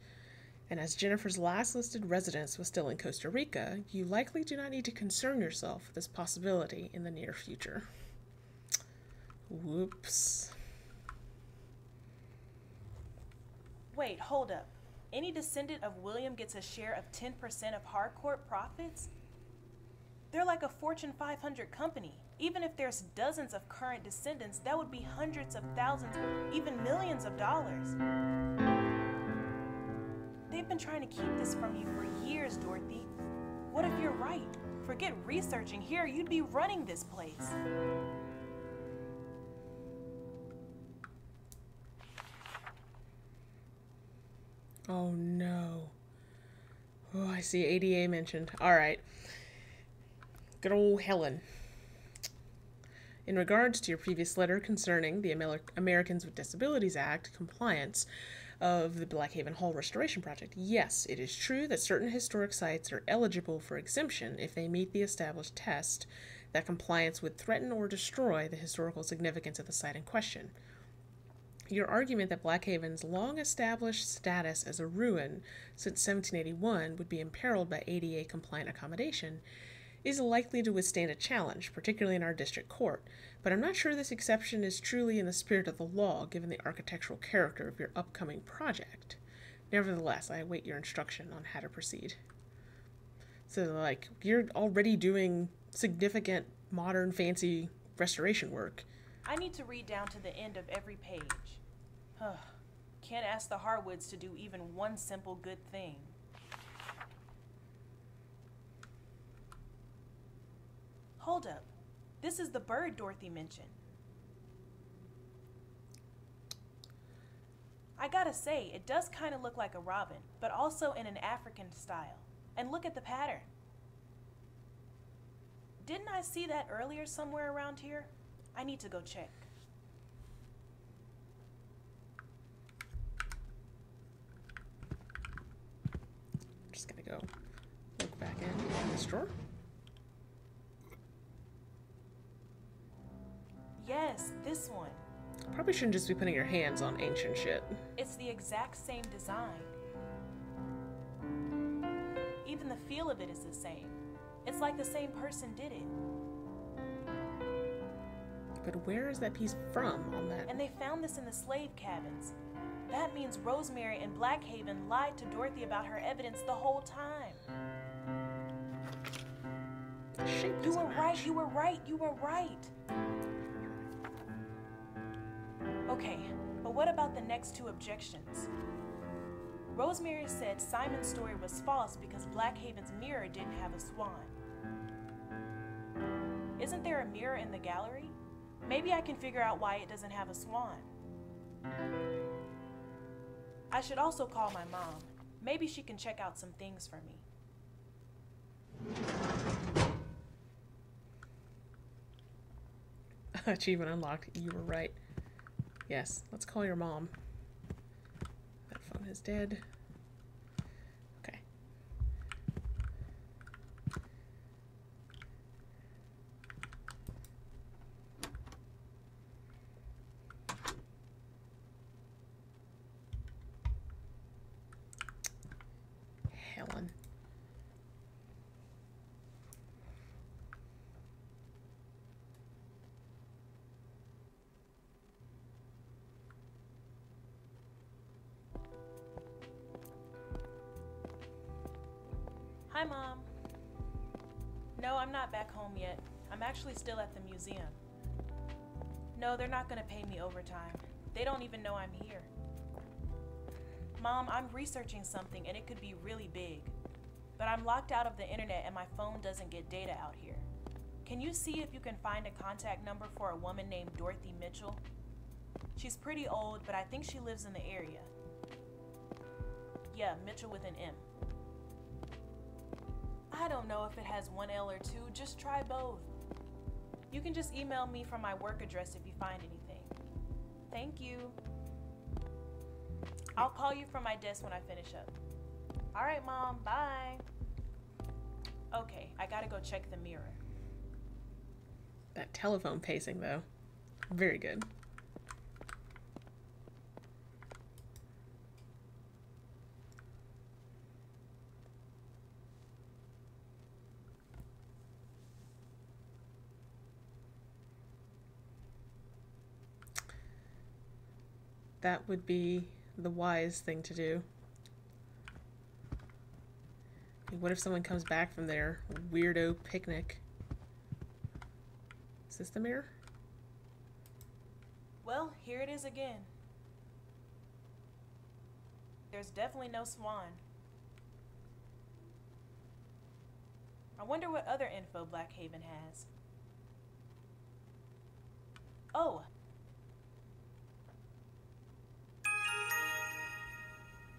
And as Jennifer's last listed residence was still in Costa Rica, you likely do not need to concern yourself with this possibility in the near future. Whoops. Wait, hold up. Any descendant of William gets a share of 10% of Harcourt profits? They're like a Fortune 500 company. Even if there's dozens of current descendants, that would be hundreds of thousands, even millions of dollars. They've been trying to keep this from you for years, Dorothy. What if you're right? Forget researching here, you'd be running this place. Oh no. Oh, I see ADA mentioned. Alright. Good old Helen. In regards to your previous letter concerning the Amer- Americans with Disabilities Act compliance of the Blackhaven Hall Restoration Project, yes, it is true that certain historic sites are eligible for exemption if they meet the established test that compliance would threaten or destroy the historical significance of the site in question. Your argument that Blackhaven's long established status as a ruin since 1781 would be imperiled by ADA compliant accommodation is likely to withstand a challenge, particularly in our district court, but I'm not sure this exception is truly in the spirit of the law given the architectural character of your upcoming project. Nevertheless, I await your instruction on how to proceed. So, like, you're already doing significant, modern, fancy restoration work. I need to read down to the end of every page. Can't ask the Harwoods to do even one simple good thing. Hold up. This is the bird Dorothy mentioned. I gotta say, it does kind of look like a robin, but also in an African style. And look at the pattern. Didn't I see that earlier somewhere around here? I need to go check. Just gonna go look back in this drawer. Yes, this one. Probably shouldn't just be putting your hands on ancient shit. It's the exact same design. Even the feel of it is the same. It's like the same person did it. But where is that piece from on that? And they found this in the slave cabins. That means Rosemary and Blackhaven lied to Dorothy about her evidence the whole time. The shape You were match. right, you were right, you were right. Okay, but what about the next two objections? Rosemary said Simon's story was false because Blackhaven's mirror didn't have a swan. Isn't there a mirror in the gallery? Maybe I can figure out why it doesn't have a swan. I should also call my mom. Maybe she can check out some things for me. Achievement unlocked. You were right. Yes, let's call your mom. That phone is dead. Still at the museum. No, they're not gonna pay me overtime. They don't even know I'm here. Mom, I'm researching something and it could be really big. But I'm locked out of the internet and my phone doesn't get data out here. Can you see if you can find a contact number for a woman named Dorothy Mitchell? She's pretty old, but I think she lives in the area. Yeah, Mitchell with an M. I don't know if it has one L or two, just try both. You can just email me from my work address if you find anything. Thank you. I'll call you from my desk when I finish up. All right, Mom, bye. Okay, I gotta go check the mirror. That telephone pacing, though. Very good. That would be the wise thing to do. What if someone comes back from their weirdo picnic? Is this the mirror? Well, here it is again. There's definitely no swan. I wonder what other info Blackhaven has. Oh!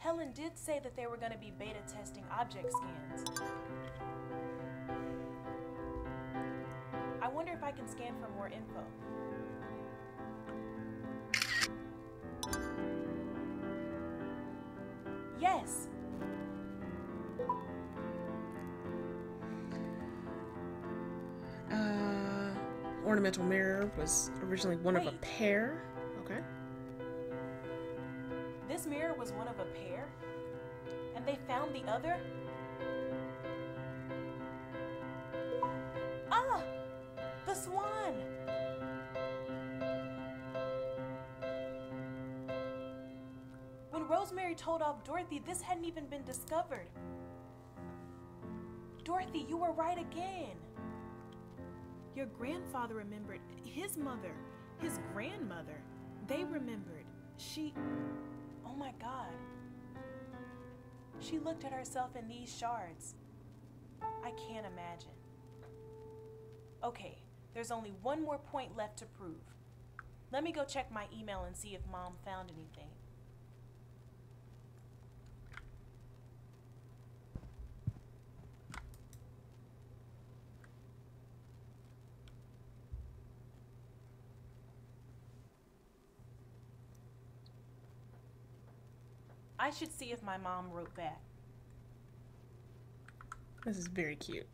Helen did say that they were going to be beta testing object scans. I wonder if I can scan for more info. Yes. Uh, ornamental mirror was originally one of a pair. Okay. This mirror was one of a pair? They found the other? Ah! The swan! When Rosemary told off Dorothy, this hadn't even been discovered. Dorothy, you were right again. Your grandfather remembered his mother, his grandmother. They remembered. She. Oh my god. She looked at herself in these shards. I can't imagine. Okay, there's only one more point left to prove. Let me go check my email and see if mom found anything. I should see if my mom wrote back. This is very cute.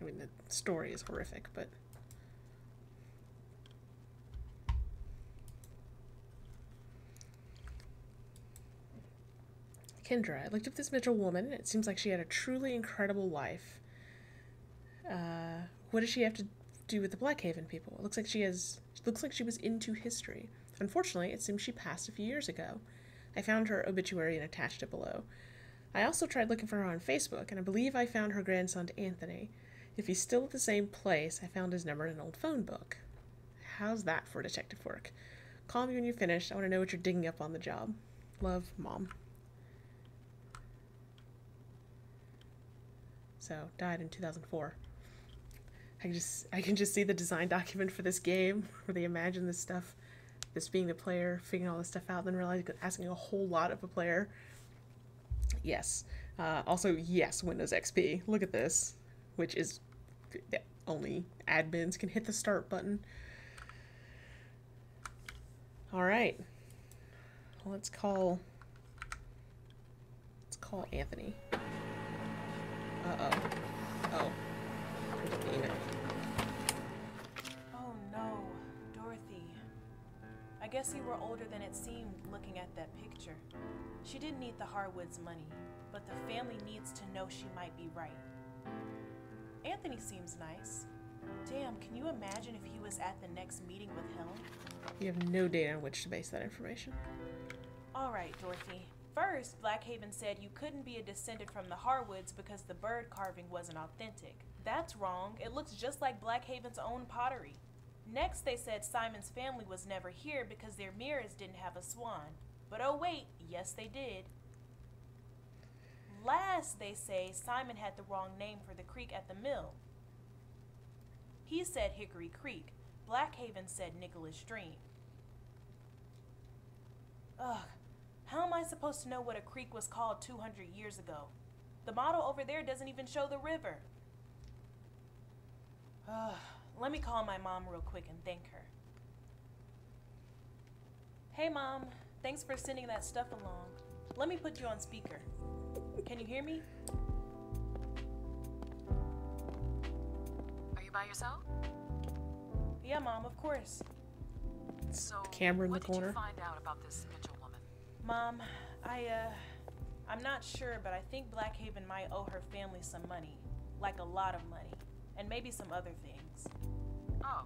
I mean, the story is horrific, but. Kendra, I looked up this Mitchell woman, it seems like she had a truly incredible life. Uh, what does she have to do with the Blackhaven people? It looks like she has. Looks like she was into history. Unfortunately, it seems she passed a few years ago. I found her obituary and attached it below. I also tried looking for her on Facebook, and I believe I found her grandson Anthony. If he's still at the same place, I found his number in an old phone book. How's that for detective work? Call me when you're finished. I want to know what you're digging up on the job. Love, Mom. So, died in 2004. I can just I can just see the design document for this game where they imagine this stuff, this being the player, figuring all this stuff out, then realizing asking a whole lot of a player. Yes. Uh, also, yes, Windows XP. Look at this, which is only admins can hit the start button. All right. Let's call. Let's call Anthony. Uh oh. Oh guess you were older than it seemed looking at that picture. She didn't need the Harwoods' money, but the family needs to know she might be right. Anthony seems nice. Damn, can you imagine if he was at the next meeting with Helen? You have no data on which to base that information. Alright, Dorothy. First, Blackhaven said you couldn't be a descendant from the Harwoods because the bird carving wasn't authentic. That's wrong. It looks just like Blackhaven's own pottery. Next, they said Simon's family was never here because their mirrors didn't have a swan. But oh, wait, yes, they did. Last, they say Simon had the wrong name for the creek at the mill. He said Hickory Creek. Blackhaven said Nicholas Stream. Ugh, how am I supposed to know what a creek was called 200 years ago? The model over there doesn't even show the river. Ugh, let me call my mom real quick and thank her. Hey, Mom. Thanks for sending that stuff along. Let me put you on speaker. Can you hear me? Are you by yourself? Yeah, Mom, of course. So, camera in what the did corner. you find out about this Mitchell woman? Mom, I, uh, I'm not sure, but I think Blackhaven might owe her family some money. Like a lot of money. And maybe some other things. Oh,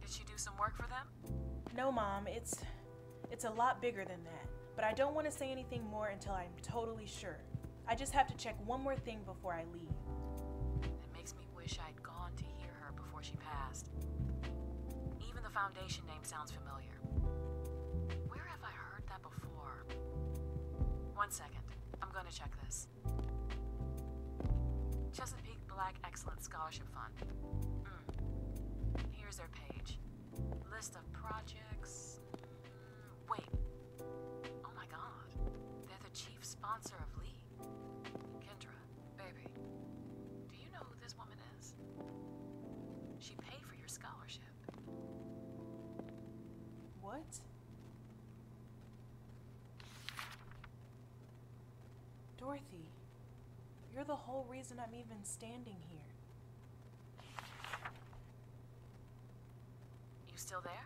did she do some work for them? No, Mom, it's it's a lot bigger than that. But I don't want to say anything more until I'm totally sure. I just have to check one more thing before I leave. It makes me wish I'd gone to hear her before she passed. Even the foundation name sounds familiar. Where have I heard that before? One second. I'm gonna check this. Chesapeake Black Excellence Scholarship Fund. Hmm. Here's their page. List of projects. Mm, Wait. Oh my god. They're the chief sponsor of Lee. Kendra, baby. Do you know who this woman is? She paid for your scholarship. What? Dorothy, you're the whole reason I'm even standing here. You still there?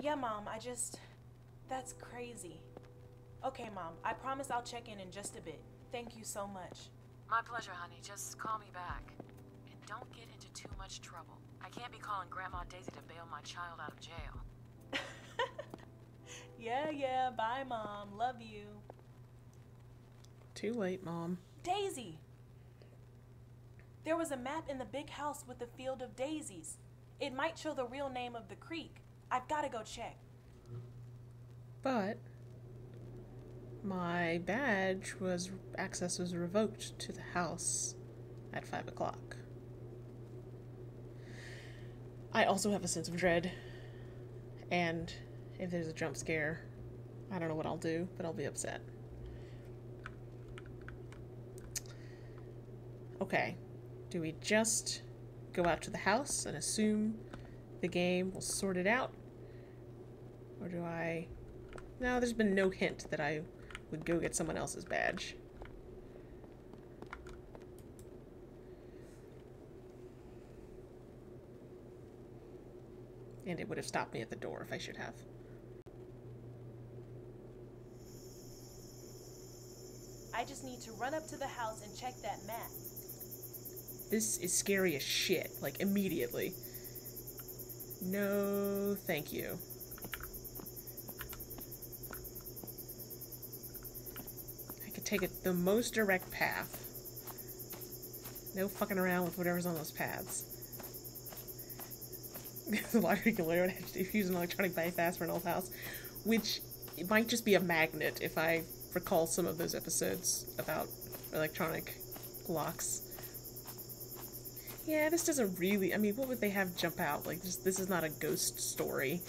Yeah, Mom, I just. That's crazy. Okay, Mom, I promise I'll check in in just a bit. Thank you so much. My pleasure, honey. Just call me back. And don't get into too much trouble. I can't be calling Grandma Daisy to bail my child out of jail. Yeah, yeah, bye, Mom. Love you. Too late, Mom. Daisy! There was a map in the big house with the field of daisies. It might show the real name of the creek. I've gotta go check. But my badge was access was revoked to the house at five o'clock. I also have a sense of dread, and if there's a jump scare, I don't know what I'll do, but I'll be upset. Okay, do we just go out to the house and assume the game will sort it out? Or do I no, there's been no hint that I would go get someone else's badge. And it would have stopped me at the door if I should have. I just need to run up to the house and check that map. This is scary as shit, like immediately. No, thank you. I could take it the most direct path. No fucking around with whatever's on those paths. the lottery can learn how to use an electronic bypass for an old house, which it might just be a magnet if I recall some of those episodes about electronic locks. Yeah, this doesn't really. I mean, what would they have jump out? Like, this, this is not a ghost story.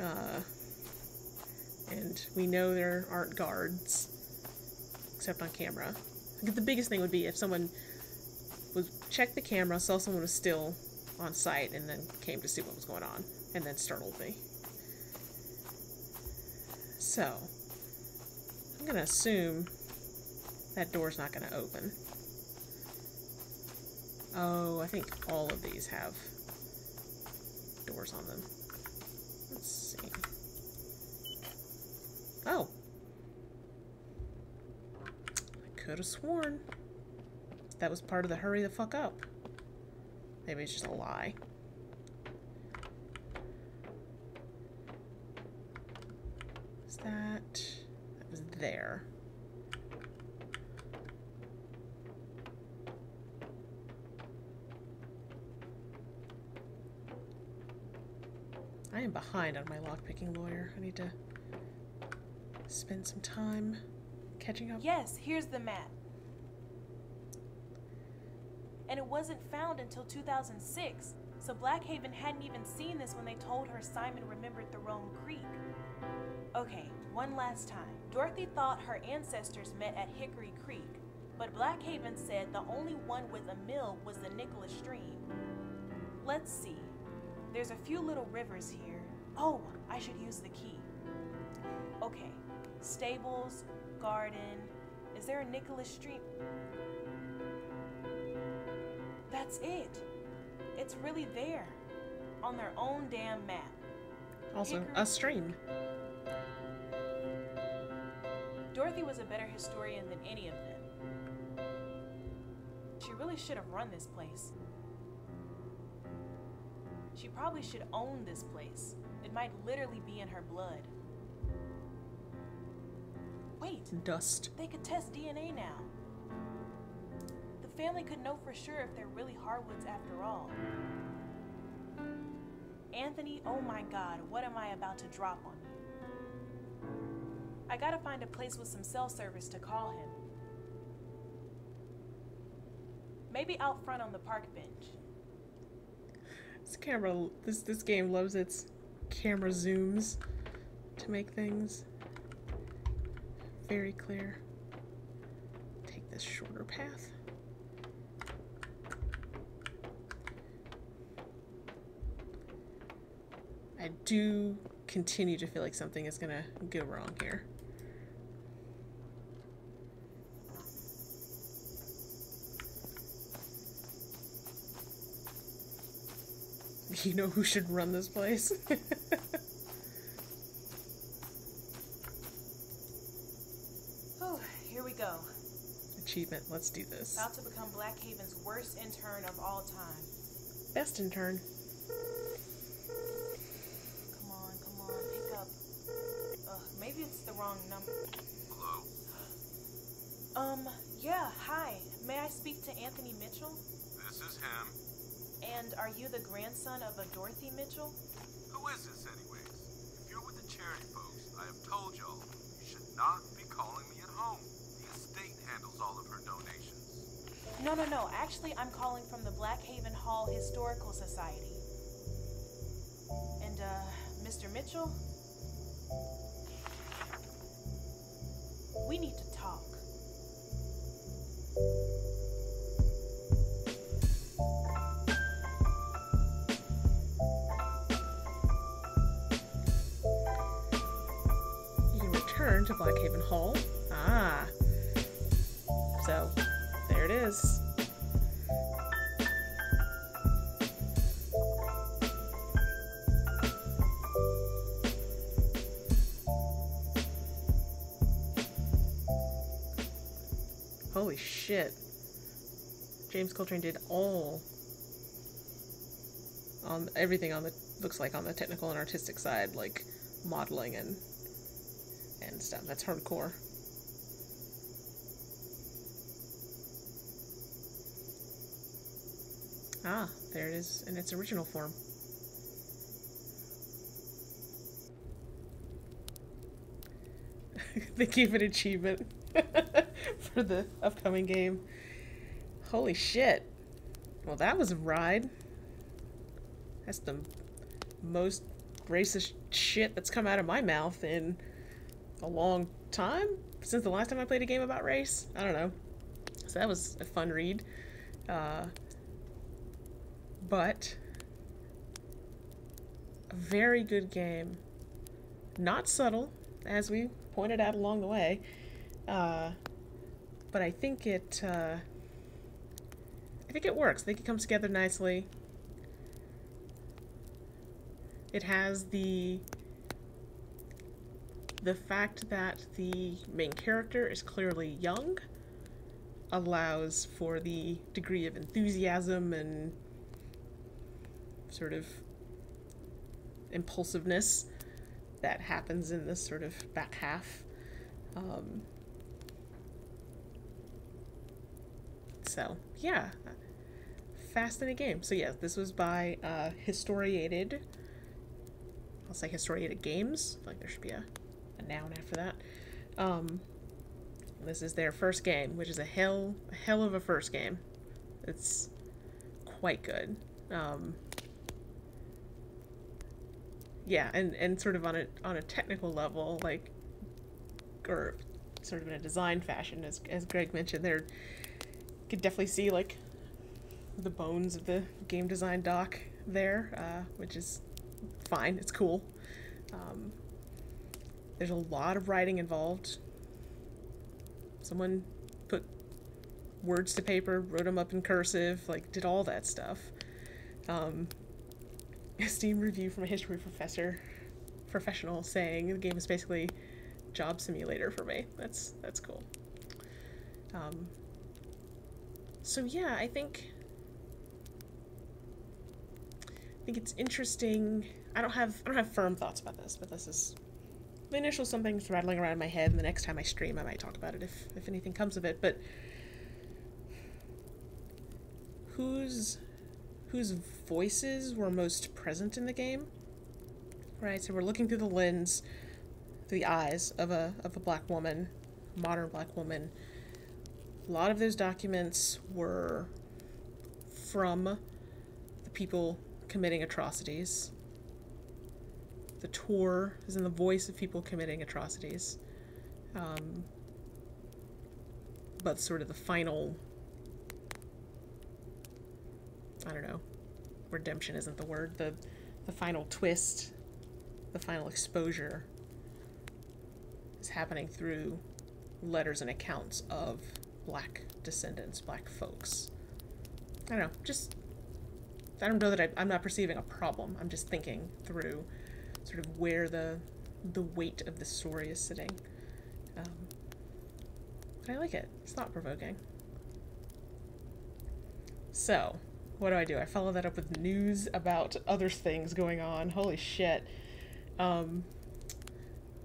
Uh, and we know there aren't guards, except on camera. The biggest thing would be if someone would check the camera, saw someone was still on site, and then came to see what was going on, and then startled me. So, I'm gonna assume that door's not gonna open. Oh, I think all of these have doors on them. Let's see. Oh. I could have sworn that was part of the hurry the fuck up. Maybe it's just a lie. Is that... That was there. I am behind on my lockpicking lawyer. I need to spend some time catching up. Yes, here's the map. And it wasn't found until 2006, so Blackhaven hadn't even seen this when they told her Simon remembered the Rome Creek. Okay, one last time. Dorothy thought her ancestors met at Hickory Creek, but Blackhaven said the only one with a mill was the Nicholas Stream. Let's see. There's a few little rivers here. Oh, I should use the key. Okay, stables, garden. Is there a Nicholas Stream? That's it. It's really there. On their own damn map. Also, Hickory- a stream. Dorothy was a better historian than any of them. She really should have run this place. She probably should own this place. It might literally be in her blood. Wait, Dust. they could test DNA now. The family could know for sure if they're really Harwoods after all. Anthony, oh my god, what am I about to drop on you? I gotta find a place with some cell service to call him. Maybe out front on the park bench. This camera, this this game loves its camera zooms to make things very clear. Take this shorter path. I do continue to feel like something is gonna go wrong here. You know who should run this place? oh, here we go. Achievement. Let's do this. About to become Blackhaven's worst intern of all time. Best in turn. Come on, come on, pick up. Ugh, maybe it's the wrong number. Hello? Um, yeah, hi. May I speak to Anthony Mitchell? This is him. And are you the grandson of a Dorothy Mitchell? Who is this, anyways? If you're with the charity folks, I have told y'all you should not be calling me at home. The estate handles all of her donations. No, no, no. Actually, I'm calling from the Blackhaven Hall Historical Society. And, uh, Mr. Mitchell? We need to shit. James Coltrane did all on everything on the looks like on the technical and artistic side, like modeling and and stuff. That's hardcore. Ah, there it is in its original form. they gave an achievement for the upcoming game. Holy shit. Well, that was a ride. That's the most racist shit that's come out of my mouth in a long time since the last time I played a game about race. I don't know. So that was a fun read. Uh, but a very good game. Not subtle, as we pointed out along the way. Uh, but I think it, uh, I think it works. I think it comes together nicely. It has the the fact that the main character is clearly young allows for the degree of enthusiasm and sort of impulsiveness that happens in this sort of back half. Um, so, yeah. Fascinating game. So, yeah, this was by uh, Historiated. I'll say Historiated Games. Like there should be a, a noun after that. Um, this is their first game, which is a hell, a hell of a first game. It's quite good. Um, yeah, and, and sort of on a on a technical level, like, or sort of in a design fashion, as as Greg mentioned, there could definitely see like the bones of the game design doc there, uh, which is fine. It's cool. Um, there's a lot of writing involved. Someone put words to paper, wrote them up in cursive, like did all that stuff. Um, a Steam review from a history professor, professional, saying the game is basically job simulator for me. That's that's cool. Um, so yeah, I think I think it's interesting. I don't have I don't have firm thoughts about this, but this is the initial something's rattling around in my head, and the next time I stream, I might talk about it if if anything comes of it. But whose whose voices were most present in the game? Right. So we're looking through the lens, through the eyes of a of a black woman, modern black woman. A lot of those documents were from the people committing atrocities the tour is in the voice of people committing atrocities. Um, but sort of the final I don't know. Redemption isn't the word. The the final twist, the final exposure is happening through letters and accounts of black descendants, black folks. I don't know, just I don't know that I, I'm not perceiving a problem. I'm just thinking through sort of where the the weight of the story is sitting. Um, but I like it. It's thought provoking. So, what do I do? I follow that up with news about other things going on. Holy shit. Um,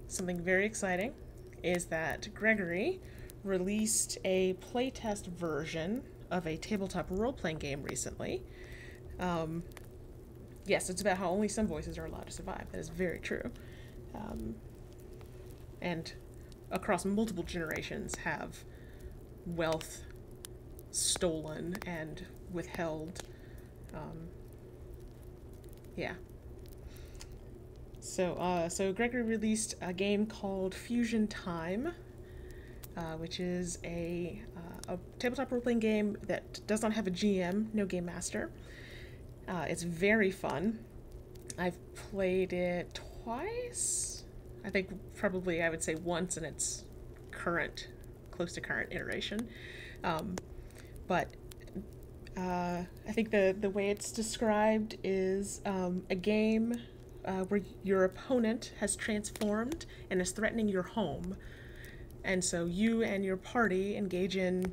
something very exciting is that Gregory released a playtest version of a tabletop role playing game recently. Um, yes, it's about how only some voices are allowed to survive. That is very true. Um, and across multiple generations have wealth stolen and withheld. Um, yeah. So, uh, so Gregory released a game called Fusion Time, uh, which is a, uh, a tabletop role-playing game that does not have a GM, no game master. Uh, it's very fun. I've played it twice. I think probably I would say once in its current, close to current iteration. Um, but uh, I think the, the way it's described is um, a game uh, where your opponent has transformed and is threatening your home. And so you and your party engage in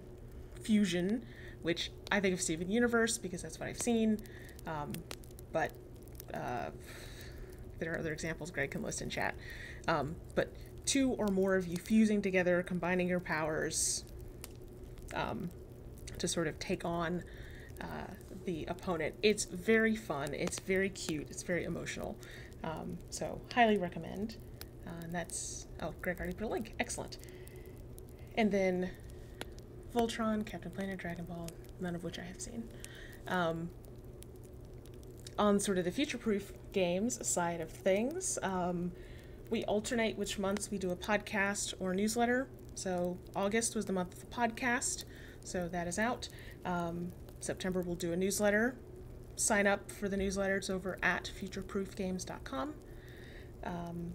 fusion, which I think of Steven Universe because that's what I've seen. Um, but uh, there are other examples Greg can list in chat. Um, but two or more of you fusing together, combining your powers um, to sort of take on uh, the opponent. It's very fun. It's very cute. It's very emotional. Um, so highly recommend. Uh, and that's oh, Greg already put a link. Excellent. And then Voltron, Captain Planet, Dragon Ball, none of which I have seen. Um, on sort of the future proof games side of things, um, we alternate which months we do a podcast or newsletter. So August was the month of the podcast, so that is out. Um, September we'll do a newsletter. Sign up for the newsletter. It's over at futureproofgames.com. Um,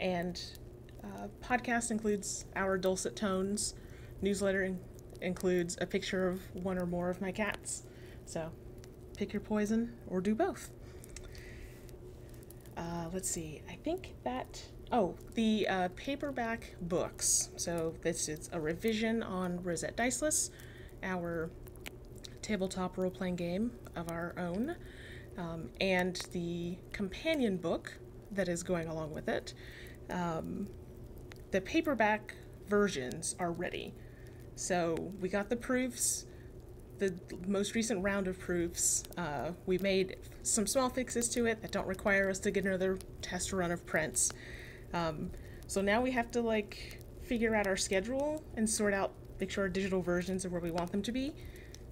and uh, podcast includes our dulcet tones. Newsletter in- includes a picture of one or more of my cats. So pick your poison or do both. Uh, let's see. I think that. Oh, the uh, paperback books. So this is a revision on Rosette Diceless, our tabletop role playing game of our own, um, and the companion book that is going along with it. Um, the paperback versions are ready. So we got the proofs, the most recent round of proofs. Uh, we made some small fixes to it that don't require us to get another test run of prints. Um, so now we have to like figure out our schedule and sort out, make sure our digital versions are where we want them to be.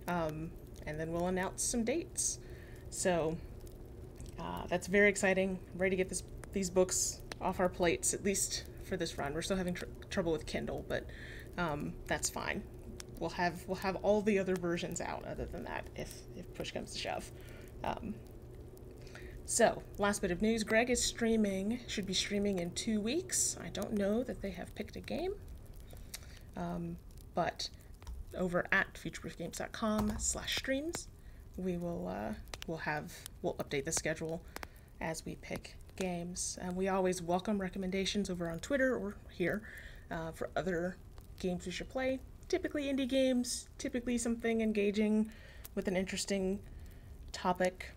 Um, and then we'll announce some dates. So uh, that's very exciting. I'm ready to get this these books off our plates, at least for this run. We're still having tr- trouble with Kindle, but um, that's fine. We'll have we'll have all the other versions out. Other than that, if if push comes to shove. Um, so, last bit of news Greg is streaming, should be streaming in two weeks. I don't know that they have picked a game, um, but over at futureproofgames.com slash streams, we will uh, we'll have we'll update the schedule as we pick games. And we always welcome recommendations over on Twitter or here uh, for other games we should play. Typically indie games, typically something engaging with an interesting topic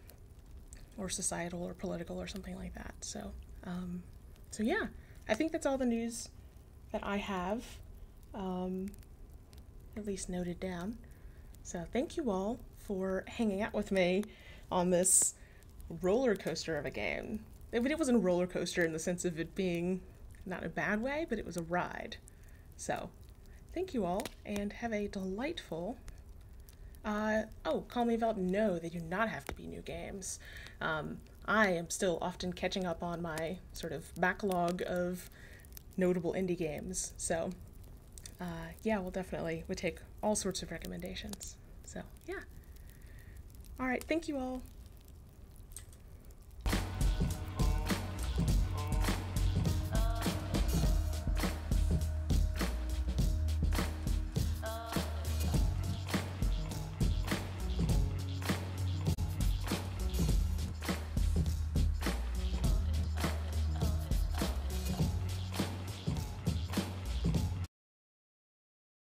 or societal or political or something like that. So, um, so yeah, I think that's all the news that I have, um, at least noted down. So thank you all for hanging out with me on this roller coaster of a game. It, it wasn't a roller coaster in the sense of it being not a bad way, but it was a ride. So, thank you all, and have a delightful. Uh, oh, Call Me Velt. No, they do not have to be new games. Um, I am still often catching up on my sort of backlog of notable indie games. So, uh, yeah, we'll definitely would take all sorts of recommendations. So, yeah. All right, thank you all.